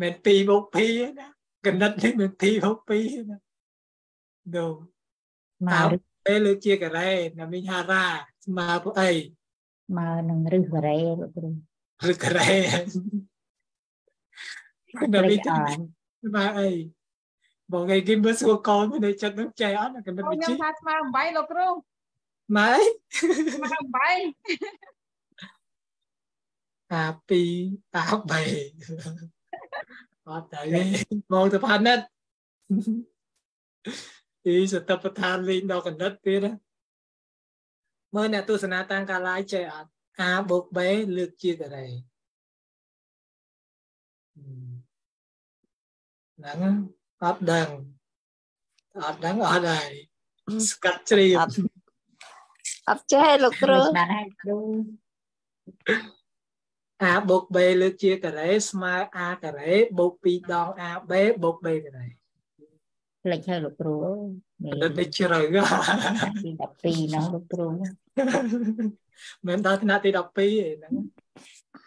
មិន2បូក2ណាកណិតនេះមិន2បូក2ណាដូមកពេលលើកជាការ៉េណាមីងហារ៉ាស្មើពួកអីមើនឹងរឹសការ៉េលោកគ្រូរឹសការ៉េណាមីងស្មើអីបងឯងគេមើលសួរកូននៅចិត្តនឹងចែអត់កណិតវិទ្យាខ្ញុំថាស្មើ8លោកគ្រូម៉េចស្មើ8 អា2អា3អត់ទៅមកទៅផានិតអីសតបឋានលេងដល់កណិតទៀតណាមើលអ្នកទស្សនាតាមការ live ចេះអត់ A បូក B លើកជាការ៉េហ្នឹងអត់ដឹងអត់ដឹងអត់ហើយស្កាត់ជ្រាបអត់ចេះលោកគ្រូបានហើយគ្រូ a បូក b លើកជាការ៉េស្មើ a ការ៉េបូក2ដង a b បូក b ការ៉េលេខហើយលោកគ្រូអើយនេះជ្រៅទី12នោះលោកគ្រូមិនដល់ថ្នាក់ទី12ទេហ្នឹង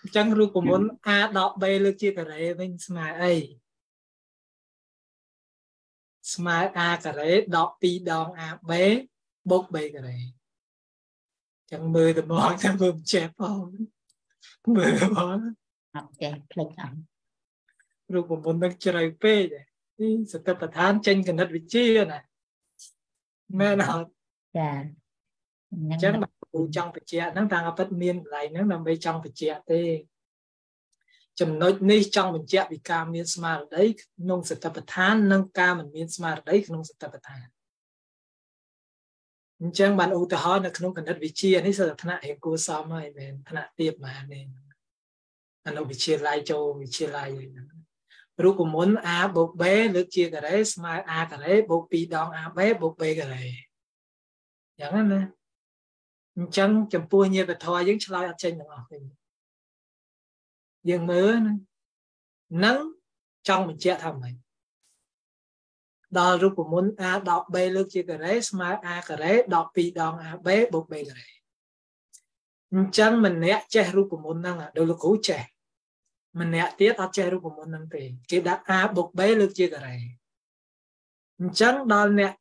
អញ្ចឹងរូបមន្ត a ដក b លើកជាការ៉េវិញស្មើអីស្មើ a ការ៉េដក2ដង a b បូក b ការ៉េចឹងមើលទៅមកតែមើលមិនចេះផង មើលបងអត់ចេះភ្លេចអស់រូបមន្តនឹងជ្រៅពេកនេះសតិប្បដ្ឋានចេញគណិតវិទ្យាណាមែនអត់ចាអញ្ចឹងគ្រូចង់បញ្ជាក់ហ្នឹងតាមពិតមានកន្លែងហ្នឹងដើម្បីចង់បញ្ជាក់ទេ ចំណុចនេះចង់បញ្ជាក់ពីការមានស្មារតីក្នុងសតិប្បដ្ឋាន និងការមិនមានស្មារតីក្នុងសតិប្បដ្ឋាន អញ្ចឹងបានឧទាហរណ៍នៅក្នុងគណិតវិទ្យានេះសិស្សថ្នាក់រៀនគួរសមហើយមែនថ្នាក់ទៀបមកនេះអនុវិទ្យាល័យចូលវិទ្យាល័យហ្នឹងរូបមន្ត a បូក b លើកជាការ៉េស្មើ a ការ៉េបូក2ដង ab បូក b ការ៉េយ៉ាងហ្នឹងណាអញ្ចឹងចំពោះញាតិធម៌យើងឆ្លើយអត់ចេញទាំងអស់ទេយើងមើលហ្នឹងចង់បញ្ជាក់ថាម៉េច ដល់រូបមន្ត a ដក b លើកជាការ៉េស្មើ a ការ៉េដក2ដង ab បូក b ការ៉េអញ្ចឹងម្នាក់ចេះរូបមន្តហ្នឹងដោយលោកគ្រូចេះម្នាក់ទៀតអត់ចេះរូបមន្តហ្នឹងទេគេដាក់ a បូក b លើកជាការ៉េអញ្ចឹងដល់អ្នក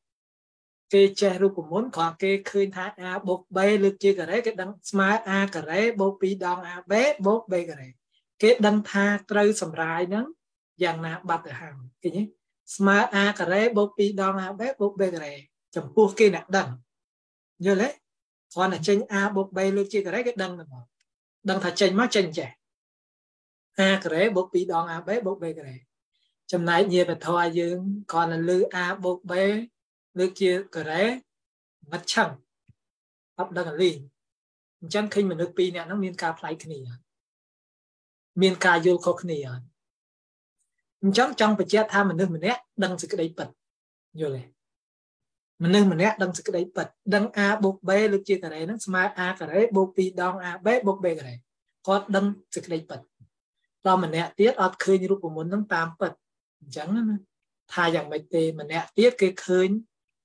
គេចេះរូបមន្តគ្រាន់គេឃើញថា a បូក b លើកជាការ៉េគេដឹងស្មើ a ការ៉េបូក2ដង ab បូក b ការ៉េគេដឹងថាត្រូវសម្រាយហ្នឹងយ៉ាងណាបាត់ទៅហើយឃើញទេ ស្មើ a ការ៉េបូក2ដង ab បូក b ការ៉េចំពោះគេអ្នកដឹងយល់ទេគ្រាន់តែចេញ a បូក b លើកជាការ៉េគេដឹងទៅមកដឹងថាចេញមកចេញចេះ a ការ៉េបូក2ដង ab បូក b ការ៉េចំណែកញាបធរយើងគ្រាន់តែលើ a បូក b លើកជាការ៉េមិនឆឹងអត់ដឹងលីអញ្ចឹងឃើញមនុស្សពីរនាក់ហ្នឹងមានការផ្លាយគ្នាមានការយល់ខុសគ្នាអត់ អញ្ចឹងចង់បញ្ជាក់ថាមនុស្សម្នាក់ដឹងសេចក្តីពិតយល់ទេមនុស្សម្នាក់ដឹងសេចក្តីពិតដឹង a បូក b លើកជាការ៉េហ្នឹងស្មើ a ការ៉េបូក2ដង a b បូក b ការ៉េគាត់ដឹងសេចក្តីពិតដល់ម្នាក់ទៀតអត់ឃើញរូបមន្តហ្នឹងតាមពិតអញ្ចឹងណាថាយ៉ាងម៉េចទេម្នាក់ទៀតគេឃើញ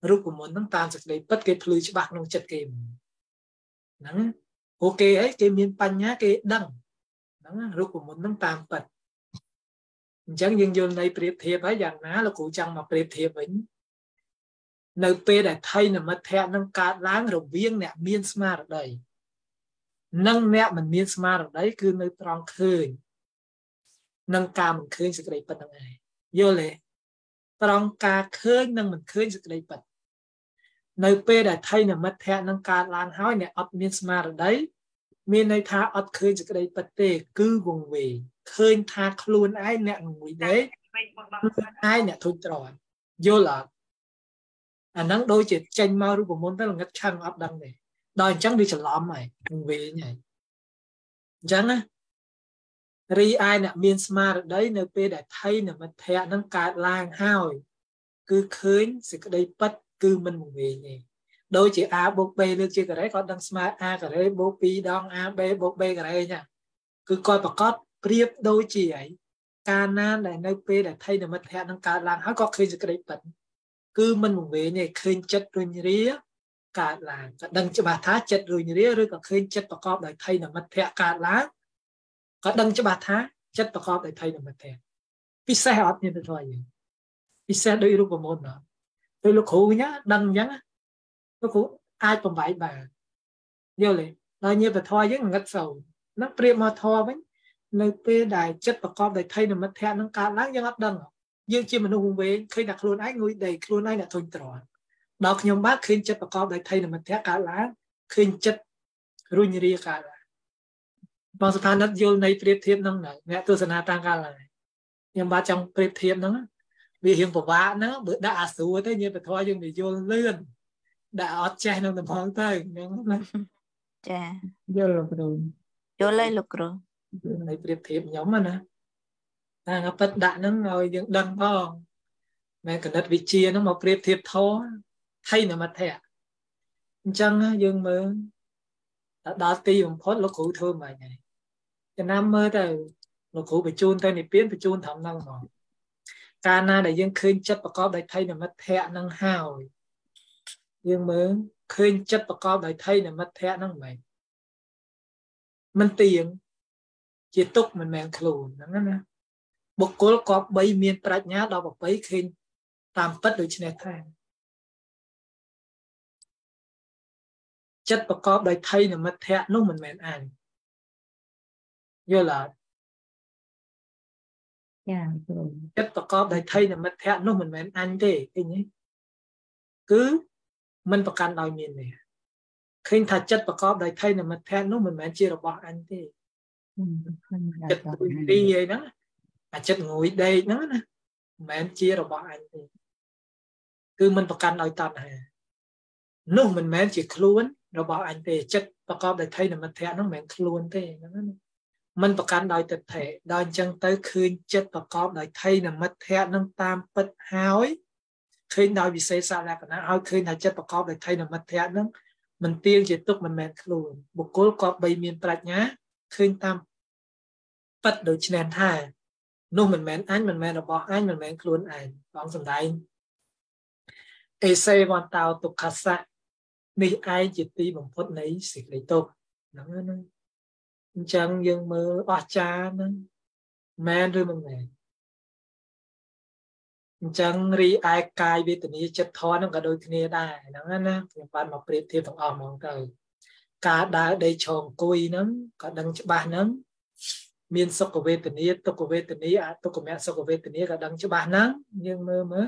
រូបមន្តហ្នឹងតាមសេចក្តីពិតគេភ្លឺច្បាស់ក្នុងចិត្តគេហ្នឹងអូគេអីគេមានបញ្ញាគេដឹងហ្នឹងរូបមន្តហ្នឹងតាមពិត អញ្ចឹងយើងយល់ន័យប្រៀបធៀបហើយយ៉ាងណាលោកគ្រូចង់មកប្រៀបធៀបវិញនៅពេលដែលថៃនិមិត្តៈនឹងកើតឡើងរវាងអ្នកមានស្មារតីនិងអ្នកមិនមានស្មារតីគឺនៅត្រង់ឃើញនិងការមិនឃើញសេចក្តីពិតហ្នឹងឯងយល់ទេត្រង់ការឃើញនិងមិនឃើញសេចក្តីពិតនៅពេលដែលថៃនិមិត្តៈនឹងកើតឡើងហើយអ្នកអត់មានស្មារតីមានន័យថាអត់ឃើញសេចក្តីពិតទេ គឺវង្វេង ឃើញថាខ្លួនឯងអ្នកងួយដេកខ្លួនឯងអ្នកធុញទ្រាន់យល់អត់អាហ្នឹងដូចជាចេញមករូបមន្តទៅល្ងឹតឆឹងអត់ដឹងទេដល់អញ្ចឹងវាច្រឡំហើយវង្វេងហើយអញ្ចឹងណារីឯអ្នកមានស្មារតីនៅពេលដែលថៃនិមិត្តៈនឹងកើតឡើងហើយគឺឃើញសេចក្តីពិតគឺមិនវង្វេងទេដូចជា a បូក b លើកជាការ៉េគាត់ដឹងស្មើ a ការ៉េបូក2ដង a b បូក b ការ៉េណាគឺគាត់ប្រកាស ប្រៀបដូចជាអីកាលណាដែលនៅពេលដែលថៃនិមិត្តភៈនឹងកើតឡើងហើយក៏ឃើញសេចក្តីពិតគឺមិនវង្វេងទេឃើញចិត្តរុញរាកើតឡើងក៏ដឹងច្បាស់ថាចិត្តរុញរាឬក៏ឃើញចិត្តប្រកបដោយថៃនិមិត្តភៈកើតឡើងក៏ដឹងច្បាស់ថាចិត្តប្រកបដោយថៃនិមិត្តភៈពិសេសអត់មានទៅធ្វើយើងពិសេសដោយរូបមន្តណាដោយលោកគ្រូញ៉ាដឹងអញ្ចឹងលោកគ្រូអាចបំបែកបានយល់ទេដល់ញាបធរយើងងឹតសោនឹងប្រៀបមកធរវិញ នៅពេលដែលចិត្តប្រកបដោយថៃនិមិត្តភៈនឹងកើតឡើងយើងអត់ដឹងយើងជាមនុស្សវង្វេងឃើញតែខ្លួនឯងងុយដីខ្លួនឯងអ្នកធុញទ្រាន់ដល់ខ្ញុំបាទឃើញចិត្តប្រកបដោយថៃនិមិត្តភៈកើតឡើងឃើញចិត្តរុញរាកើតឡើងបងសុផានិតយល់នៃប្រៀបធៀបហ្នឹងអ្នកទស្សនាតាមកាលឡើងខ្ញុំបាទចង់ប្រៀបធៀបហ្នឹងវារៀងពិបាកហ្នឹងបើដាក់អាស្រួលទៅញាតិធម៌យើងនិយល់លឿនដាក់អត់ចេះនឹងដំងទៅហ្នឹងណាចាយល់លោកគ្រូយល់ហើយលោកគ្រូ នៅប្រៀបធៀបខ្ញុំណាតែប៉ិតដាក់ហ្នឹងឲ្យយើងដឹងផងមែនកណិតវិជាហ្នឹងមកប្រៀបធៀបធម៌ថៃនមត្ថៈអញ្ចឹងយើងមើលដល់ទីបំផុតលោកគ្រូធ្វើមិនហើយចំណាំមើលទៅលោកគ្រូបញ្ជូនទៅនិព្វានបញ្ជូនត្រង់ហ្នឹងហ្មងកាលណាដែលយើងឃើញចិត្តប្រកបដោយថៃនិមិត្តភៈនឹងហើយយើងមើលឃើញចិត្តប្រកបដោយថៃនិមិត្តភៈនឹងមិនមិនទៀង ជាទុកមិនមែនខ្លួនហ្នឹងណាបុគ្គលគប្បីមានប្រាជ្ញាដល់ប្របីឃើញតាមពិតដូចនេះថាចិត្តប្រកបដោយថៃនិមិត្តភៈនោះមិនមែនអញយល់អត់ចាគ្រូចិត្តប្រកបដោយថៃនិមិត្តភៈនោះមិនមែនអញទេឃើញទេគឺមិនប្រកាន់ដោយមាននេះឃើញថាចិត្តប្រកបដោយថៃនិមិត្តភៈនោះមិនមែនជារបស់អញទេ ចិត្តទីអីហ្នឹងអាចិត្តងួយដេកហ្នឹងណាមិនមែនជារបស់អញទេគឺមិនប្រកាន់ដោយតណ្ហានោះមិនមែនជាខ្លួនរបស់អញទេចិត្តប្រកបដោយថៃនិមិត្តភៈនោះមិនមែនខ្លួនទេហ្នឹងណាមិនប្រកាន់ដោយទិដ្ឋិដល់អញ្ចឹងទៅឃើញចិត្តប្រកបដោយថៃនិមិត្តភៈនឹងតាមពិតហើយឃើញដោយវិសេសលក្ខណៈហើយឃើញថាចិត្តប្រកបដោយថៃនិមិត្តភៈនឹងមិនទៀងជាទុកមិនមែនខ្លួនបុគ្គលក៏បីមានប្រាជ្ញាឃើញតាម ពិតដូចឆ្នេះថានោះមិនមែនអញមិនមែនរបស់អញមិនមែនខ្លួនឯងបងសំដែងអេសេវន្តោទុក្ខសៈនេះឯងជាទីបំផុតនៃសេចក្តីទុក្ខហ្នឹងណាអញ្ចឹងយើងមើលអស្ចារ្យហ្នឹងមែនឬមិនមែនអញ្ចឹងរីឯកាយវេទនាចិត្តធម៌ហ្នឹងក៏ដូចគ្នាដែរហ្នឹងណាខ្ញុំបានមកប្រៀបធៀបទាំងអស់ហ្មងទៅការដើរដេកឈរអង្គុយហ្នឹងក៏ដឹងច្បាស់ហ្នឹង មានសុខវេទនាទុក្ខវេទនាអទុក្ខមសុខវេទនាក៏ដឹងច្បាស់ហ្នឹងយើងមើលមើល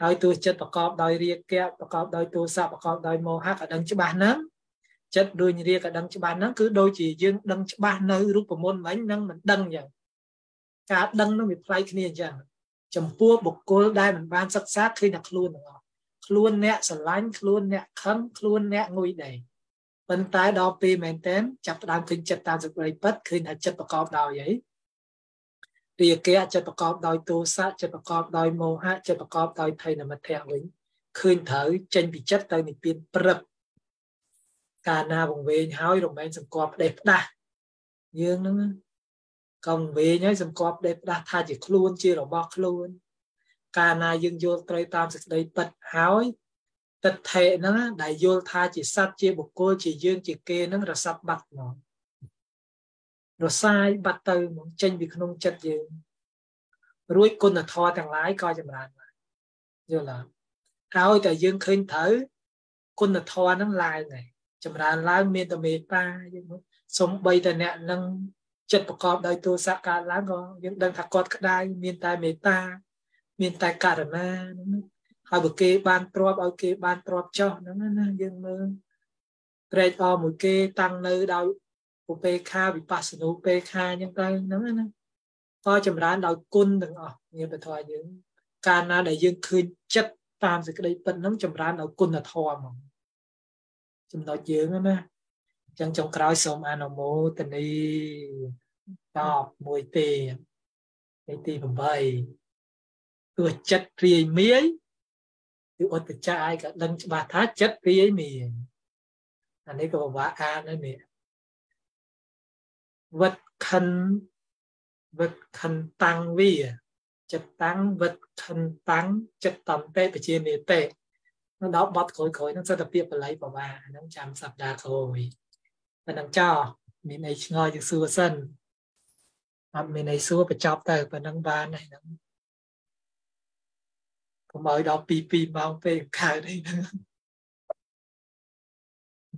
ហើយទោះចិត្តប្រកបដោយរាគៈប្រកបដោយទោសៈប្រកបដោយមោហៈក៏ដឹងច្បាស់ហ្នឹងចិត្តដូចរាក៏ដឹងច្បាស់ហ្នឹងគឺដូចជាយើងដឹងច្បាស់នៅរូបមន្តមិញនឹងមិនដឹងយ៉ាងការដឹងនោះវាប្លែកគ្នាអញ្ចឹងចំពោះបុគ្គលដែលមិនបានសិក្សាឃើញតែខ្លួនទាំងអស់ខ្លួនអ្នកស្រឡាញ់ខ្លួនអ្នកខឹងខ្លួនអ្នកងុយដែរ ប៉ុន្តែដល់ពេលមែនតើចាប់ផ្ដើមឃើញចិត្តតាមសេចក្តីពិតឃើញថាចិត្តប្រកបដោយអីរាគៈចិត្តប្រកបដោយទោសៈចិត្តប្រកបដោយមោហៈចិត្តប្រកបដោយថៃនមិទ្ធៈវិញឃើញត្រូវចេញពីចិត្តទៅនិព្វានព្រឹកកាលណាវង្វេងហើយរមែងសង្កត់ផ្ដេសផ្ដាស់យើងហ្នឹងកងវែងហើយសង្កត់ផ្ដេសផ្ដាស់ថាជាខ្លួនជារបស់ខ្លួន កាលណាយើងយល់ត្រូវតាមសេចក្តីពិតហើយ ទិដ្ឋិហ្នឹងដែលយល់ថាជាសត្វជាបុគ្គលជាយើងជាគេហ្នឹងរសាប់បាត់ហ្មងរសាយបាត់ទៅហ្មងចេញពីក្នុងចិត្តយើងរួចគុណធម៌ទាំងឡាយក៏ចម្រើនឡើងយល់ឡើងហើយតែយើងឃើញត្រូវគុណធម៌ហ្នឹងឡើងហើយចម្រើនឡើងមានតែមេត្តាយើងសំបីតែអ្នកនឹងចិត្តប្រកបដោយទោសៈកើតឡើងក៏យើងដឹងថាគាត់ក្តាយមានតែមេត្តា មានតែករណាហ្នឹង ហើយបើគេបានទ្របឲ្យគេបានទ្របចោះហ្នឹងណាយើងមើលត្រេកអរមួយគេតាំងនៅដោយឧបេខាវិបស្សនុពេខាអញ្ចឹងទៅហ្នឹងណាក៏ចម្រើនដោយគុណទាំងអស់ញាបធម៌យើង កាលណាដែលយើងឃើញចិត្តតាមសេចក្តីពិតហ្នឹងចម្រើនដោយគុណធម៌ហ្មងចំណុចយើងណាអញ្ចឹងចុងក្រោយសូមអនុមោទនីតបមួយទេទី8ទោះចិត្តព្រាយមាយ គឺអត្តចាយក៏ដឹងច្បាស់ថាចិត្តព្រាយមាយអានេះក៏ពិបាកអានដែរនេះវត្តខិនវត្តខិនតាំងវាចិត្តតាំងវត្តខិនតាំងចិត្តតំតេបជានេតេនៅដល់បត់ក្រោយក្រោយហ្នឹងសិតតែពាក្យបល័យបបាហ្នឹងចាំសប្តាហ៍ក្រោយតែនឹងចោមានអីឆ្ងល់យើងសួរសិនអត់មានអីសួរបញ្ចប់ទៅប៉ុណ្ណឹងបានហើយហ្នឹងកុំ ឲ្យដល់2 2ម៉ោងពេកកើតអីហ្នឹង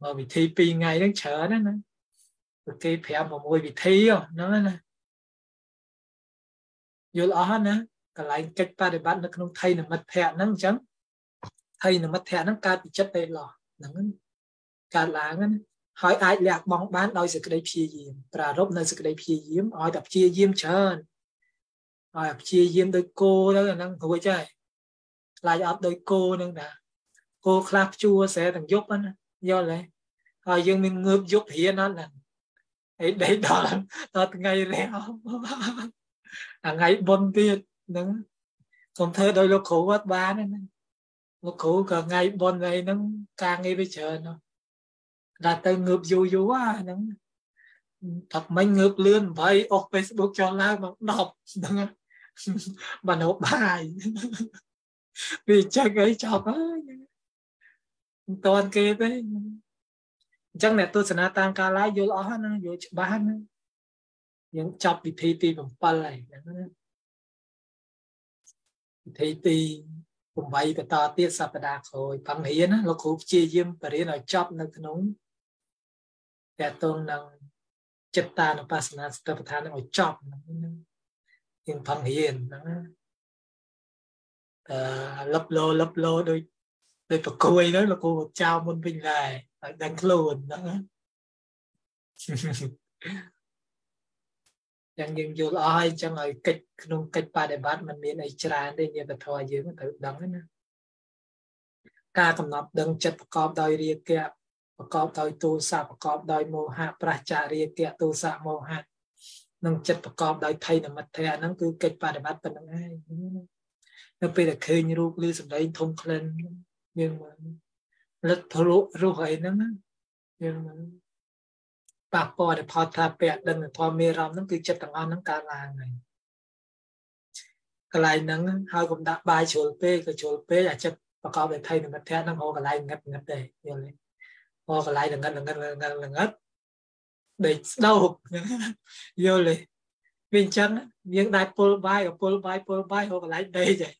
មកវិធី2ថ្ងៃហ្នឹងច្រើនណាណាគេប្រាប់មកមួយវិធីហ្នឹងណាយល់អស់ណាកន្លែងកិច្ចបដិបត្តិនៅក្នុងថៃនិមិត្តភៈហ្នឹងអញ្ចឹងថៃនិមិត្តភៈហ្នឹងកើតពីចិត្តទេឡោះហ្នឹងកើតឡើងណាហើយអាចលះបង់បានដោយសេចក្តីព្យាយាមប្រារព្ធនៅសេចក្តីព្យាយាមឲ្យតែព្យាយាមច្រើនឲ្យព្យាយាមដោយគោទៅអាហ្នឹងរួចហើយ ខ្លាចអត់ដោយគោហ្នឹងណាគោខ្លះព្យួរស្រែទាំងយប់ណាយល់ទេហើយយើងមានងើបយប់រៀនអត់ណាអីដេកដល់ដល់ថ្ងៃរះថ្ងៃបុណ្យទៀតហ្នឹងកុំធ្វើដោយលោកគ្រូអត់បានណាលោកគ្រូក៏ថ្ងៃបុណ្យអីហ្នឹងការងារវាច្រើនណាស់ដល់ទៅងើបយូរយូរហ្នឹងថាមិញងើបលឿន8អុស Facebook ចុះឡើងមក10ហ្នឹងបានហូបបាយ វាចឹងអីចប់ហើយមិនតន់គេទេអញ្ចឹងអ្នកទស្សនាតាមការ live យល់អស់ណាយល់ច្បាស់ណាយើងចប់វិធីទី7ហើយហ្នឹងណាវិធីទី8បន្តទៀតសប្តាហ៍ក្រោយបង្រៀនណាលោកគ្រូព្យាយាមបរៀនឲ្យចប់នៅក្នុងតកតងនឹងចិត្តតានុបស្សនាសតិប្បដ្ឋាននឹងឲ្យចប់ហ្នឹងយើងបង្រៀនហ្នឹងណាអឺ លឹបលោលឹបលោដោយដោយប្រគួយទៅលោកគ្រូចោលមុនវិញដែរឲ្យដឹងខ្លួនហ្នឹងយ៉ាងយើងយល់អស់ហើយអញ្ចឹងឲ្យកិច្ចក្នុងកិច្ចបដិបត្តិมันមានអីច្រើនទេញាតិធម៌យើងត្រូវដឹងណាការកំណត់ដឹងចិត្តប្រកបដោយរាគៈប្រកបដោយទោសៈប្រកបដោយមោហៈប្រះចារាគៈទោសៈមោហៈនិងចិត្តប្រកបដោយថៃនមិត្តៈហ្នឹងគឺកិច្ចបដិបត្តិប៉ុណ្្នឹងឯង នៅពេលដែលឃើញរូបឬសម្ដែងធំក្លិនយើងមើលលិទ្ធរុរស់អីហ្នឹងយើងប៉ះពាល់ដល់ផលថាពៈដឹងធម៌មេរមហ្នឹងគឺចិត្តទាំងអស់ហ្នឹងកើតឡើងហើយកន្លែងហ្នឹងហើយកុំដាក់បាយជ្រុលពេកក៏ជ្រុលពេកអាចិត្តប្រកបដោយថៃនិមិត្តហ្នឹងហៅកន្លែងងឹតងឹតដែរយល់ទេហៅកន្លែងងឹតងឹតងឹតងឹតដេកស្ដោកយល់ទេវាអញ្ចឹងយើងដែរពុលបាយក៏ពុលបាយពុលបាយហៅកន្លែងដេកដែរ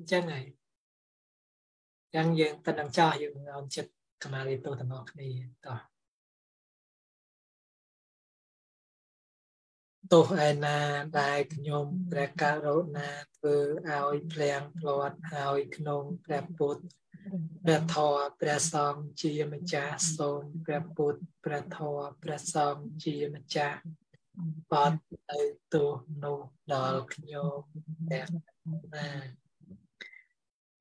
អញ្ចឹងហើយចឹងយើងទៅនឹងចោះយើងអោនចិត្តកម្មាលីតោទាំងអស់គ្នាតោះទោះឯណាដែលខ្ញុំព្រះករុណាធ្វើឲ្យភ្លៀងផ្លាត់ឲ្យក្នុងព្រះពុទ្ធព្រះធម៌ព្រះសង្ឃជាម្ចាស់សូមព្រះពុទ្ធព្រះធម៌ព្រះសង្ឃជាម្ចាស់បាត់ទៅទោសនោះដល់ខ្ញុំទាំងណា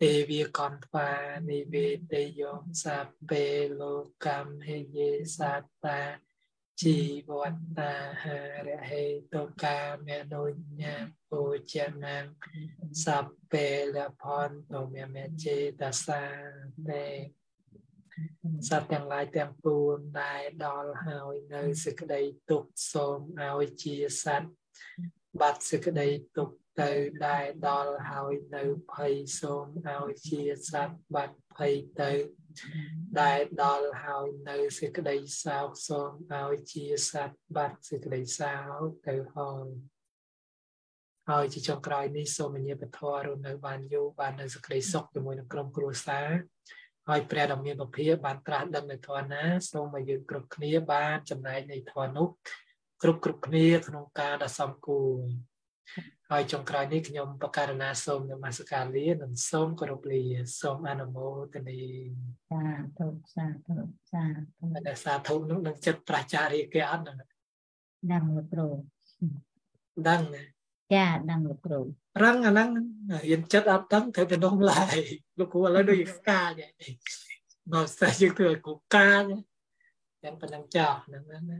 ទេវាកនថ្វានិវេទយោសាពេលោកម្មហេយេសាតាជីវតតាហារហេតុកាមេនុញ្ញាពុជនាងសពេលផនទុមេមេចេតសាទេសត្វទាំងឡាយទាំងពួងដែលដល់ហើយនៅសេចក្តីទុក្ខសូមឲ្យជាសត្វបាត់សេចក្តីទុក្ខ ទៅដែលដល់ហើយនៅភ័យសូមឲ្យជាសត្វបាត់ភ័យទៅដែលដល់ហើយនៅសេចក្តីសោកសូមឲ្យជាសត្វបាត់សេចក្តីសោកទៅហើយហើយជាចុងក្រោយនេះសូមអញ្ញាបធររស់នៅបានយូរបាននៅសេចក្តីសុខជាមួយនឹងក្រុមគ្រួសារហើយព្រះដ៏មានពភាបានត្រាស់ដឹងនៅធម៌ណាសូមឲ្យយើងគ្រប់គ្នាបានចំណែកនៃធម៌នោះគ្រប់គ្រប់គ្នាក្នុងការដ៏សំគួរ ហើយចុងក្រោយនេះខ្ញុំបកករណាសូមនមស្ការលានិងសូមគោរពលាសូមអនុមោទនាសាធុសាធុសាធុតែសាធុនោះនឹងចិត្តប្រជារាគៈអត់ហ្នឹងដឹងលោកគ្រូដឹងណាចាដឹងលោកគ្រូរឹងអាហ្នឹងរៀនចិត្តអត់ដឹងត្រូវតែនោះឡើយលោកគ្រូឥឡូវដូចផ្កាចឹងមកស្ទើរយើងធ្វើឲ្យគូកាចឹងតែប៉ុណ្ណឹងចោលហ្នឹងណា